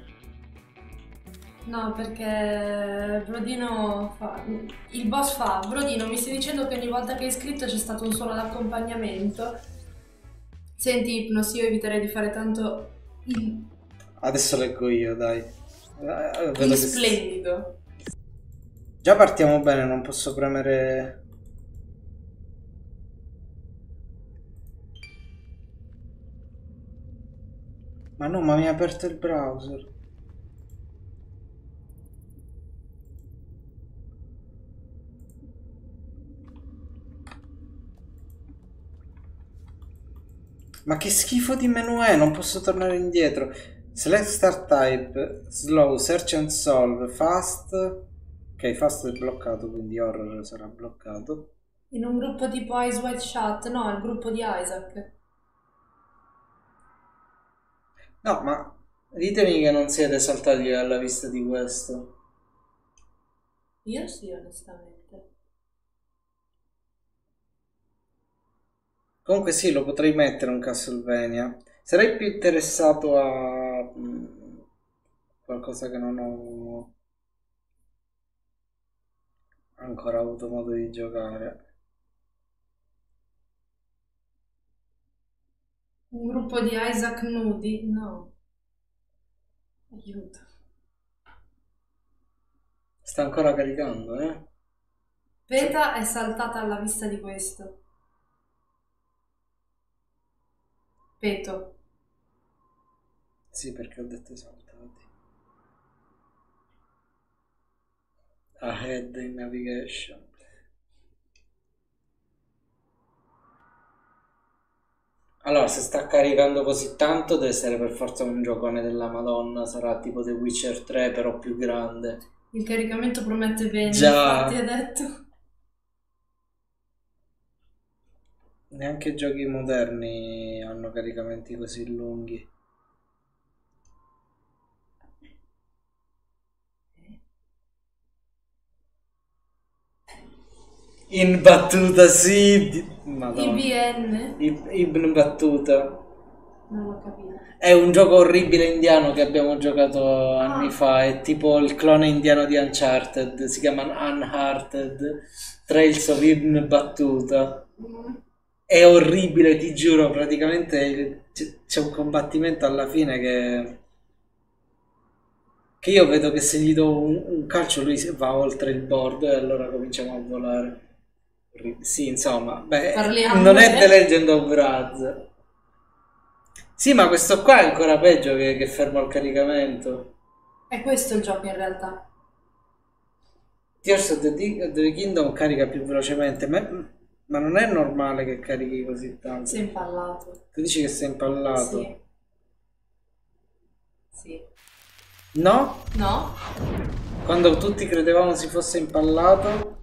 No, perché Brodino fa... Il boss fa, Brodino, mi stai dicendo che ogni volta che hai scritto c'è stato un suono d'accompagnamento? Senti, Ipnos, io eviterei di fare tanto Adesso leggo io, dai. Eh, vedo il che- splendido. Già partiamo bene, non posso premere... Ma no, ma mi ha aperto il browser. Ma che schifo di menu è? Non posso tornare indietro. Select start type, slow, search and solve, fast. Ok, fast è bloccato, quindi horror sarà bloccato. In un gruppo tipo Eyes Wide Shut, no, il gruppo di Isaac. No, ma ditemi che non siete saltati alla vista di questo. Io sì, onestamente. Comunque sì, lo potrei mettere un Castlevania. Sarei più interessato a... mm, qualcosa che non ho ancora avuto modo di giocare. Un gruppo di Isaac nudi? No. Aiuto. Sta ancora caricando, eh? Peta è saltata alla vista di questo. Peto. Sì, perché ho detto saltati. Ahead in navigation. Allora, se sta caricando così tanto deve essere per forza un giocone della Madonna, sarà tipo The Witcher 3 però più grande. Il caricamento promette bene, Già. infatti ha detto. Neanche giochi moderni hanno caricamenti così lunghi. In battuta, sì. Madonna. IBN? Ib- Ibn Battuta. Non l'ho capito. È un gioco orribile indiano che abbiamo giocato anni Ah. fa. È tipo il clone indiano di Uncharted. Si chiama Unhearted Trails of Ibn Battuta. Mm. È orribile, ti giuro. Praticamente c'è un combattimento alla fine che. Che io vedo che se gli do un, un calcio lui va oltre il bordo e allora cominciamo a volare. Sì, insomma, beh, Parliamo, non è. The Legend of Braz. Sì, ma questo qua è ancora peggio che, che fermo al caricamento. È questo il gioco in realtà. Tears of the, the Kingdom carica più velocemente, ma, ma non è normale che carichi così tanto. Sei impallato. Tu dici che sei impallato? Sì. Sì. No? No? Quando tutti credevamo si fosse impallato?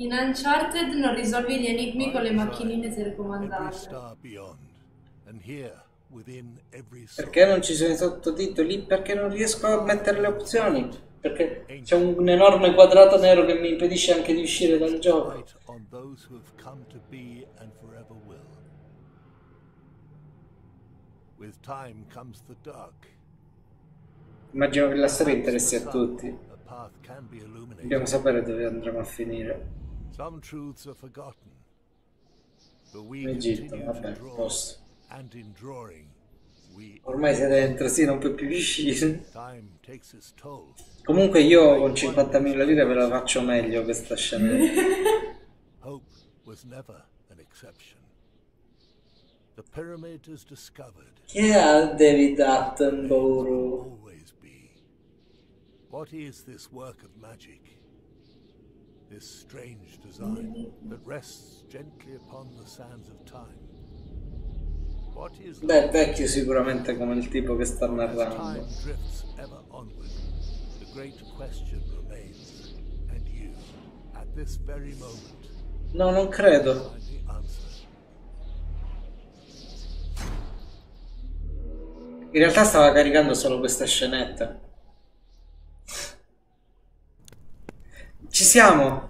In Uncharted non risolvi gli enigmi con le macchinine telecomandate. Perché non ci sono i sottotitoli? Perché non riesco a mettere le opzioni? Perché c'è un enorme quadrato nero che mi impedisce anche di uscire dal gioco. Immagino che la storia interessi a tutti. Dobbiamo sapere dove andremo a finire. Some truths are forgotten. But we continue vabbè, draw, and in drawing, we Ormai dentro, sì, non puoi più uscire. time takes its toll. Comunque io con 50.000 lire ve la faccio meglio questa scena. Hope was never an exception. The pyramid is discovered, è David Attenborough? always be. What is this work of magic? This strange design that rests gently upon the sands of time. What is Beh, vecchio sicuramente come il tipo che sta narrando. time drifts ever onward, the great question remains, and you, at this very moment, No, non credo. In realtà stava caricando solo questa scenetta. Ci siamo!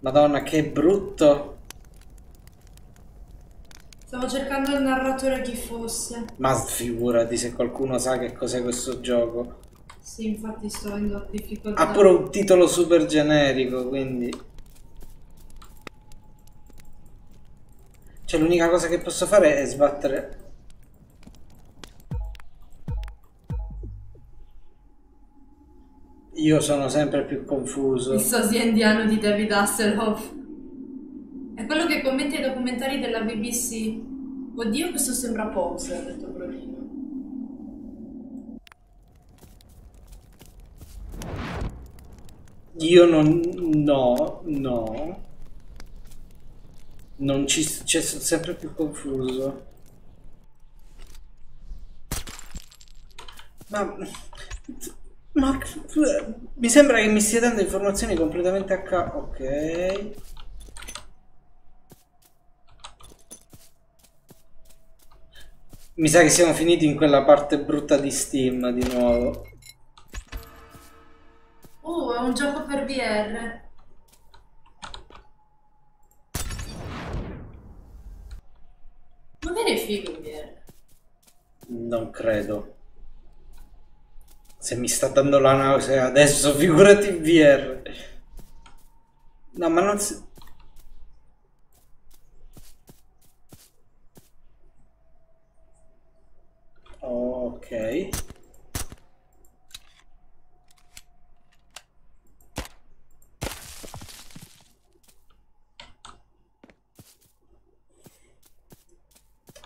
Madonna, che brutto! Stavo cercando il narratore chi fosse. Ma figurati se qualcuno sa che cos'è questo gioco. Sì, infatti sto avendo difficoltà. Ha pure un titolo super generico, quindi... Cioè l'unica cosa che posso fare è sbattere... Io sono sempre più confuso. Il sosia indiano di David Hasselhoff. È quello che commenta i documentari della BBC. Oddio, questo sembra Pose, ha detto Bronino. Io non... no, no. Non ci... cioè sono sempre più confuso. Ma... Ma... Mi sembra che mi stia dando informazioni completamente a caso. Ok. Mi sa che siamo finiti in quella parte brutta di Steam di nuovo. Oh, è un gioco per VR. Magari è figo in VR. Non credo. Se mi sta dando la nausea adesso, figurati in VR. No, ma non si... Ok.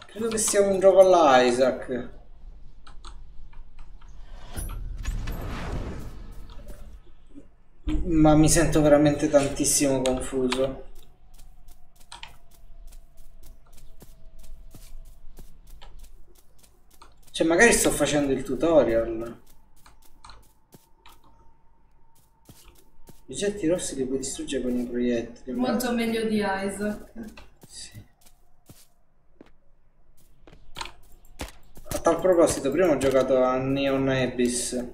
Credo che sia un gioco alla Isaac. Ma mi sento veramente tantissimo confuso. Cioè, magari sto facendo il tutorial. I oggetti rossi li puoi distruggere con i proiettili. ma- Molto meglio di Isaac. Sì. A tal proposito, prima ho giocato a Neon Abyss.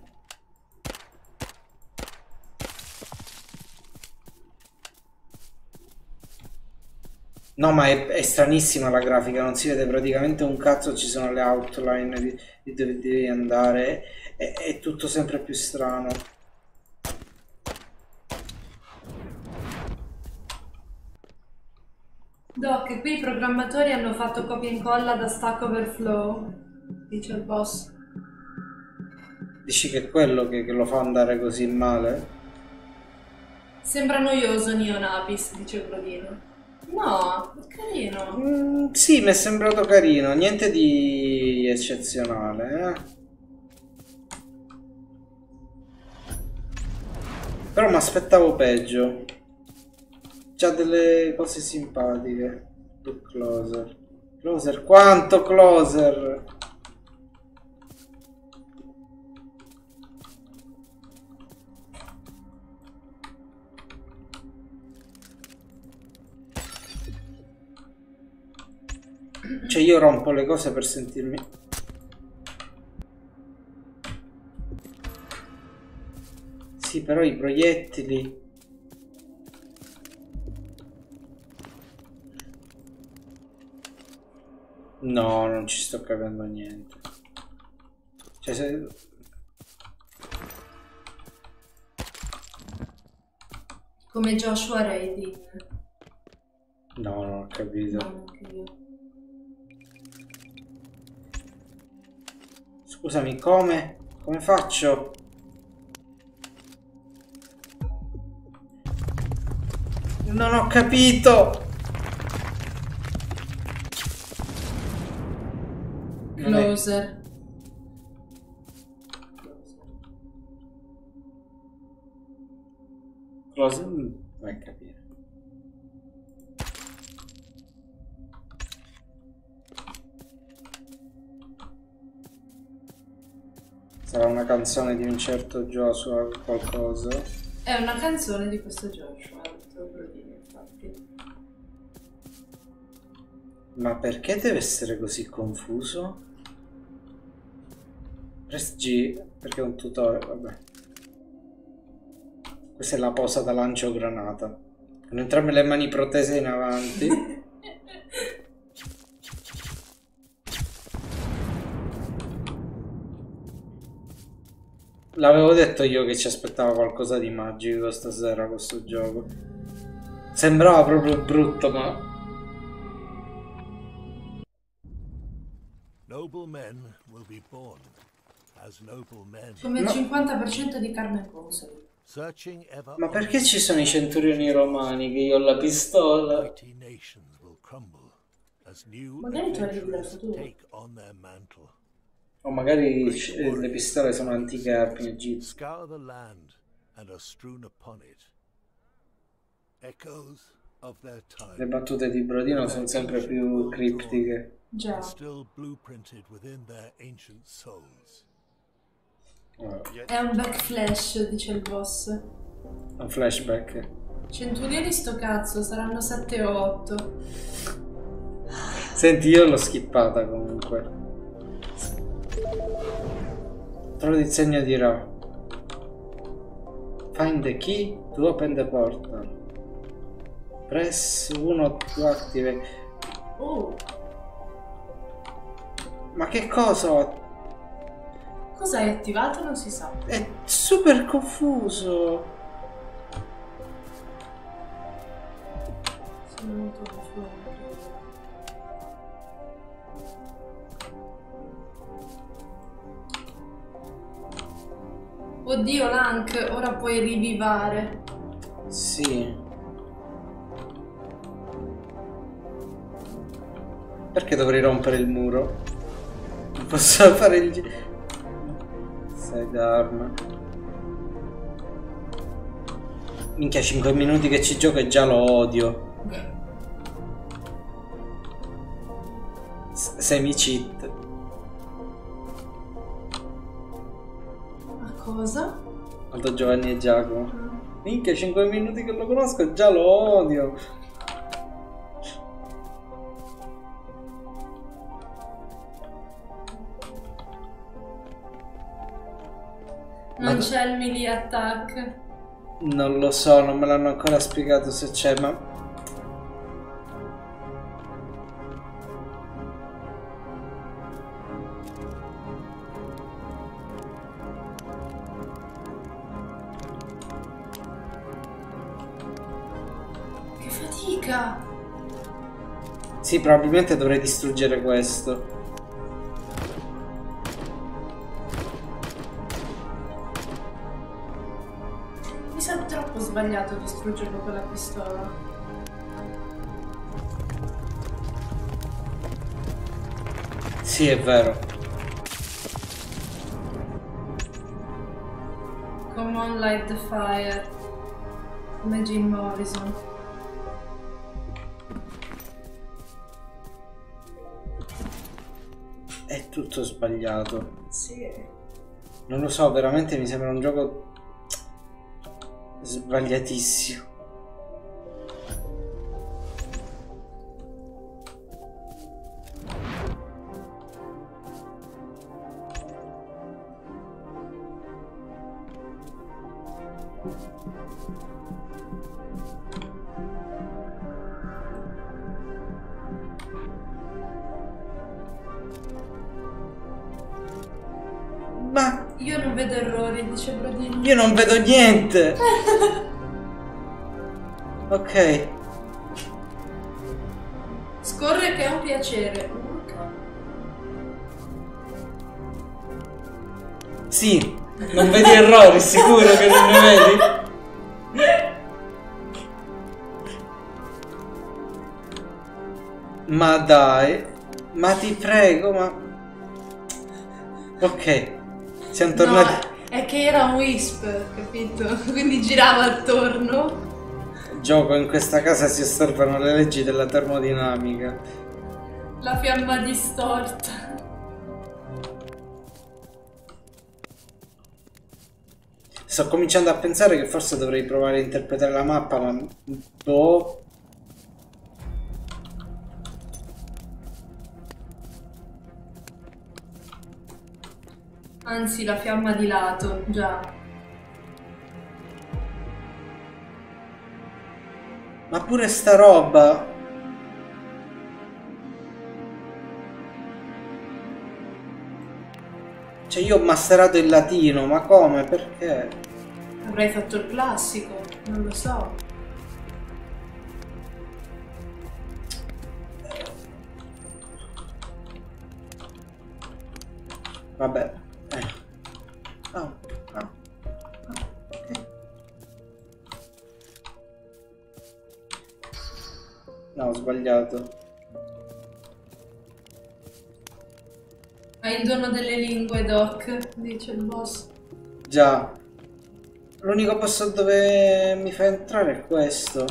No, ma è, è stranissima la grafica, non si vede praticamente un cazzo, ci sono le outline di, di dove devi andare, è, è tutto sempre più strano. Doc, qui i programmatori hanno fatto copia e incolla da Stack Overflow, dice il boss. Dici che è quello che, che lo fa andare così male? Sembra noioso Neon Abyss, dice Brodino. No, carino. Mm, sì, mi è sembrato carino, niente di eccezionale, eh. Però mi aspettavo peggio. C'ha delle cose simpatiche. Look closer. Closer, quanto closer? Cioè io rompo le cose per sentirmi... Sì, però i proiettili... No, non ci sto capendo niente. Cioè se... Come Joshua Radin. No, non ho capito. No, neanche Scusami, come? Come faccio? Non ho capito! È- Closer. Close... canzone di un certo Joshua qualcosa. È una canzone di questo Joshua, infatti. Ma perché deve essere così confuso? Press G perché è un tutorial, vabbè. Questa è la posa da lancio granata. Con entrambe le mani protese in avanti. L'avevo detto io che ci aspettava qualcosa di magico stasera questo gioco. Sembrava proprio brutto, ma Noble men will be born as noble men, Come il No. 50% di Carmen Consoli. Ma perché ci sono i centurioni romani che io ho la pistola? Magari tu arrivi dal futuro. O magari le pistole sono antiche armi egizie. Scour the land and are strewn upon it. Echoes of their Le time battute di Brodino sono sempre più criptiche. Già. still blueprinted within their ancient souls. È un backflash, dice il boss. Un flashback. Centurioni sto cazzo, saranno 7 o 8. Senti, io l'ho skippata comunque. Trovo il segno di Ra. Find the key to open the portal. Press 1 to activate. Oh, Ma che cosa? Cosa hai attivato? Non si sa. È super confuso. Sono molto confuso. Oddio, Lank, ora puoi rivivare. Sì. Perché dovrei rompere il muro? Non posso fare il... gi- Sidearm. Minchia, 5 minuti che ci gioco e già lo odio. Semi cheat. Cosa? Aldo Giovanni e Giacomo. Minchia, 5 minuti che lo conosco e già lo odio. Non c'è il melee attack. Non lo so, non me l'hanno ancora spiegato se c'è, ma... Sì, probabilmente dovrei distruggere questo. Mi sa troppo sbagliato distruggerlo con la pistola. Sì, è vero. Come on, light the fire. Come Jim Morrison. È tutto sbagliato. Sì. Non lo so, veramente mi sembra un gioco sbagliatissimo. Sicuro che non ne vedi? Ma dai, ma ti prego, ma... Ok, siamo tornati... No, è che era un wisp, capito? Quindi girava attorno. Gioco in questa casa si osservano le leggi della termodinamica. La fiamma distorta. Sto cominciando a pensare che forse dovrei provare a interpretare la mappa, ma... Boh... Anzi, la fiamma di lato, già. Ma pure sta roba... Cioè io ho masterato il latino, ma come? Perché? Avrei fatto il classico, non lo so. Vabbè. Eh. Ah, ah, ah, ok. No, ho sbagliato. Hai il dono delle lingue, Doc, dice il boss. Già. L'unico posto dove mi fa entrare è questo.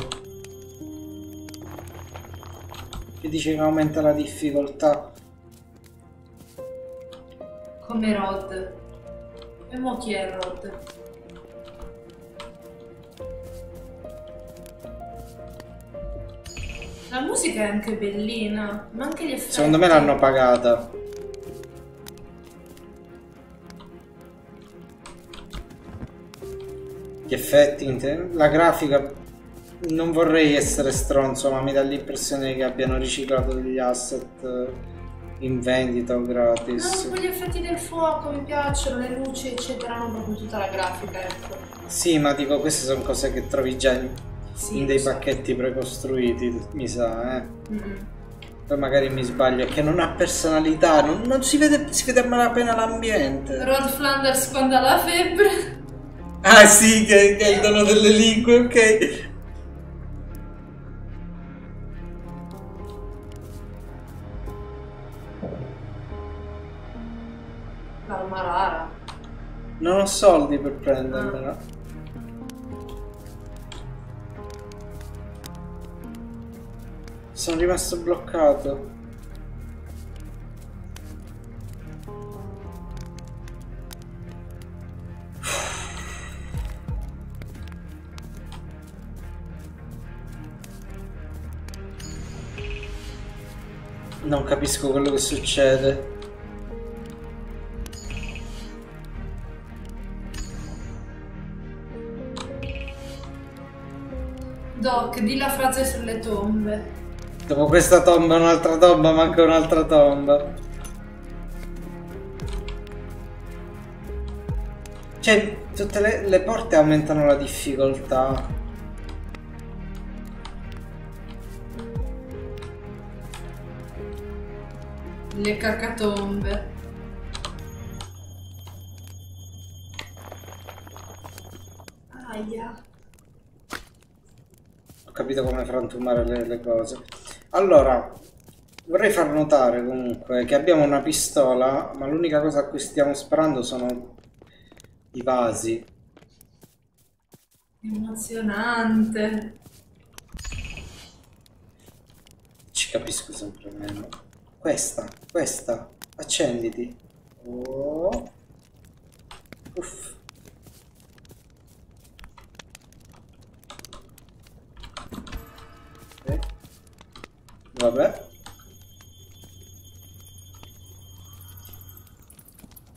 Che dice che aumenta la difficoltà. Come Rod. E mo chi è Rod? La musica è anche bellina, ma anche gli effetti. Secondo me l'hanno pagata. Gli effetti, la grafica. Non vorrei essere stronzo, ma mi dà l'impressione che abbiano riciclato degli asset eh, in vendita o No, gratis. poi gli effetti del fuoco mi piacciono, le luci, eccetera, non proprio tutta la grafica, ecco. Sì, ma dico, queste sono cose che trovi già in, Sì, in dei so. pacchetti precostruiti, mi sa, eh. Mm. Poi magari mi sbaglio, è che non ha personalità, non, non si vede, si vede a malapena l'ambiente. Rod Flanders quando ha la febbre. Ah sì, che, che è il dono delle lingue, ok. Calma rara. Non ho soldi per prendermela. Sono rimasto bloccato. Non capisco quello che succede. Doc, di la frase sulle tombe. Dopo questa tomba un'altra tomba, manca un'altra tomba. Cioè, tutte le, le porte aumentano la difficoltà. Le cacatombe. Aia. Ho capito come frantumare le, le cose. Allora, vorrei far notare comunque che abbiamo una pistola, ma l'unica cosa a cui stiamo sparando sono i vasi. Emozionante. Ci capisco sempre meno. Questa, questa, accenditi. Oh. Uff. Ok. Vabbè.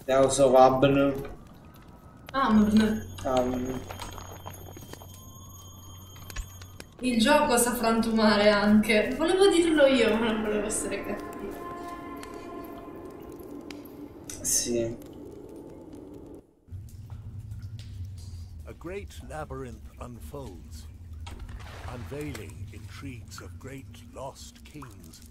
The House of Abner. Amn. Um, Il gioco sa frantumare anche. Volevo dirlo io, ma non volevo essere cattivo. Sì. A great labyrinth unfolds, unveiling intrigues of great lost kings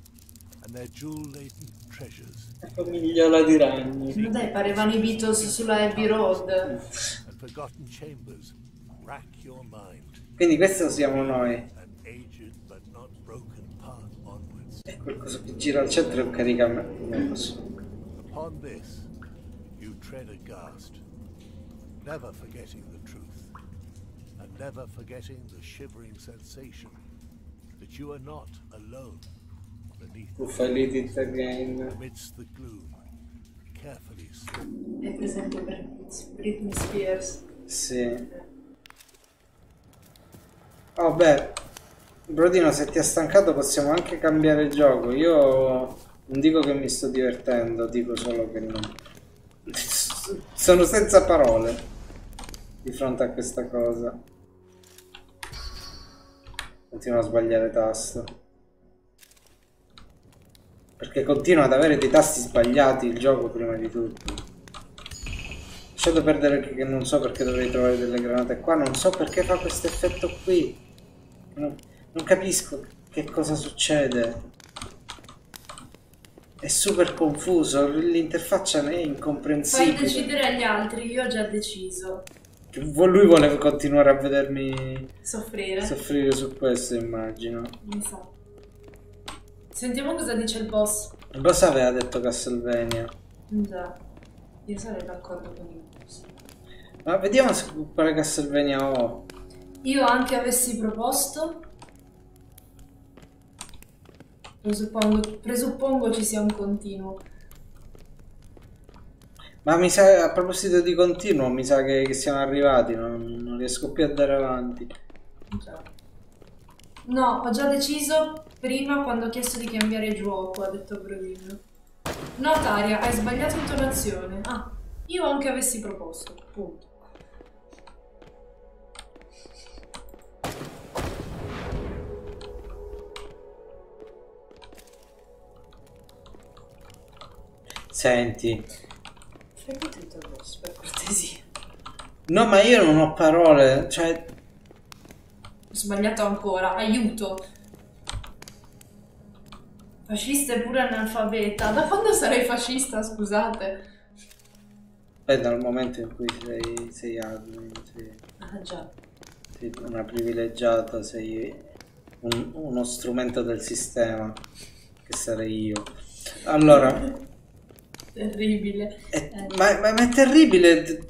and their jewel-laden treasures Famigliola di ragni. Ma dai, parevano i Beatles sulla Abbey Road. and forgotten chambers rack your mind. Quindi questo siamo noi. An aged but not broken path onwards. E quel coso che gira al centro è un caricamento. Upon this, you tread aghast, never forgetting the truth, and never forgetting the shivering sensation that you are not alone beneath again. amidst the gloom, carefully. È. Sì. Oh beh, Brodino, se ti ha stancato possiamo anche cambiare il gioco. Io non dico che mi sto divertendo, dico solo che non... Sono senza parole di fronte a questa cosa. Continuo a sbagliare tasto. Perché continua ad avere dei tasti sbagliati il gioco prima di tutto. Lasciate perdere che non so perché dovrei trovare delle granate qua, non so perché fa questo effetto qui. Non, non capisco che cosa succede. È super confuso, l'interfaccia è Fai incomprensibile. decidere agli altri, io ho già deciso. Lui vuole continuare a vedermi Soffrire. soffrire su questo, immagino. Mi sa. Sentiamo cosa dice il boss. Il boss aveva detto Castlevania. Già. Io sarei d'accordo con il boss. Ma vediamo se quale Castlevania ho. Io anche avessi proposto. Presuppongo, presuppongo ci sia un continuo. Ma mi sa, a proposito di continuo, mi sa che, che siamo arrivati, non, non riesco più a andare avanti. No, ho già deciso prima quando ho chiesto di cambiare gioco, ha detto Brodino. No, Taria, hai sbagliato intonazione. Ah, io anche avessi proposto. Punto. Senti. Fai tutto addosso, per cortesia. No, ma io non ho parole. Cioè, Ho sbagliato ancora, aiuto. Fascista e pure analfabeta. Da quando sarei fascista, scusate? è dal momento in cui sei, sei admin, sei, Ah già. sei una privilegiata, sei un- uno strumento del sistema, che sarei io. Allora, Terribile. è- Eh. ma, ma- ma è terribile.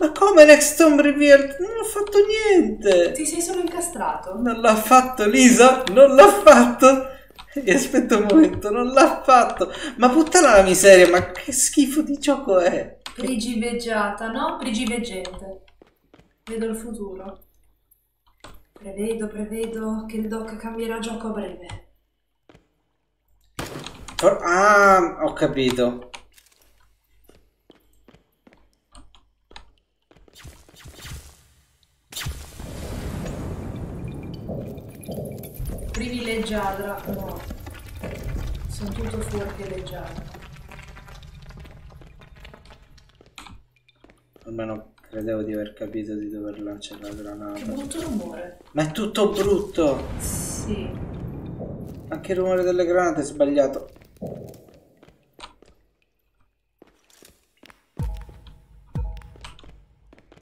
Ma come Next Tomb Revealed? Non ho fatto niente. Ti sei solo incastrato? Non l'ha fatto Lisa, non l'ha fatto. E aspetta un momento, non l'ha fatto. Ma puttana la miseria, ma che schifo di gioco è? Prigiveggiata, no? Prigiveggente. Vedo il futuro. Prevedo, prevedo che il doc cambierà gioco a breve. Ah, ho capito. Privilegiata, no. Sono tutto fuori. Almeno credevo di aver capito di dover lanciare la Che granata. brutto rumore. Ma è tutto brutto. Sì. Anche il rumore delle granate è sbagliato.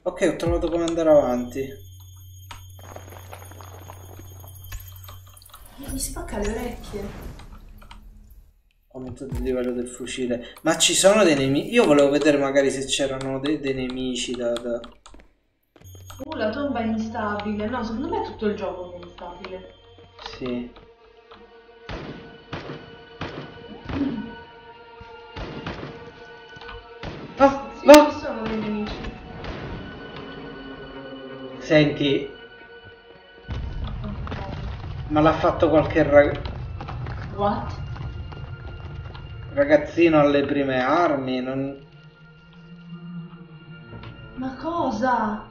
Ok, ho trovato come andare avanti. Mi spacca le orecchie. Ho aumentato il livello del fucile. Ma ci sono dei nemici? Io volevo vedere magari se c'erano dei, dei nemici da, da... Uh, la tomba è instabile. No, secondo me tutto il gioco è instabile. Sì. No! ci sono dei nemici. Senti, ma l'ha fatto qualche rag- What? ragazzino alle prime armi? Non... Ma cosa?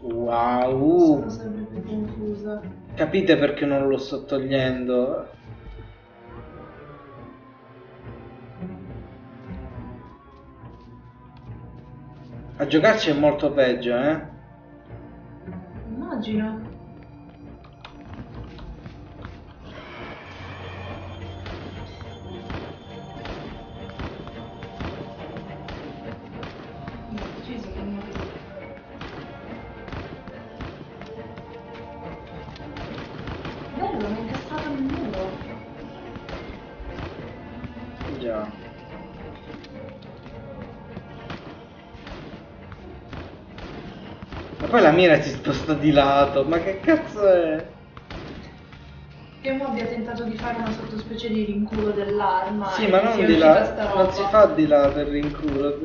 Wow! Sono sempre più confusa. Capite perché non lo sto togliendo? A giocarci è molto peggio, eh? Immagino. Mira si sposta di lato, ma che cazzo è? Che mo abbia tentato di fare una sottospecie di rinculo dell'arma. Sì, ma non di là, non si fa di lato il rinculo.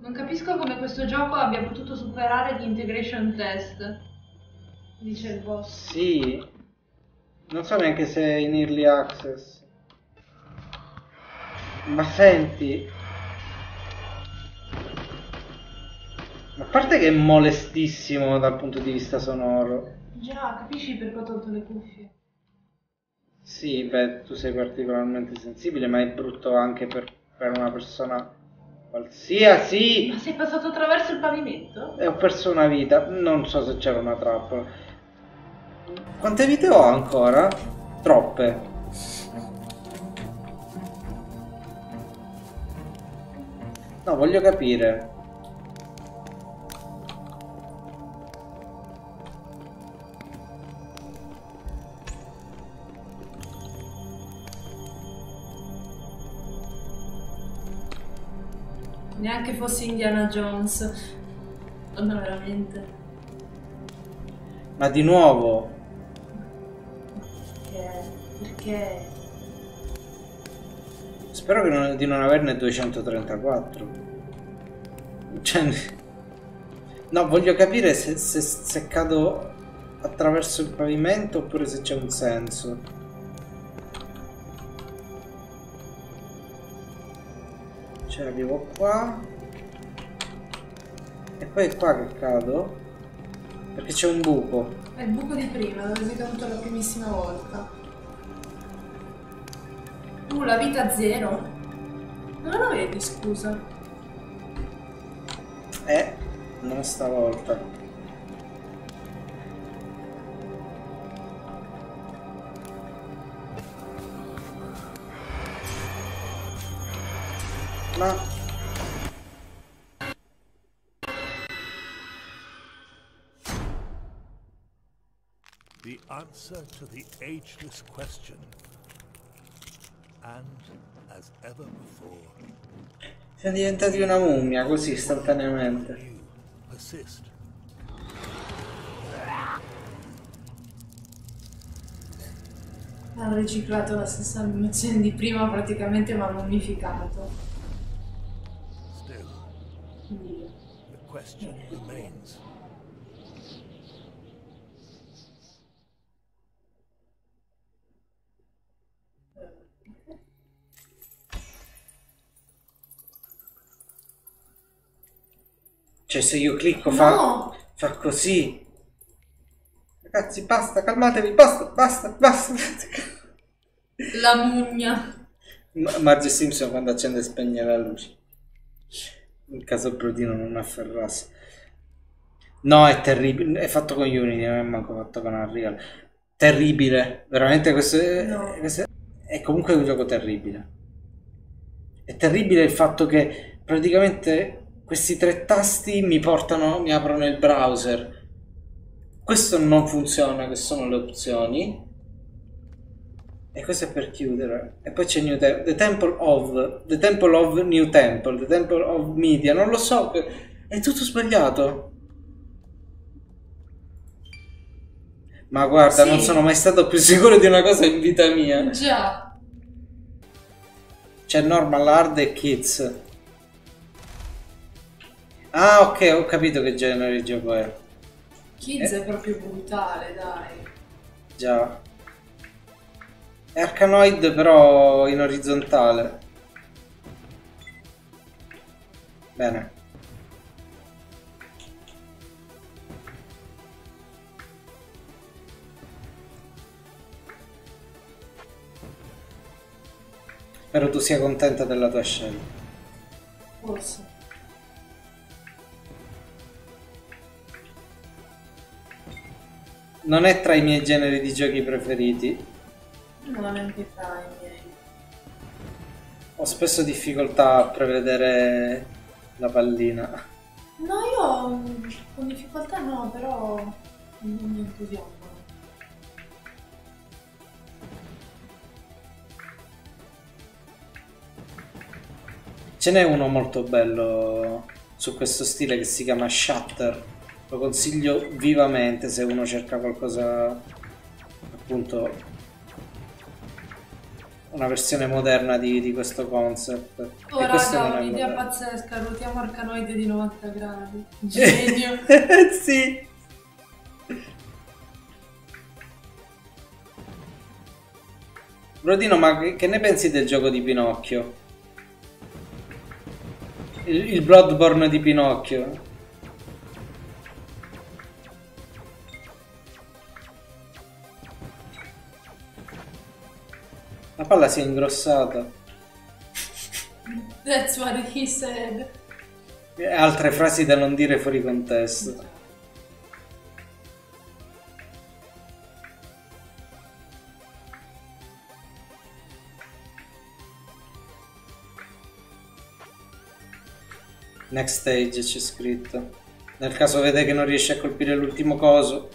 Non capisco come questo gioco abbia potuto superare l'integration test. Dice il boss. Sì. Non so neanche se è in early access. Ma senti. A parte che è molestissimo dal punto di vista sonoro. Già, capisci perché ho tolto le cuffie? Sì, beh, tu sei particolarmente sensibile, ma è brutto anche per, per una persona qualsiasi. Ma sei passato attraverso il pavimento? E ho perso una vita. Non so se c'era una trappola. Quante vite ho ancora? Troppe. No, voglio capire. Neanche fossi Indiana Jones. No, veramente. Ma di nuovo. Perché? Perché? Spero che non- di non averne 234. Cioè... No, voglio capire se, se- se cado attraverso il pavimento oppure se c'è un senso. Cioè arrivo qua. E poi è qua che cado. Perché c'è un buco. È il buco di prima, dove sei caduto la primissima volta. Tu la vita zero? Non la vedi, scusa. Eh, non stavolta. Ma The answer to the ageless question. And, as ever before, siamo diventati una mummia così istantaneamente. persist. Ha riciclato la stessa animazione di prima, praticamente ma mummificato. Still, Dio. the question remains. Cioè se io clicco fa, No! fa così. Ragazzi basta, calmatevi, basta, basta, basta. La mugna. Ma- Marge Simpson quando accende e spegne la luce. In caso Brodino non afferrasse. No, è terribile. È fatto con Unity, non è manco fatto con Unreal. Terribile. Veramente questo è, No. questo è- è comunque un gioco terribile. È terribile il fatto che praticamente questi tre tasti mi portano, mi aprono il browser. Questo non funziona, che sono le opzioni. E questo è per chiudere. E poi c'è New Temple. The Temple of. The Temple of New Temple. The Temple of Media. Non lo so. È tutto sbagliato. Ma guarda, Sì. non sono mai stato più sicuro di una cosa in vita mia. Già. C'è Normal Hard e Kids. Ah, ok, ho capito che genere di gioco è. Kids Eh. è proprio brutale, dai. Già. È Arcanoid però in orizzontale. Bene. Spero tu sia contenta della tua scelta. Forse. Non è tra i miei generi di giochi preferiti. Non neanche tra i miei. Ho spesso difficoltà a prevedere la pallina. No, io con difficoltà no, però non mi entusiasmo. Ce n'è uno molto bello su questo stile che si chiama Shutter. Lo consiglio vivamente se uno cerca qualcosa appunto una versione moderna di, di questo concept. e Oh questo raga, un'idea pazzesca, ruotiamo arcanoide di 90 gradi. Genio. sì. Brodino, ma che, che ne pensi del gioco di Pinocchio? Il, il Bloodborne di Pinocchio? La palla si è ingrossata. That's what he said. E altre frasi da non dire fuori contesto. Next stage c'è scritto. Nel caso vede che non riesce a colpire l'ultimo coso.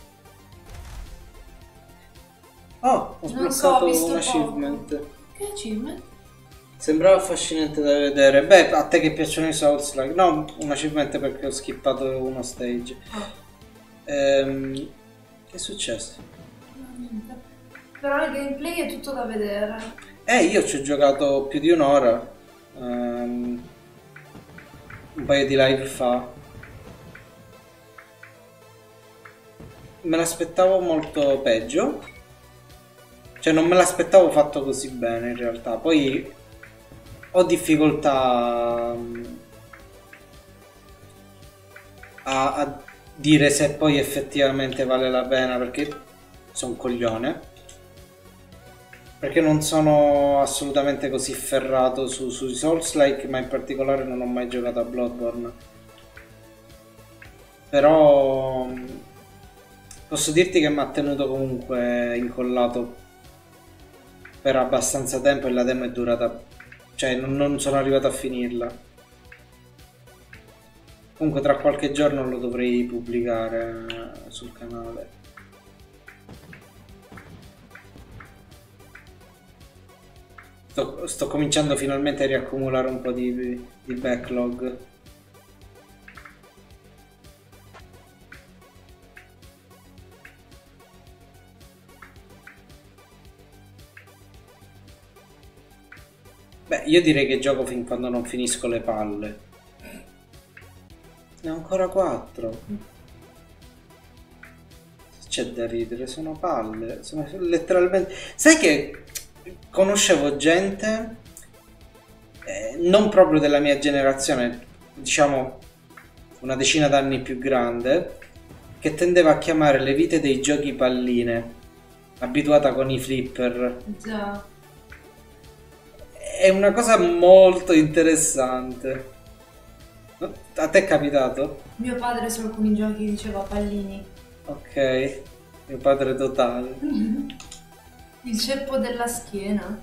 Oh, ho so, sbloccato visto un poco. achievement. Che achievement? Sembrava affascinante da vedere. Beh, a te che piacciono i Souls like. No, un achievement perché ho skippato uno stage. Ah, Ehm, che è successo? niente. Però il gameplay è tutto da vedere. Eh, io ci ho giocato più di un'ora. ehm, un paio di live fa. Me l'aspettavo molto peggio. Cioè, non me l'aspettavo fatto così bene in realtà. Poi ho difficoltà mm, a, a dire se poi effettivamente vale la pena perché sono un coglione. Perché non sono assolutamente così ferrato su, sui Souls-like, ma in particolare non ho mai giocato a Bloodborne. Però posso dirti che mi ha tenuto comunque incollato per abbastanza tempo e la demo è durata... Cioè non, non sono arrivato a finirla. Comunque tra qualche giorno lo dovrei pubblicare eh, sul canale. Sto, sto cominciando finalmente a riaccumulare un po' di, di backlog. Beh, io direi che gioco fin quando non finisco le palle. Ne ho ancora quattro. C'è da ridere, sono palle. Sono letteralmente. Sai che conoscevo gente, eh, non proprio della mia generazione, diciamo una decina d'anni più grande, che tendeva a chiamare le vite dei giochi palline, abituata con i flipper. Già. È una cosa molto interessante. A te è capitato? Mio padre su alcuni giochi diceva pallini. Ok, mio padre totale. Il ceppo della schiena.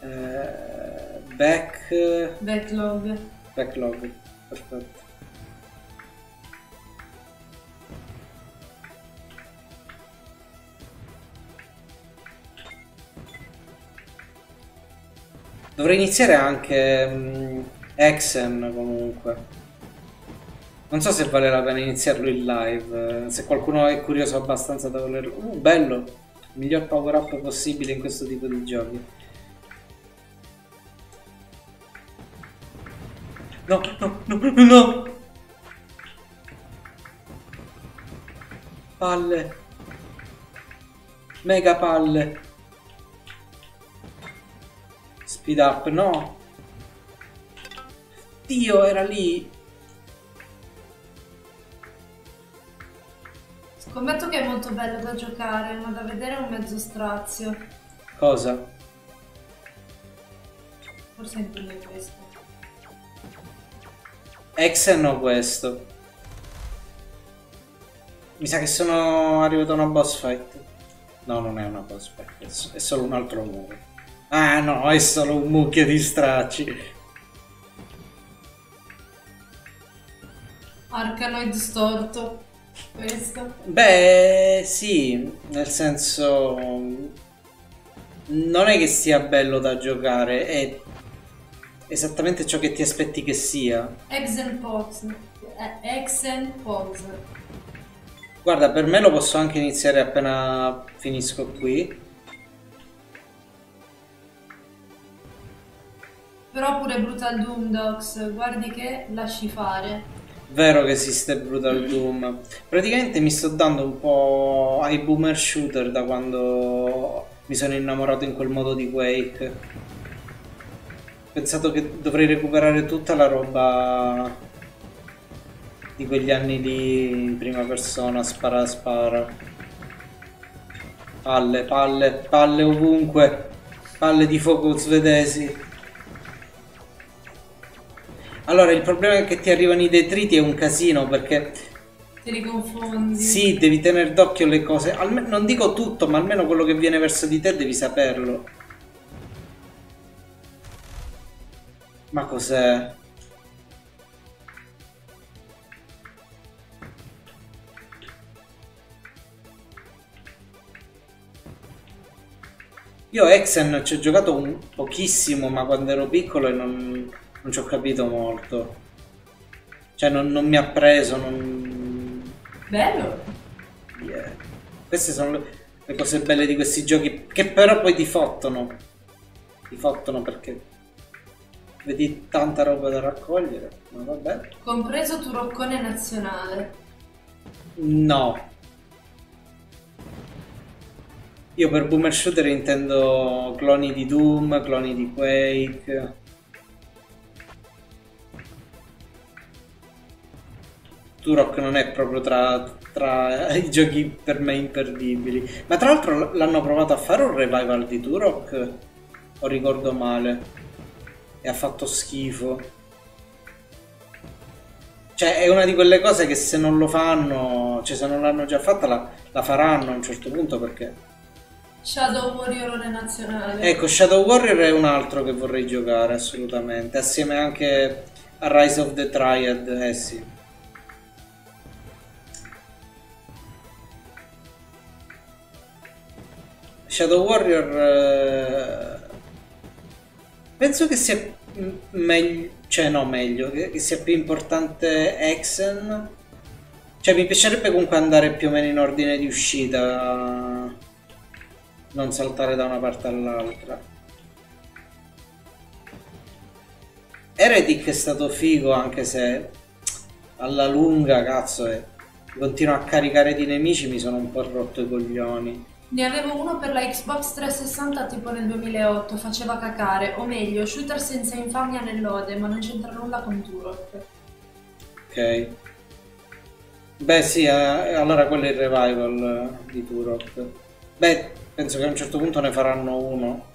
Eh, back... Backlog. Backlog, perfetto. Dovrei iniziare anche um, Exen comunque. Non so se vale la pena iniziarlo in live, eh, se qualcuno è curioso abbastanza da volerlo. Uh, bello! Miglior power up possibile in questo tipo di giochi. No, no, no, no! Palle. Mega palle. Speed up, no! Dio, era lì! Scommetto che è molto bello da giocare, ma da vedere è un mezzo strazio. Cosa? Forse intende questo. Exen o questo? Mi sa che sono arrivato a una boss fight. No, non è una boss fight, è solo un altro muro. Ah no, è solo un mucchio di stracci. Arcanoid storto. Questo. Beh, sì, nel senso... Non è che sia bello da giocare, è esattamente ciò che ti aspetti che sia. Exen Pose. Eh, Exen. Guarda, per me lo posso anche iniziare appena finisco qui. Però pure Brutal Doom Dogs, guardi che lasci fare. Vero che esiste Brutal Doom. Praticamente mi sto dando un po' ai boomer shooter da quando mi sono innamorato in quel modo di Quake. Pensato che dovrei recuperare tutta la roba di quegli anni lì in prima persona, spara spara. Palle, palle, palle ovunque. Palle di fuoco svedesi. Allora, il problema è che ti arrivano i detriti è un casino perché... Ti riconfondi. Sì, devi tenere d'occhio le cose. Alme non dico tutto, ma almeno quello che viene verso di te devi saperlo. Ma cos'è? Io Exen ci ho giocato un pochissimo, ma quando ero piccolo e non non ci ho capito molto. Cioè non, non mi ha preso, non... Bello! Yeah. Queste sono le, le, cose belle di questi giochi, che però poi ti fottono. Ti fottono perché vedi tanta roba da raccogliere, ma vabbè. Compreso Turoccone Nazionale. No. Io per boomer shooter intendo cloni di Doom, cloni di Quake. Turok non è proprio tra, tra i giochi per me imperdibili. Ma tra l'altro l'hanno provato a fare un revival di Turok? O ricordo male? E ha fatto schifo. Cioè, è una di quelle cose che se non lo fanno, cioè se non l'hanno già fatta, la, la faranno a un certo punto perché. Shadow Warrior nazionale. Ecco, Shadow Warrior è un altro che vorrei giocare assolutamente, assieme anche a Rise of the Triad, eh sì. Shadow Warrior eh, penso che sia meglio, cioè no meglio, che, che sia più importante Exen. Cioè mi piacerebbe comunque andare più o meno in ordine di uscita, non saltare da una parte all'altra. Heretic è stato figo anche se alla lunga, cazzo, è... continuo a caricare di nemici, mi sono un po' rotto i coglioni. Ne avevo uno per la Xbox 360 tipo nel 2008, faceva cacare, o meglio, shooter senza infamia nell'ode, ma non c'entra nulla con Turok. Ok. Beh sì, eh, allora quello è il revival eh, di Turok. Beh, penso che a un certo punto ne faranno uno.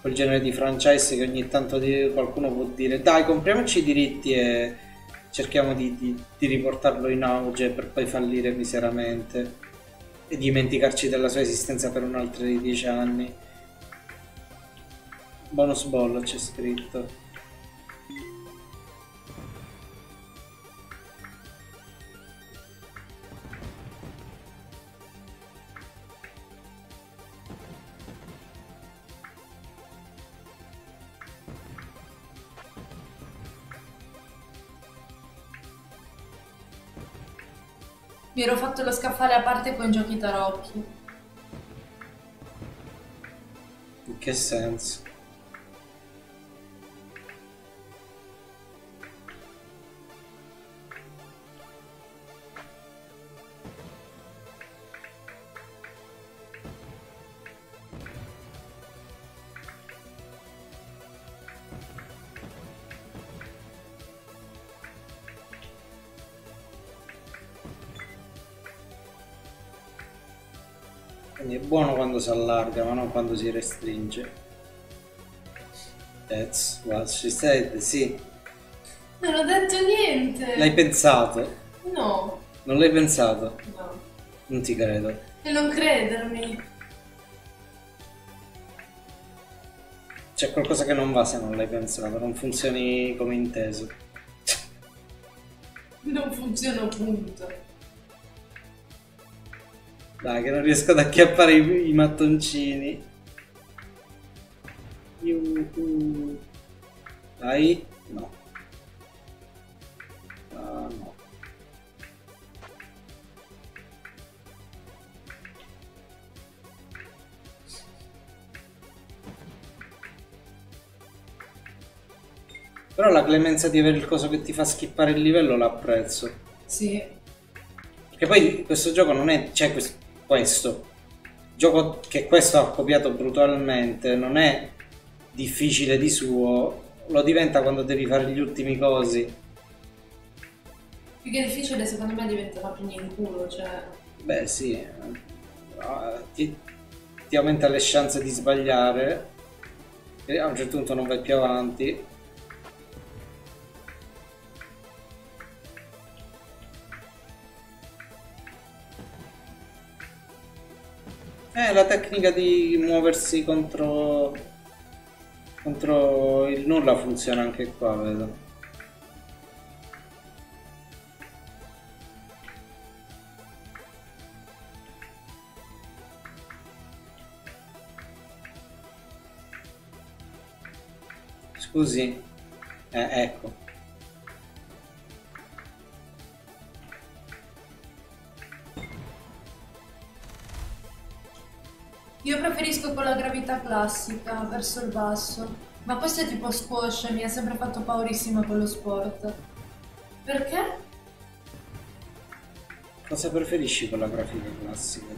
Quel genere di franchise che ogni tanto di- qualcuno può dire dai compriamoci i diritti e cerchiamo di, di- di riportarlo in auge per poi fallire miseramente e dimenticarci della sua esistenza per un altro di dieci anni. Bonus ball c'è scritto. Mi ero fatto lo scaffale a parte con giochi tarocchi. In che senso? Quando si allarga, ma non quando si restringe. That's what she said, sì. Non ho detto niente! L'hai pensato? No, Non l'hai pensato? no. Non ti credo. E non credermi. C'è qualcosa che non va se non l'hai pensato, non funzioni come inteso. Non funziona punto. Dai, che non riesco ad acchiappare i, i mattoncini. Yuhu. Dai? No. Ah, no. Però la clemenza di avere il coso che ti fa skippare il livello l'apprezzo. Sì. Perché poi questo gioco non è. Cioè, questo, questo gioco che questo ha copiato brutalmente non è difficile di suo. Lo diventa quando devi fare gli ultimi cosi. Più che difficile secondo me diventa una pugna in culo, cioè... Beh, sì. Ah, Ti, ti aumenta le chance di sbagliare. E a un certo punto non vai più avanti. Eh, la tecnica di muoversi contro, contro il nulla funziona anche qua, vedo. Scusi. Eh, ecco. Io preferisco quella gravità classica, verso il basso, ma questo è tipo squash, mi ha sempre fatto paurissima quello sport. Perché? Cosa preferisci con la grafica classica?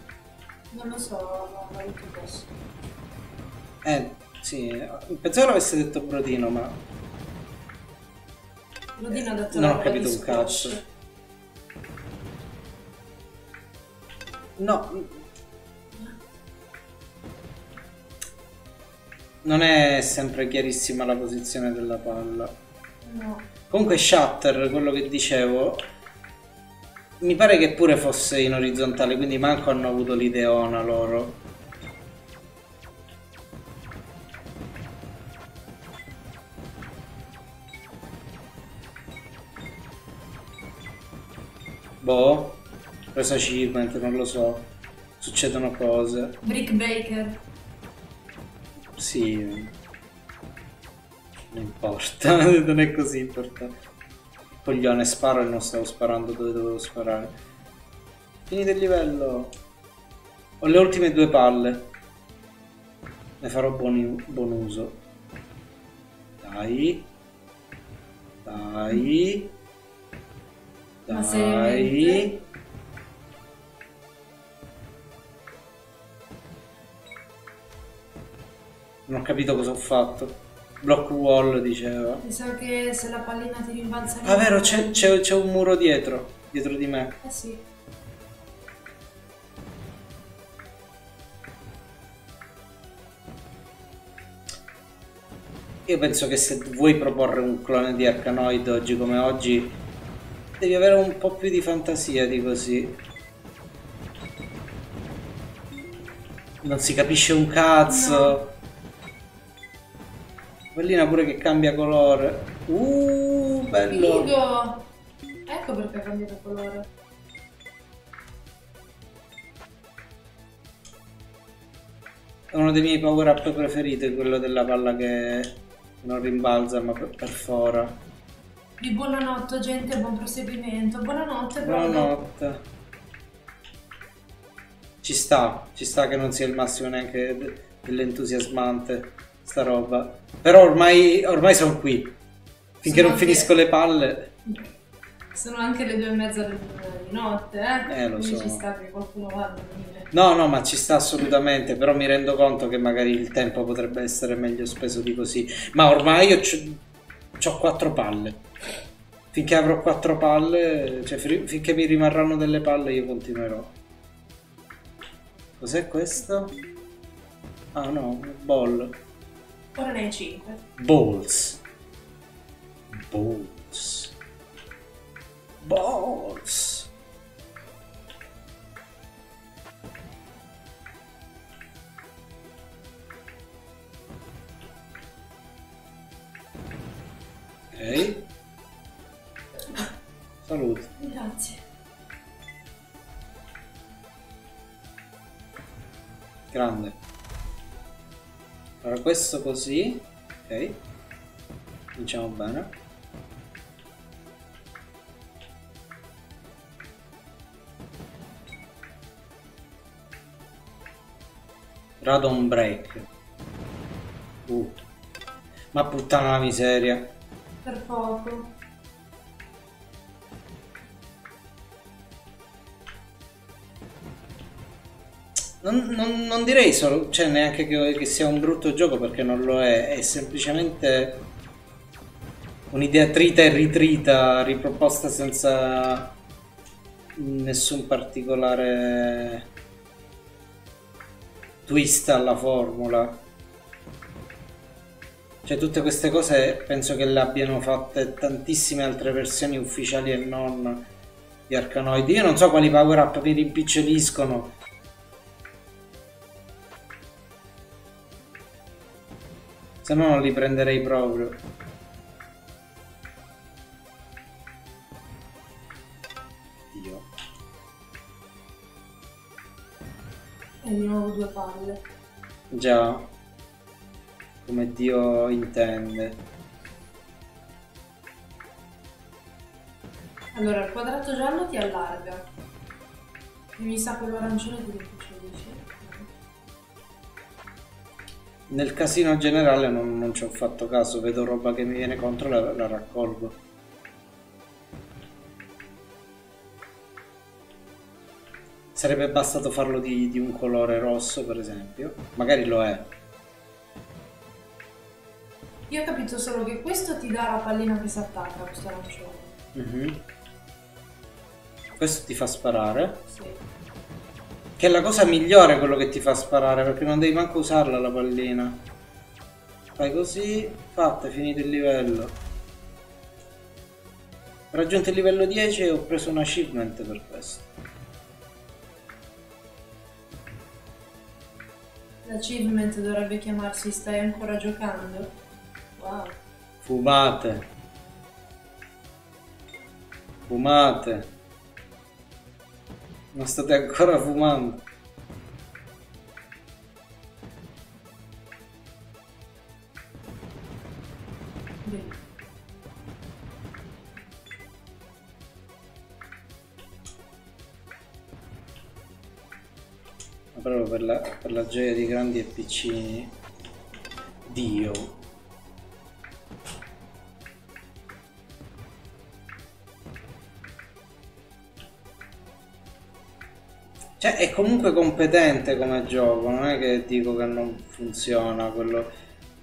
Non lo so, no, non lo posso. Eh, sì, pensavo l'avesse detto Brodino, ma... Brodino ha detto... Eh, non ho capito un cazzo. No, Non è sempre chiarissima la posizione della palla. No. Comunque Shatter, quello che dicevo, mi pare che pure fosse in orizzontale, quindi manco hanno avuto l'ideona loro. Boh, preso achievement, non lo so. Succedono cose. Brick Baker. Sì. Non importa, non è così importante. Coglione, sparo e non stavo sparando dove dovevo sparare. Finite il livello. Ho le ultime due palle. Ne farò buon, buon uso. Dai. Dai. Dai. Non ho capito cosa ho fatto. Block wall diceva. Mi sa che se la pallina ti rimbalza Ah, vero, c'è, c'è- c'è un muro dietro. Dietro di me. Eh sì. Io penso che se vuoi proporre un clone di Arcanoid oggi come oggi, devi avere un po' più di fantasia di così. Non si capisce un cazzo. Pallina pure che cambia colore. Uh, bello. Figo! Ecco perché ha cambiato colore. È uno dei miei power up preferiti, quello della palla che non rimbalza ma per- perfora. Di buonanotte gente, buon proseguimento. Buonanotte. Buonanotte. Ci sta, ci sta che non sia il massimo neanche de- dell'entusiasmante sta roba. Però ormai, ormai sono qui. Finché Sono non anche- finisco le palle. Sono anche le due e mezza di notte, eh? Eh, lo Quindi so. ci sta che qualcuno va a dormire. No, no, ma ci sta assolutamente, però mi rendo conto che magari il tempo potrebbe essere meglio speso di così. Ma ormai io ho quattro palle. Finché avrò quattro palle, cioè finché mi rimarranno delle palle io continuerò. Cos'è questo? Ah no, un ball. Ora ne hai 5. Balls. Balls. Balls. Ok. Salute. Grazie. Grande. Allora questo così. Ok. Cominciamo bene. Radon break. Uh. Ma puttana la miseria. Per poco. Non, non- non direi solo, cioè neanche che, che sia un brutto gioco perché non lo è, è semplicemente un'idea trita e ritrita, riproposta senza nessun particolare twist alla formula. Cioè tutte queste cose penso che le abbiano fatte tantissime altre versioni ufficiali e non di Arcanoid. Io non so quali power up mi rimpiccioliscono. Se no non li prenderei proprio. Dio. E di nuovo due palle. Già. Come Dio intende. Allora, il quadrato giallo ti allarga. E mi sa quello arancione ti Nel casino generale non, non ci ho fatto caso, vedo roba che mi viene contro e la, la raccolgo. Sarebbe bastato farlo di, di un colore rosso, per esempio. Magari lo è. Io ho capito solo che questo ti dà la pallina che si attacca, questo arancione. Mhm. Questo ti fa sparare. Sì. Che è la cosa migliore quello che ti fa sparare, perché non devi manco usarla la pallina. Fai così, fatta, è finito il livello. Ho raggiunto il livello 10 e ho preso un achievement per questo. L'achievement dovrebbe chiamarsi Stai ancora giocando? Wow. Fumate. Fumate. Non state ancora fumando. Ma proprio per la, per la gioia di grandi e piccini. Dio. Cioè, è comunque competente come gioco, non è che dico che non funziona quello.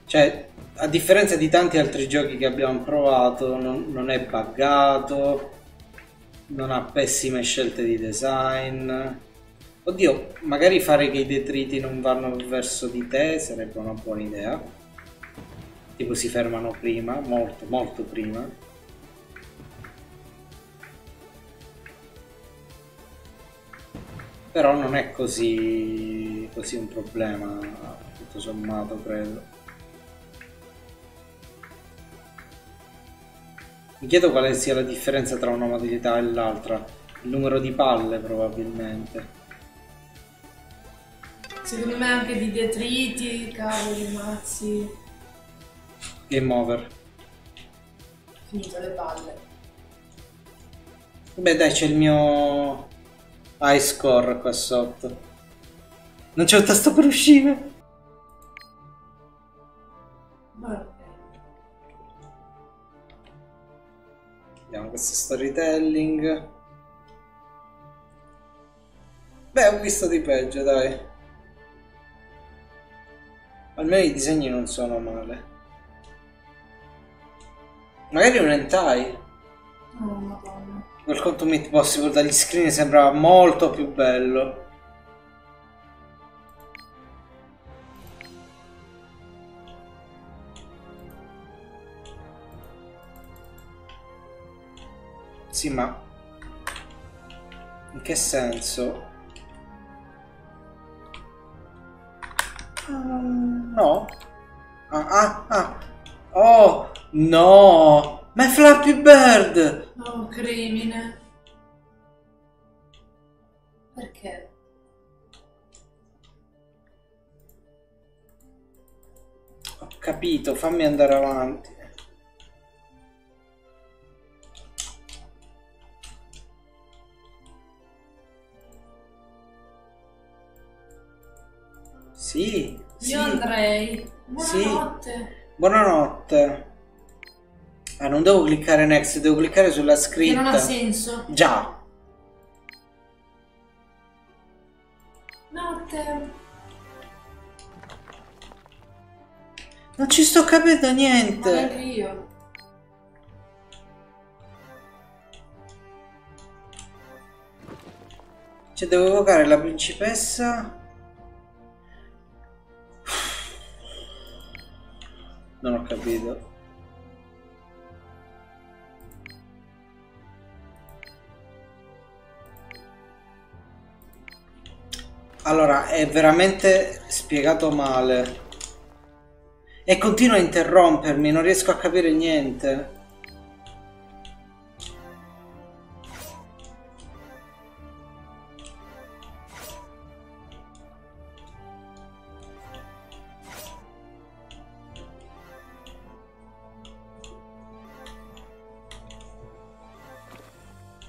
Cioè, a differenza di tanti altri giochi che abbiamo provato, non, non è buggato, non ha pessime scelte di design. Oddio, magari fare che i detriti non vanno verso di te sarebbe una buona idea. Tipo si fermano prima, molto, molto prima. Però non è così, così un problema, tutto sommato, credo. Mi chiedo quale sia la differenza tra una modalità e l'altra. Il numero di palle, probabilmente. Secondo me anche di detriti, cavoli, mazzi. Game over. Finito le palle. Beh, dai, c'è il mio high score qua sotto. Non c'è un tasto per uscire. Vediamo questo storytelling. Beh, ho visto di peggio, dai. Almeno i disegni non sono male. Magari un hentai. Oh madonna. Welcome to Meet Possible dagli screen sembrava molto più bello. Sì, ma in che senso? Ah, no. Ah, ah, ah. Oh, no. Ma è Flappy Bird. Oh, crimine. Perché? Ho capito, fammi andare avanti. Sì, sì. Io andrei. Buonanotte. Buonanotte. Ah, non devo cliccare next, devo cliccare sulla Che scritta. non ha senso. Già. Notte. Non ci sto capendo niente. anche io. Cioè, devo evocare la principessa. Non ho capito. Allora, è veramente spiegato male. E continua a interrompermi, non riesco a capire niente.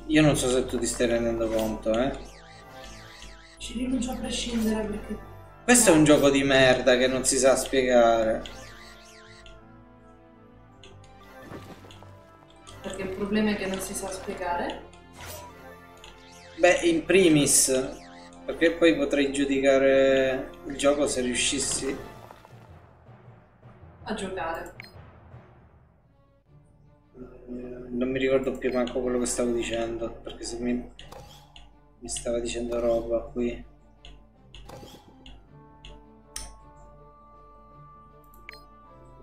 Io non so se tu ti stai rendendo conto, eh. Ci rinuncio a prescindere perché... Questo è un gioco di merda che non si sa spiegare. Perché il problema è che non si sa spiegare. Beh, in primis, perché poi potrei giudicare il gioco se riuscissi. A giocare. Non mi ricordo più manco quello che stavo dicendo, perché se mi, mi stava dicendo roba qui.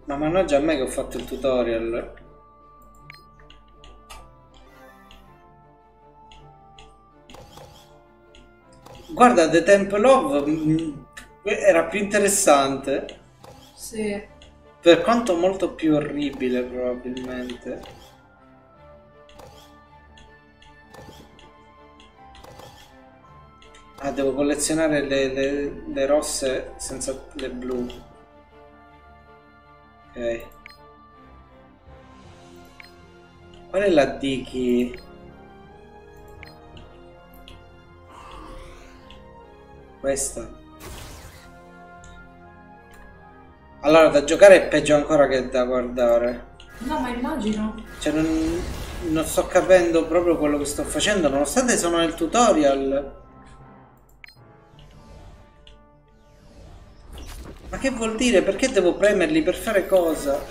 Ma mannaggia a me che ho fatto il tutorial. Guarda, The Temple of mm, era più interessante. Sì. Per quanto molto più orribile probabilmente. Ah, devo collezionare le, le- le rosse senza le blu. Ok. Qual è la Diki? Questa. Allora, da giocare è peggio ancora che da guardare. No, ma immagino. Cioè, non, non sto capendo proprio quello che sto facendo, nonostante sono nel tutorial. Che vuol dire? Perché devo premerli per fare cosa?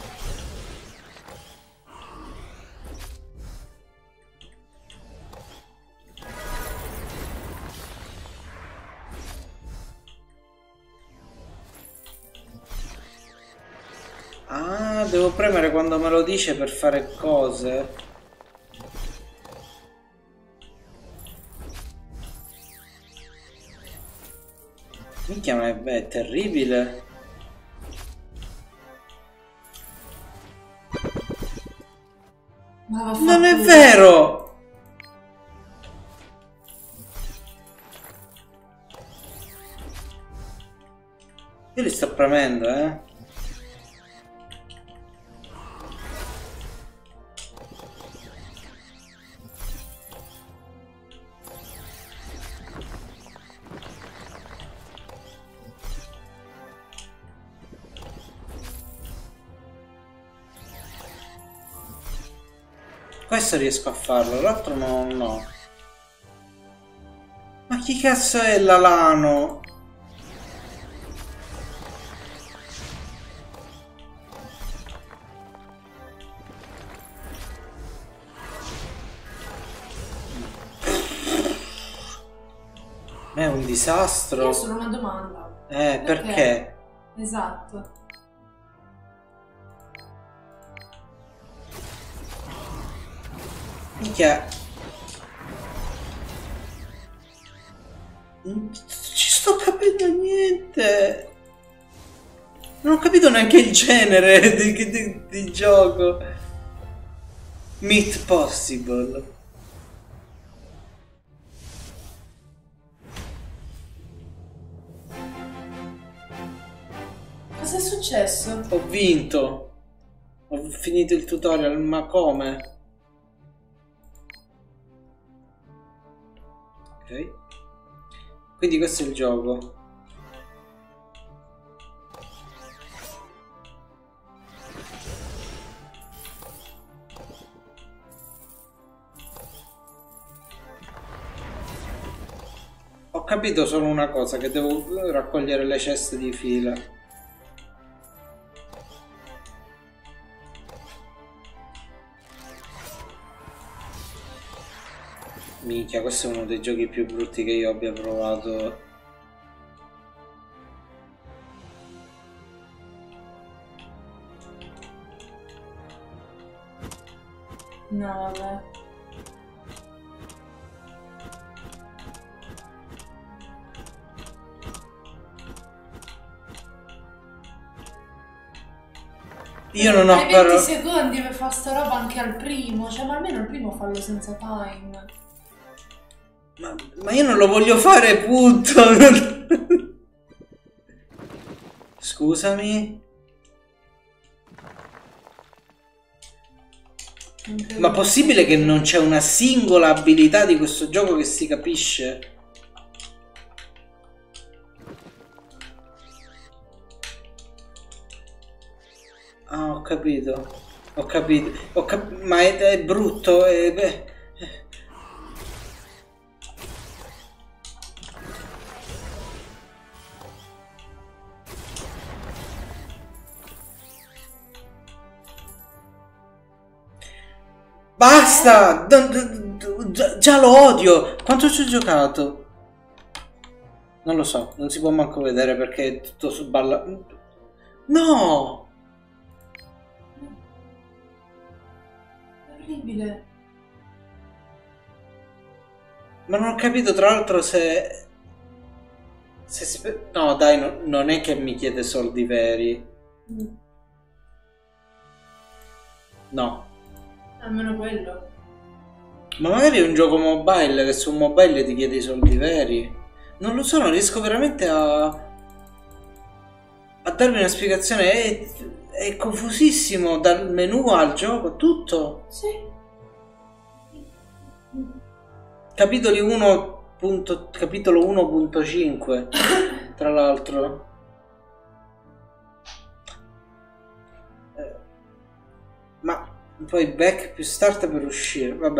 Ah, devo premere quando me lo dice per fare cose. Minchia, ma è, è terribile. Vero! Io li sto premendo, eh. Questo riesco a farlo, l'altro no, no. Ma chi cazzo è l'alano? Ma è un disastro. Io solo una domanda. Eh, perché? Esatto. Minchia. Non ci sto capendo niente. Non ho capito neanche il genere di, di- di gioco. Meet Possible. Cosa è successo? Ho vinto. Ho finito il tutorial, ma come? Quindi questo è il gioco. Ho capito solo una cosa, che devo raccogliere le ceste di fila. Minchia, questo è uno dei giochi più brutti che io abbia provato. No, vabbè. Io non ho Hai 20 parole. secondi per fare sta roba anche al primo. Cioè, ma almeno il primo fallo senza time. Ma, ma io non lo voglio fare, punto. Scusami. Ma possibile che non c'è una singola abilità di questo gioco che si capisce? Ah, ho capito. Ho capito. Ho cap- ma è, è brutto. È, beh, Basta! D- già- lo odio! Quanto ci ho giocato? Non lo so, non si può manco vedere perché è tutto su balla... No! Orribile. Ma non ho capito tra l'altro se... se si... No dai, no- non è che mi chiede soldi veri. Mm. No. Almeno quello. Ma magari è un gioco mobile che su mobile ti chiede i soldi veri. Non lo so, non riesco veramente a. a darvi una spiegazione. È, è confusissimo dal menu al gioco, tutto. Sì. Capitoli 1. punto- capitolo 1.5. Tra l'altro. Eh, Ma poi back più start per uscire. Vabbè.